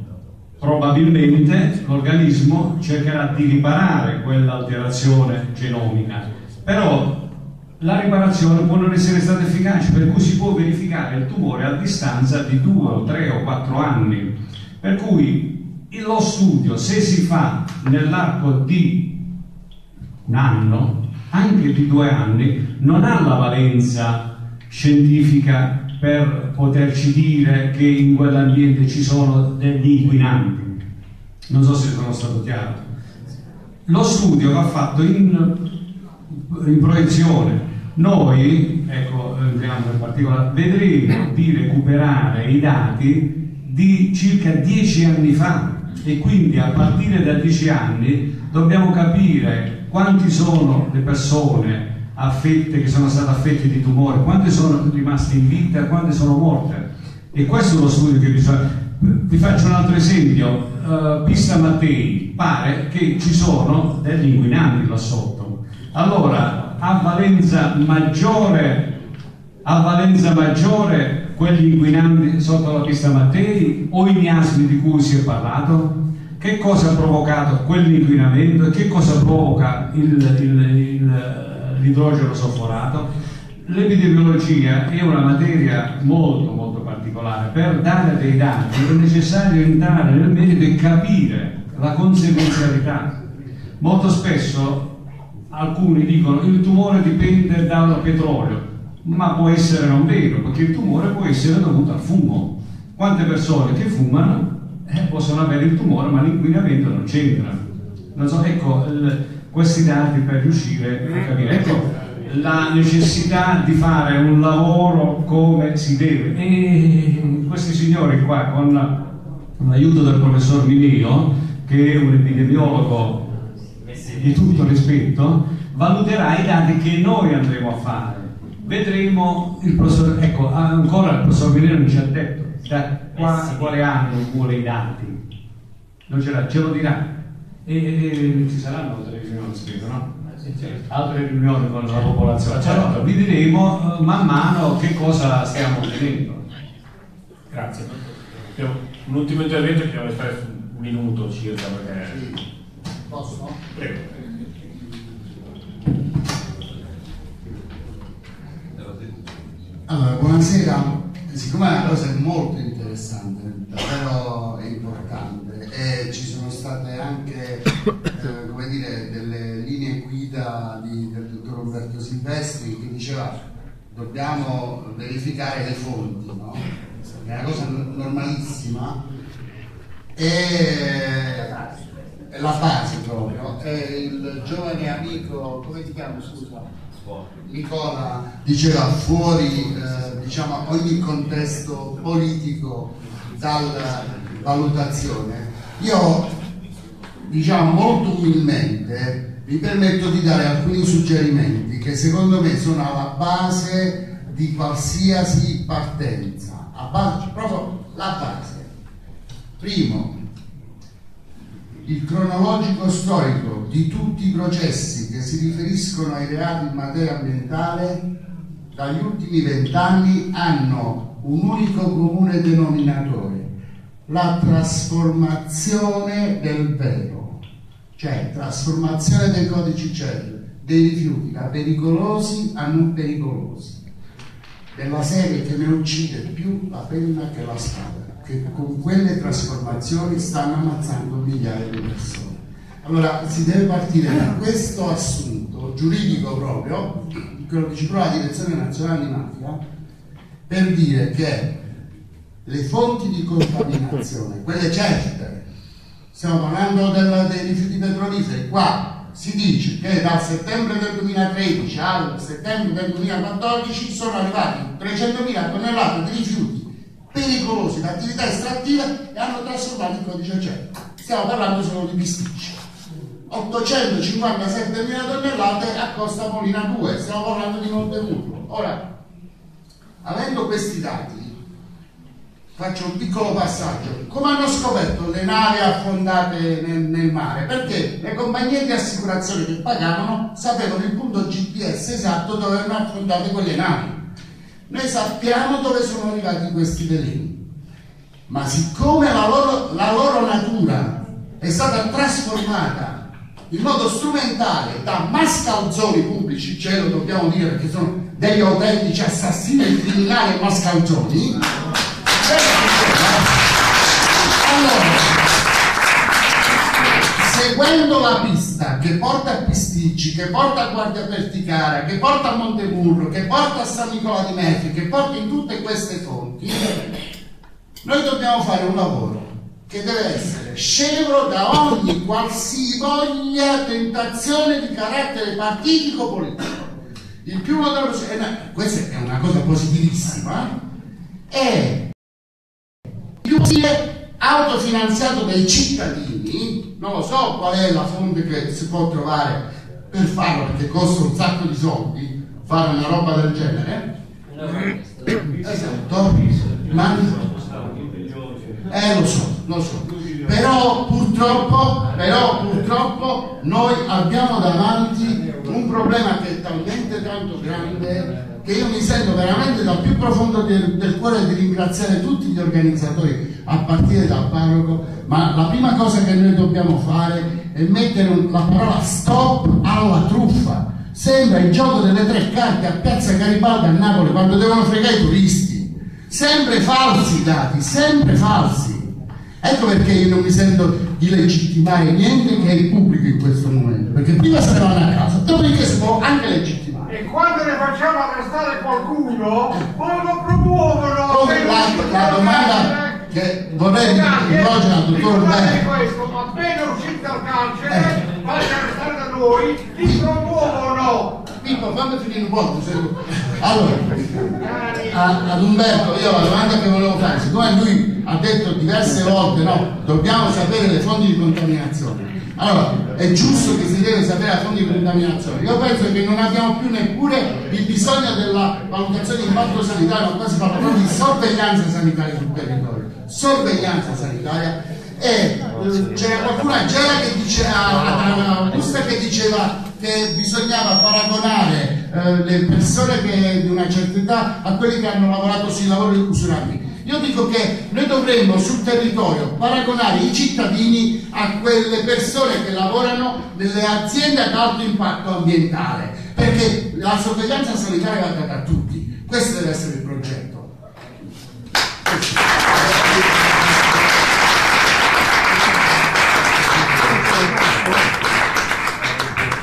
[SPEAKER 13] Probabilmente l'organismo cercherà di riparare quell'alterazione genomica, però la riparazione può non essere stata efficace, per cui si può verificare il tumore a distanza di due o tre o quattro anni. Per cui lo studio, se si fa nell'arco di un anno, anche di due anni, non ha la valenza scientifica per poterci dire che in quell'ambiente ci sono degli inquinanti. Non so se sono stato chiaro. Lo studio va fatto in, in proiezione. Noi, ecco, entriamo in particolare, vedremo di recuperare i dati di circa dieci anni fa e quindi a partire da dieci anni dobbiamo capire quanti sono le persone affette, che sono state affette di tumore, quante sono rimaste in vita, quante sono morte. E questo è lo studio che bisogna... Vi faccio un altro esempio, uh, Pista Mattei, pare che ci sono degli inquinanti là sotto. Allora, a valenza maggiore, a valenza maggiore quegli inquinanti sotto la pista Mattei o i miasmi di cui si è parlato? Che cosa ha provocato quell'inquinamento e che cosa provoca il, l'idrogeno sofforato? L'epidemiologia è una materia molto molto particolare. Per dare dei dati è necessario entrare nel merito e capire la conseguenzialità. Molto spesso alcuni dicono il tumore dipende dal petrolio ma può essere non vero, perché il tumore può essere dovuto al fumo. Quante persone che fumano eh, possono avere il tumore, ma l'inquinamento non c'entra. Non so, ecco, il, questi dati per riuscire a capire. Ecco, la necessità di fare un lavoro come si deve. E questi signori qua, con l'aiuto del professor Mineo, che è un epidemiologo di tutto rispetto, valuterà i dati che noi andremo a fare vedremo il professor, ecco, ancora il professor Mileno non ci ha detto da qua, quale anno vuole i dati, non ce, ce lo dirà. E, e, ci saranno altre riunioni, spero, no? Altre riunioni con la popolazione. Certo, vi diremo uh, man mano che cosa stiamo ottenendo.
[SPEAKER 5] Grazie. Un ultimo intervento che devo fare un minuto circa perché.
[SPEAKER 27] Posso?
[SPEAKER 5] Prego.
[SPEAKER 27] Allora, buonasera. Siccome la cosa è molto interessante, davvero importante, e ci sono state anche eh, dire, delle linee guida di, del dottor Roberto Silvestri che diceva dobbiamo verificare le fonti, no? è una cosa normalissima e la base proprio. E il giovane amico, come ti chiami scusa? Nicola diceva fuori eh, diciamo, ogni contesto politico dalla valutazione. Io diciamo molto umilmente mi permetto di dare alcuni suggerimenti che secondo me sono alla base di qualsiasi partenza, base, proprio la base. Primo, il cronologico storico di tutti i processi che si riferiscono ai reati in materia ambientale dagli ultimi vent'anni hanno un unico comune denominatore, la trasformazione del vero, cioè trasformazione dei codici CER, dei rifiuti da pericolosi a non pericolosi, della serie che ne uccide più la penna che la spada che con quelle trasformazioni stanno ammazzando migliaia di persone. Allora si deve partire da questo assunto giuridico proprio, quello che ci prova la Direzione Nazionale di Mafia, per dire che le fonti di contaminazione, quelle certe, stiamo parlando del, dei rifiuti petroliferi, qua si dice che dal settembre del 2013 al settembre del 2014 sono arrivati 300.000 tonnellate di rifiuti pericolosi da attività estrattive e hanno trasformato il codice CE. Stiamo parlando solo di bisticci. 857.000 tonnellate a Costa Molina 2, stiamo parlando di Montemurro. Ora, avendo questi dati, faccio un piccolo passaggio. Come hanno scoperto le navi affondate nel, nel, mare? Perché le compagnie di assicurazione che pagavano sapevano il punto GPS esatto dove erano affondate quelle navi. Noi sappiamo dove sono arrivati questi veleni, ma siccome la loro, la loro natura è stata trasformata in modo strumentale da mascalzoni pubblici, ce lo dobbiamo dire perché sono degli autentici assassini criminali mascalzoni, seguendo la pista che porta a Pisticci, che porta a Guardia Perticara, che porta a Montemurro, che porta a San Nicola di Metri, che porta in tutte queste fonti, noi dobbiamo fare un lavoro che deve essere scevro da ogni qualsivoglia tentazione di carattere partitico-politico. Il più notato, questa è una cosa positivissima, è il più possibile autofinanziato dai cittadini, non lo so qual è la fonte che si può trovare per farlo, perché costa un sacco di soldi fare una roba del genere. Esatto, ma eh lo so, lo so. Però purtroppo, però purtroppo noi abbiamo davanti un problema che è talmente tanto grande che io mi sento veramente dal più profondo del, del cuore di ringraziare tutti gli organizzatori, a partire dal parroco, ma la prima cosa che noi dobbiamo fare è mettere la parola stop alla truffa. Sembra il gioco delle tre carte a Piazza Garibaldi a Napoli quando devono fregare i turisti. Sempre falsi i dati, sempre falsi. Ecco perché io non mi sento di legittimare niente che è il pubblico in questo momento, perché prima se ne vanno a casa, dopodiché si può anche legittimare.
[SPEAKER 28] E quando ne facciamo arrestare qualcuno, poi lo promuovono!
[SPEAKER 27] Come la, la domanda che vorrei rivolgere al dottor
[SPEAKER 28] Ricordate questo, appena usciti dal carcere, fate arrestare da noi, li promuovono!
[SPEAKER 27] Pippo, fammi finire un po'. Allora, a, ad Umberto, io la domanda che volevo fare, siccome lui ha detto diverse volte, no, dobbiamo sapere le fonti di contaminazione. Allora, è giusto che si deve sapere la fonte di contaminazione. Io penso che non abbiamo più neppure il bisogno della valutazione di impatto sanitario, ma qua si parla proprio di sorveglianza sanitaria sul territorio. Sorveglianza sanitaria. E eh, c'era qualcuno a Gela che diceva, a Augusta che diceva che bisognava paragonare eh, le persone che, di una certa età a quelli che hanno lavorato sui lavori usuranti. Io dico che noi dovremmo sul territorio paragonare i cittadini a quelle persone che lavorano nelle aziende ad alto impatto ambientale, perché la sorveglianza sanitaria va data a tutti. Questo deve essere il progetto.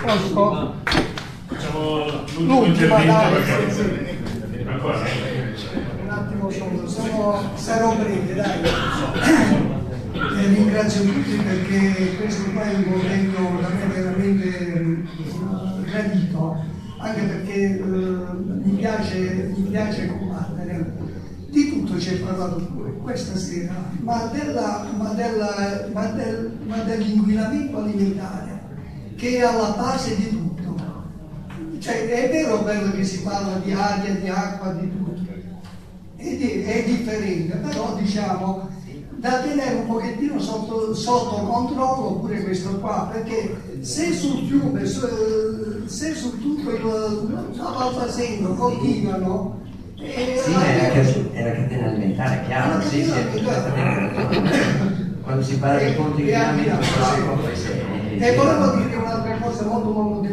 [SPEAKER 11] Posso? Facciamo l'ultimo intervento perché ancora
[SPEAKER 29] solo, sono, sarò breve, dai. E ringrazio tutti perché questo qua è un momento da me veramente gradito, anche perché eh, mi, piace, mi piace combattere. Di tutto ci è parlato pure questa sera, ma, della, ma, del, dell'inquinamento alimentare che è alla base di tutto. Cioè, è vero quello che si parla di aria, di acqua, di tutto. È, di- è differente, però diciamo da tenere un pochettino sotto, sotto controllo pure questo qua, perché se sul fiume, su- se su tutto il la Valfasendo continuano, eh,
[SPEAKER 18] Sì, è la, è la catena alimentare, chiaro, sì, sì, è perfettamente ragione. Quando si parla di ponti
[SPEAKER 29] E anche
[SPEAKER 18] inquinamento
[SPEAKER 29] altro, sì. E volevo dire un'altra cosa molto molto.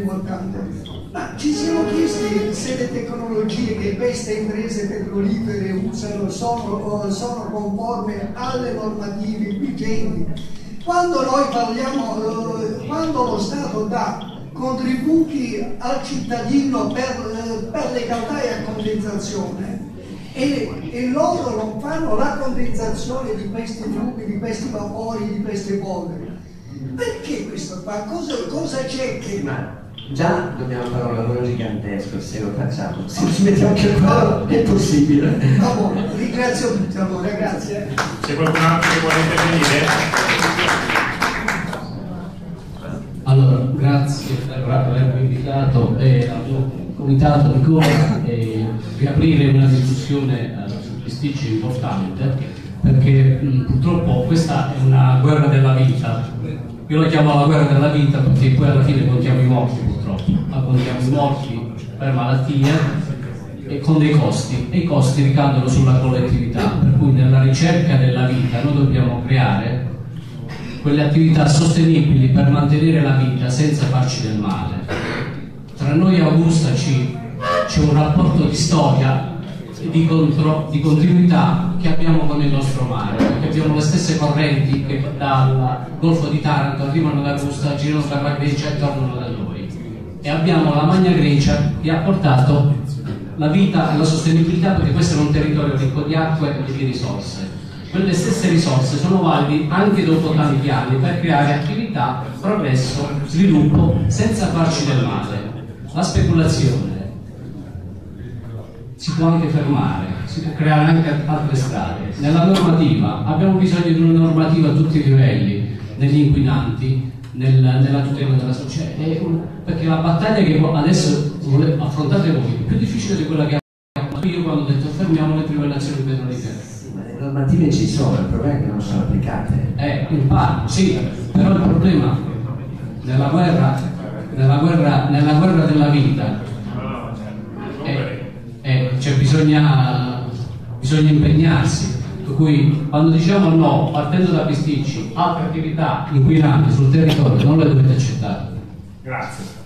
[SPEAKER 29] Ma ci siamo chiesti se le tecnologie che queste imprese petrolifere usano sono, sono conformi alle normative vigenti. Quando noi parliamo, eh, quando lo Stato dà contributi al cittadino per, eh, per le caldaie a condensazione, e, e loro non fanno la condensazione di questi fluidi, di questi vapori, di queste polveri. Perché questo qua? Cosa, cosa c'è che...
[SPEAKER 18] Già dobbiamo fare un lavoro gigantesco se lo facciamo. Se ci mettiamo anche qua è possibile.
[SPEAKER 29] Dopo, ringrazio tutti allora, grazie.
[SPEAKER 5] C'è qualcun altro che vuole intervenire?
[SPEAKER 15] Allora, grazie per avermi invitato e al mio comitato di come eh, riaprire una discussione eh, su bisticci importante perché mh, purtroppo questa è una guerra della vita. Io la chiamo la guerra della vita perché poi alla fine contiamo i morti purtroppo, ma contiamo i morti per malattie e con dei costi. E i costi ricadono sulla collettività, per cui nella ricerca della vita noi dobbiamo creare quelle attività sostenibili per mantenere la vita senza farci del male. Tra noi e Augusta c'è un rapporto di storia di, contro- di continuità che abbiamo con il nostro mare, perché abbiamo le stesse correnti che dal Golfo di Taranto arrivano da Augusta, girano per la Grecia e tornano da noi. E abbiamo la Magna Grecia che ha portato la vita e la sostenibilità perché questo è un territorio ricco di acque e di risorse quelle stesse risorse sono validi anche dopo tanti anni per creare attività, progresso, sviluppo senza farci del male. La speculazione si può anche fermare, si può creare anche altre strade. Nella normativa abbiamo bisogno di una normativa a tutti i livelli, negli inquinanti, nel- nella tutela della società, perché la battaglia che adesso affrontate voi è più difficile di quella che abbiamo io quando ho detto fermiamo le trivellazioni petrolifere.
[SPEAKER 18] Le normative ci sono, il problema è che non sono applicate.
[SPEAKER 15] Eh, in parte, sì, però il problema nella guerra, nella guerra, nella guerra della vita è, è- cioè bisogna, bisogna impegnarsi. Per cui quando diciamo no, partendo da bisticci, altre attività inquinanti sul territorio non le dovete accettare.
[SPEAKER 5] Grazie.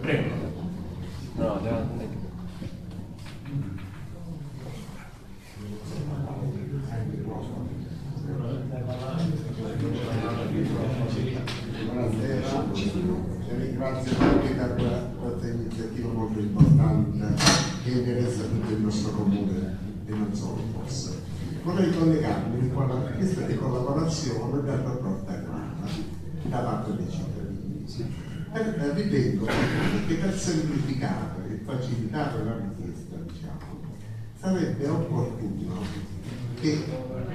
[SPEAKER 5] Prego.
[SPEAKER 26] Buonasera, e ringrazio anche per que- questa iniziativa molto importante che interessa tutto il nostro comune e non solo forse. Vorrei collegarmi po' alla richiesta di collaborazione per la Porta Grana da parte dei cittadini. Per- eh, Ritengo che per semplificare e facilitare la richiesta, diciamo, sarebbe opportuno che,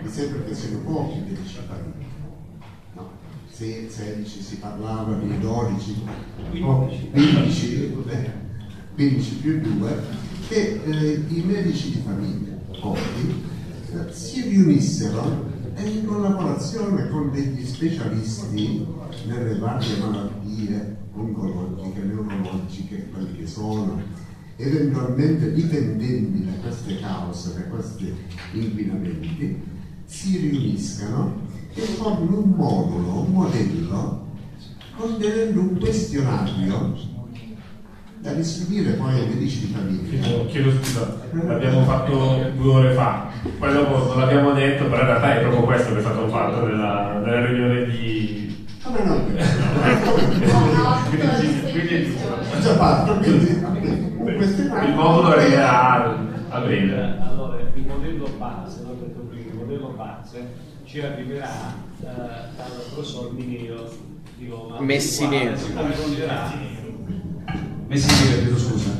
[SPEAKER 26] mi sembra che siano pochi dei cittadini, no, se 16 si parlava di 12 o 15, eh, 15 più 2, che eh, i medici di famiglia, eh, si riunissero in collaborazione con degli specialisti nelle varie malattie oncologiche, neurologiche, quelle che sono eventualmente dipendenti da queste cause, da questi inquinamenti, si riuniscano e formino un modulo, un modello contenendo un questionario da distribuire poi ai medici di famiglia.
[SPEAKER 5] Chiedo, chiedo scusa, l'abbiamo fatto due ore fa, poi dopo non l'abbiamo detto, però in realtà è proprio questo che è stato fatto nella, nella riunione di...
[SPEAKER 26] Come no?
[SPEAKER 5] quindi, è giusto.
[SPEAKER 26] Già fatto, quindi.
[SPEAKER 5] Il modulo arriverà a, breve.
[SPEAKER 13] Allora, il modello base, l'ho detto prima, il modello base ci arriverà eh, dal professor Mineo di Roma.
[SPEAKER 19] Messineo.
[SPEAKER 13] Si confronterà. Messineo, chiedo scusa.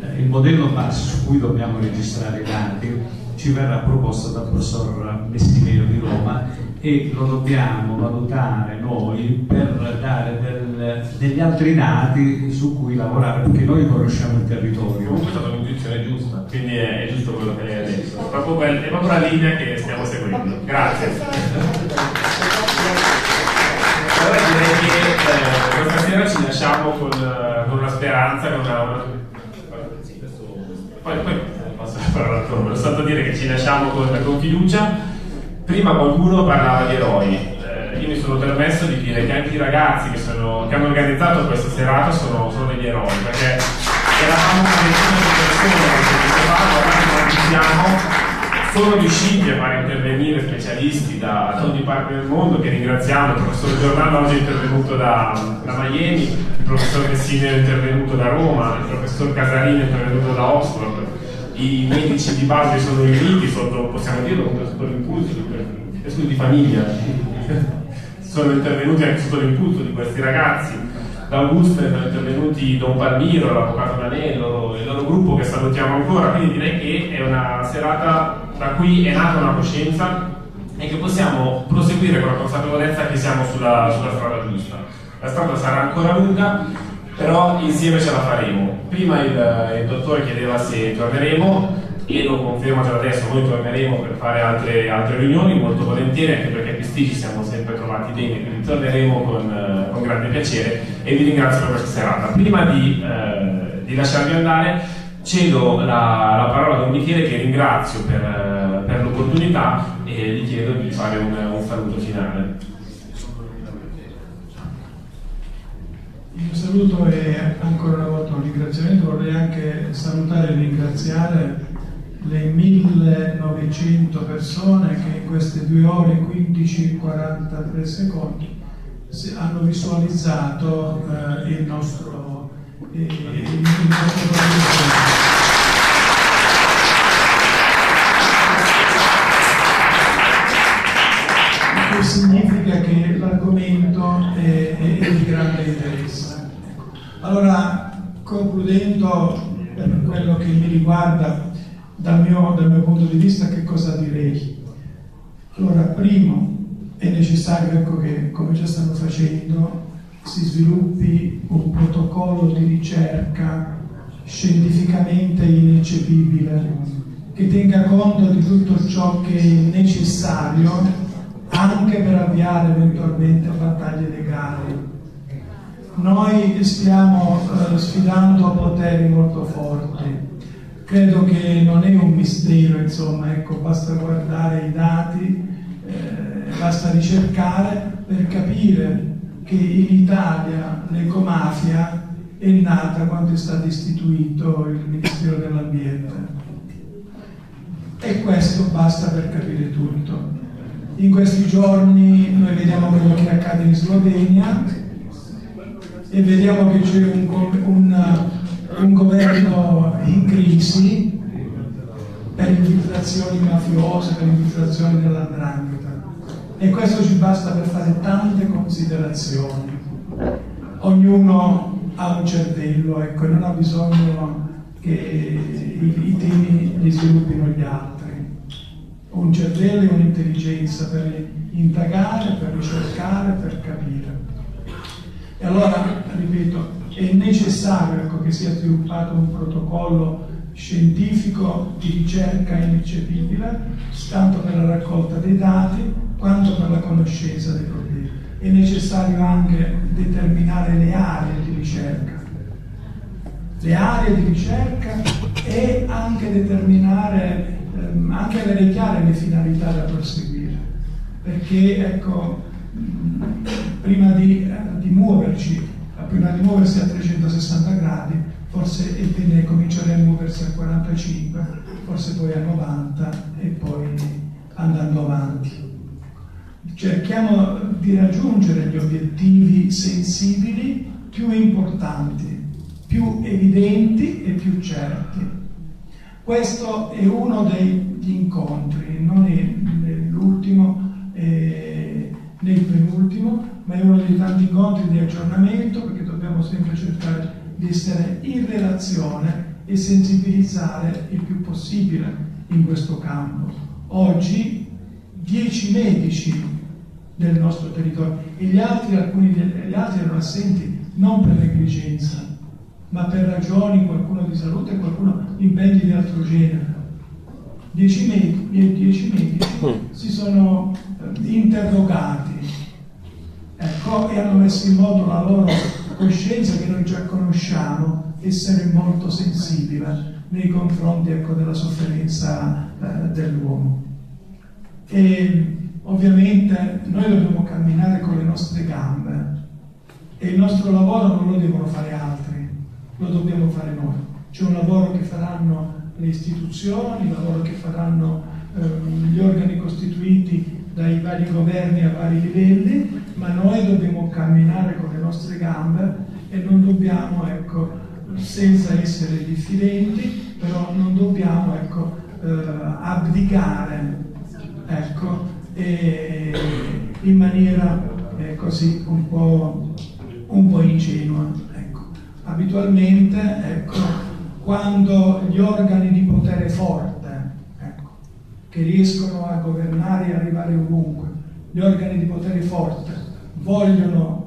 [SPEAKER 13] Eh, Il modello base su cui dobbiamo registrare i dati ci verrà proposto dal professor Mestimerio di Roma e lo dobbiamo valutare noi per dare del- degli altri dati su cui lavorare perché noi conosciamo il territorio.
[SPEAKER 5] Comunque è stata un'intuizione giusta, quindi è, giusto quello che lei ha detto. È proprio la linea che stiamo seguendo. Grazie. Allora direi che eh, questa sera ci lasciamo con, eh, con una speranza, con una... Poi, poi passo la parola a Tom. Volevo dire che ci lasciamo con, con fiducia. Prima qualcuno parlava di eroi. Eh, io mi sono permesso di dire che anche i ragazzi che, sono- che hanno organizzato questa serata sono, sono degli eroi, perché eravamo una decina di persone che dicevamo, guardate quanti siamo, sono riusciti a fare intervenire specialisti da, da ogni parte del mondo che ringraziamo, il professor Giordano oggi è intervenuto da, da Miami, il professor Messini è intervenuto da Roma, il professor Casalini è intervenuto da Oxford, i medici di base sono riuniti sotto, possiamo dirlo, sotto l'impulso di, di famiglia, sono intervenuti anche sotto l'impulso di questi ragazzi. Da Augusta sono intervenuti Don Palmiro, l'avvocato Nanello, il loro gruppo che salutiamo ancora, quindi direi che è una serata da cui è nata una coscienza e che possiamo proseguire con la consapevolezza che siamo sulla, sulla strada giusta. La strada sarà ancora lunga, però insieme ce la faremo. Prima il, il dottore chiedeva se torneremo e lo confermo già adesso, noi torneremo per fare altre, altre riunioni molto volentieri, anche perché a Pisti ci siamo sempre trovati bene, quindi torneremo con, con grande piacere e vi ringrazio per questa serata. Prima di, eh, di lasciarvi andare, cedo la, la parola a Don Michele che ringrazio per, per l'opportunità e gli chiedo di fare un, un saluto finale.
[SPEAKER 7] Il saluto è ancora una volta un ringraziamento, vorrei anche salutare e ringraziare le 1900 persone che in queste 2 ore e 15 e 43 secondi hanno visualizzato eh, il nostro, programma. che significa che l'argomento è, è- è di grande interesse. Allora, concludendo per quello che mi riguarda, dal mio, dal mio punto di vista, che cosa direi? Allora, primo, è necessario ecco, che, come già stanno facendo, si sviluppi un protocollo di ricerca scientificamente ineccepibile, che tenga conto di tutto ciò che è necessario anche per avviare eventualmente battaglie legali. Noi stiamo eh, sfidando poteri molto forti. Credo che non è un mistero, insomma, ecco, basta guardare i dati, eh, basta ricercare per capire che in Italia l'ecomafia è nata quando è stato istituito il Ministero dell'Ambiente. E questo basta per capire tutto. In questi giorni noi vediamo quello che accade in Slovenia e vediamo che c'è un, un- un governo in crisi per infiltrazioni mafiose, per infiltrazioni dell'andrangheta. E questo ci basta per fare tante considerazioni. Ognuno ha un cervello, ecco, non ha bisogno che i, i temi li sviluppino gli altri un cervello e un'intelligenza per indagare, per ricercare, per capire. E allora, ripeto, è necessario ecco, che sia sviluppato un protocollo scientifico di ricerca ineccepibile, tanto per la raccolta dei dati quanto per la conoscenza dei problemi. È necessario anche determinare le aree di ricerca le aree di ricerca e anche determinare, ehm, anche avere chiare le finalità da perseguire. Perché ecco, mh, prima di, eh, di muoverci, prima di muoversi a 360 gradi, forse è bene cominciare a muoversi a 45, forse poi a 90 e poi andando avanti. Cerchiamo di raggiungere gli obiettivi sensibili più importanti più evidenti e più certi. Questo è uno degli incontri, non è l'ultimo eh, né il penultimo, ma è uno dei tanti incontri di aggiornamento perché dobbiamo sempre cercare di essere in relazione e sensibilizzare il più possibile in questo campo. Oggi 10 medici del nostro territorio e gli altri, alcuni degli altri erano assenti non per negligenza, ma per ragioni, qualcuno di salute e qualcuno impegni di altro genere. Dieci medici, dieci medici si sono eh, interrogati ecco, e hanno messo in moto la loro coscienza che noi già conosciamo, essere molto sensibile nei confronti ecco, della sofferenza eh, dell'uomo. E ovviamente noi dobbiamo camminare con le nostre gambe e il nostro lavoro non lo devono fare altri, lo dobbiamo fare noi. C'è un lavoro che faranno le istituzioni, il lavoro che faranno ehm, gli organi costituiti dai vari governi a vari livelli, ma noi dobbiamo camminare con le nostre gambe e non dobbiamo, ecco, senza essere diffidenti, però non dobbiamo ecco, eh, abdicare ecco, in maniera eh, così un po', un po ingenua. Ecco. Abitualmente, ecco, quando gli organi di potere forte, ecco, che riescono a governare e arrivare ovunque, gli organi di potere forte vogliono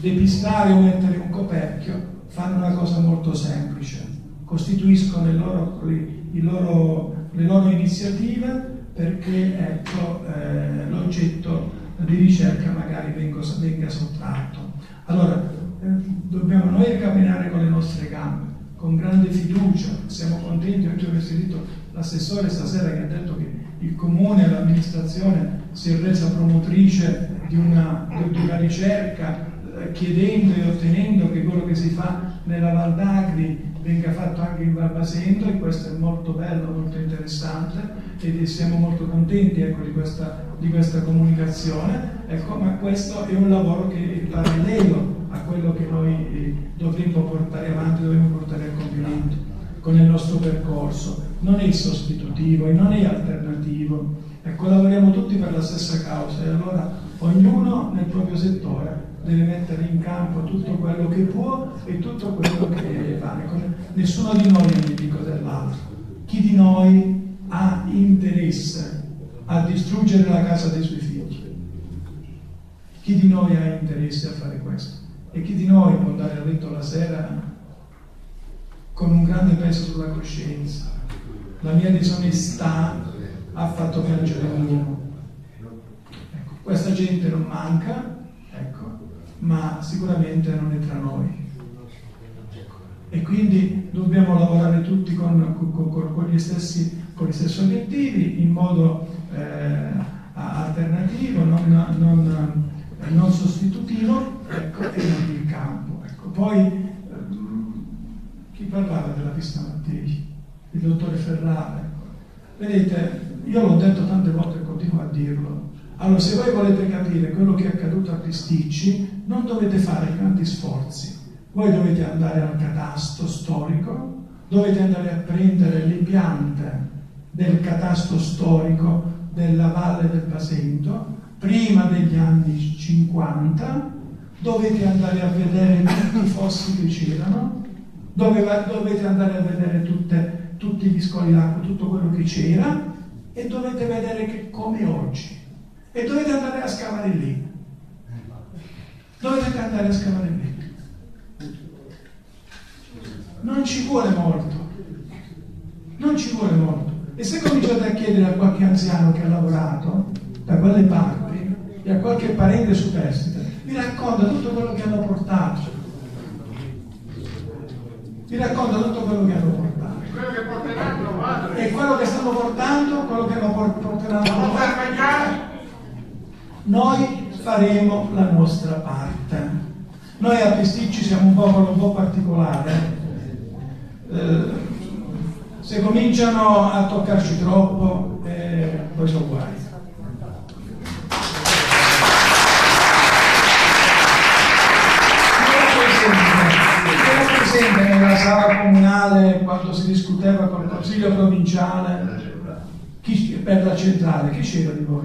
[SPEAKER 7] depistare o mettere un coperchio, fanno una cosa molto semplice, costituiscono il loro, il loro, le loro iniziative perché ecco, eh, l'oggetto di ricerca magari venga, venga sottratto. Allora, eh, dobbiamo noi camminare con le nostre gambe, con grande fiducia, siamo contenti, oggi ho sentito l'assessore stasera che ha detto che il comune e l'amministrazione si è resa promotrice di una, di una ricerca eh, chiedendo e ottenendo che quello che si fa nella Val d'Agri venga fatto anche in Barbasento e questo è molto bello, molto interessante e siamo molto contenti ecco, di, questa, di, questa, comunicazione, ecco, ma questo è un lavoro che è parallelo a quello che noi eh, dovremmo portare avanti, dovremmo portare a compimento con il nostro percorso. Non è sostitutivo e non è alternativo. Ecco, lavoriamo tutti per la stessa causa e allora ognuno nel proprio settore deve mettere in campo tutto quello che può e tutto quello che deve fare. Nessuno di noi è nemico dell'altro. Chi di noi ha interesse a distruggere la casa dei suoi figli? Chi di noi ha interesse a fare questo? E chi di noi può andare a letto la sera con un grande peso sulla coscienza? La mia disonestà ha fatto piangere uno. Ecco, questa gente non manca, ma sicuramente non è tra noi. E quindi dobbiamo lavorare tutti con, con, con, con gli, stessi, gli, stessi, obiettivi in modo eh, alternativo, non, non, non sostitutivo ecco, e non in campo. Ecco. Poi ehm, chi parlava della pista Mattei? Il dottore Ferrara. Ecco. Vedete, io l'ho detto tante volte e continuo a dirlo, allora, se voi volete capire quello che è accaduto a Pisticci, non dovete fare grandi sforzi. Voi dovete andare al catasto storico, dovete andare a prendere le piante del catasto storico della Valle del Basento, prima degli anni 50, dovete andare a vedere tutti i fossi che c'erano, dovete andare a vedere tutte, tutti gli scoli d'acqua, tutto quello che c'era e dovete vedere che come oggi e dovete andare a scavare lì. Dovete andare a scavare lì. Non ci vuole molto. Non ci vuole molto. E se cominciate a chiedere a qualche anziano che ha lavorato da quelle parti e a qualche parente superstite, vi racconta tutto quello che hanno portato. Vi racconta tutto quello che hanno portato. E quello che stanno portando, quello che hanno portato. Noi faremo la nostra parte. Noi a Pesticci siamo un popolo un po' particolare. Eh, se cominciano a toccarci troppo, eh, poi sono guai. presente nella sala comunale quando si discuteva col consiglio provinciale chi, per la centrale, chi c'era di voi?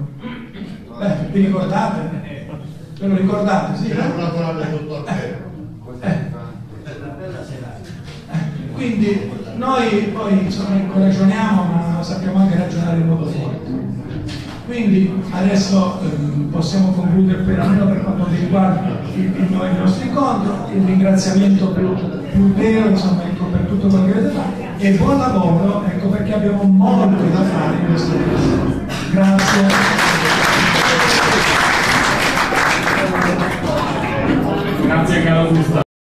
[SPEAKER 7] Beh, vi ricordate? Ve lo ricordate? Sì. Era un naturale dottor eh. Quindi noi poi insomma ragioniamo, ma sappiamo anche ragionare in modo forte. Quindi adesso ehm, possiamo concludere per almeno per quanto riguarda il, il, nostro incontro, il ringraziamento più, più vero insomma, ecco, per tutto quello che avete fatto e buon lavoro ecco, perché abbiamo molto da fare in questo paese. Grazie.
[SPEAKER 5] Grazie caro Augusta.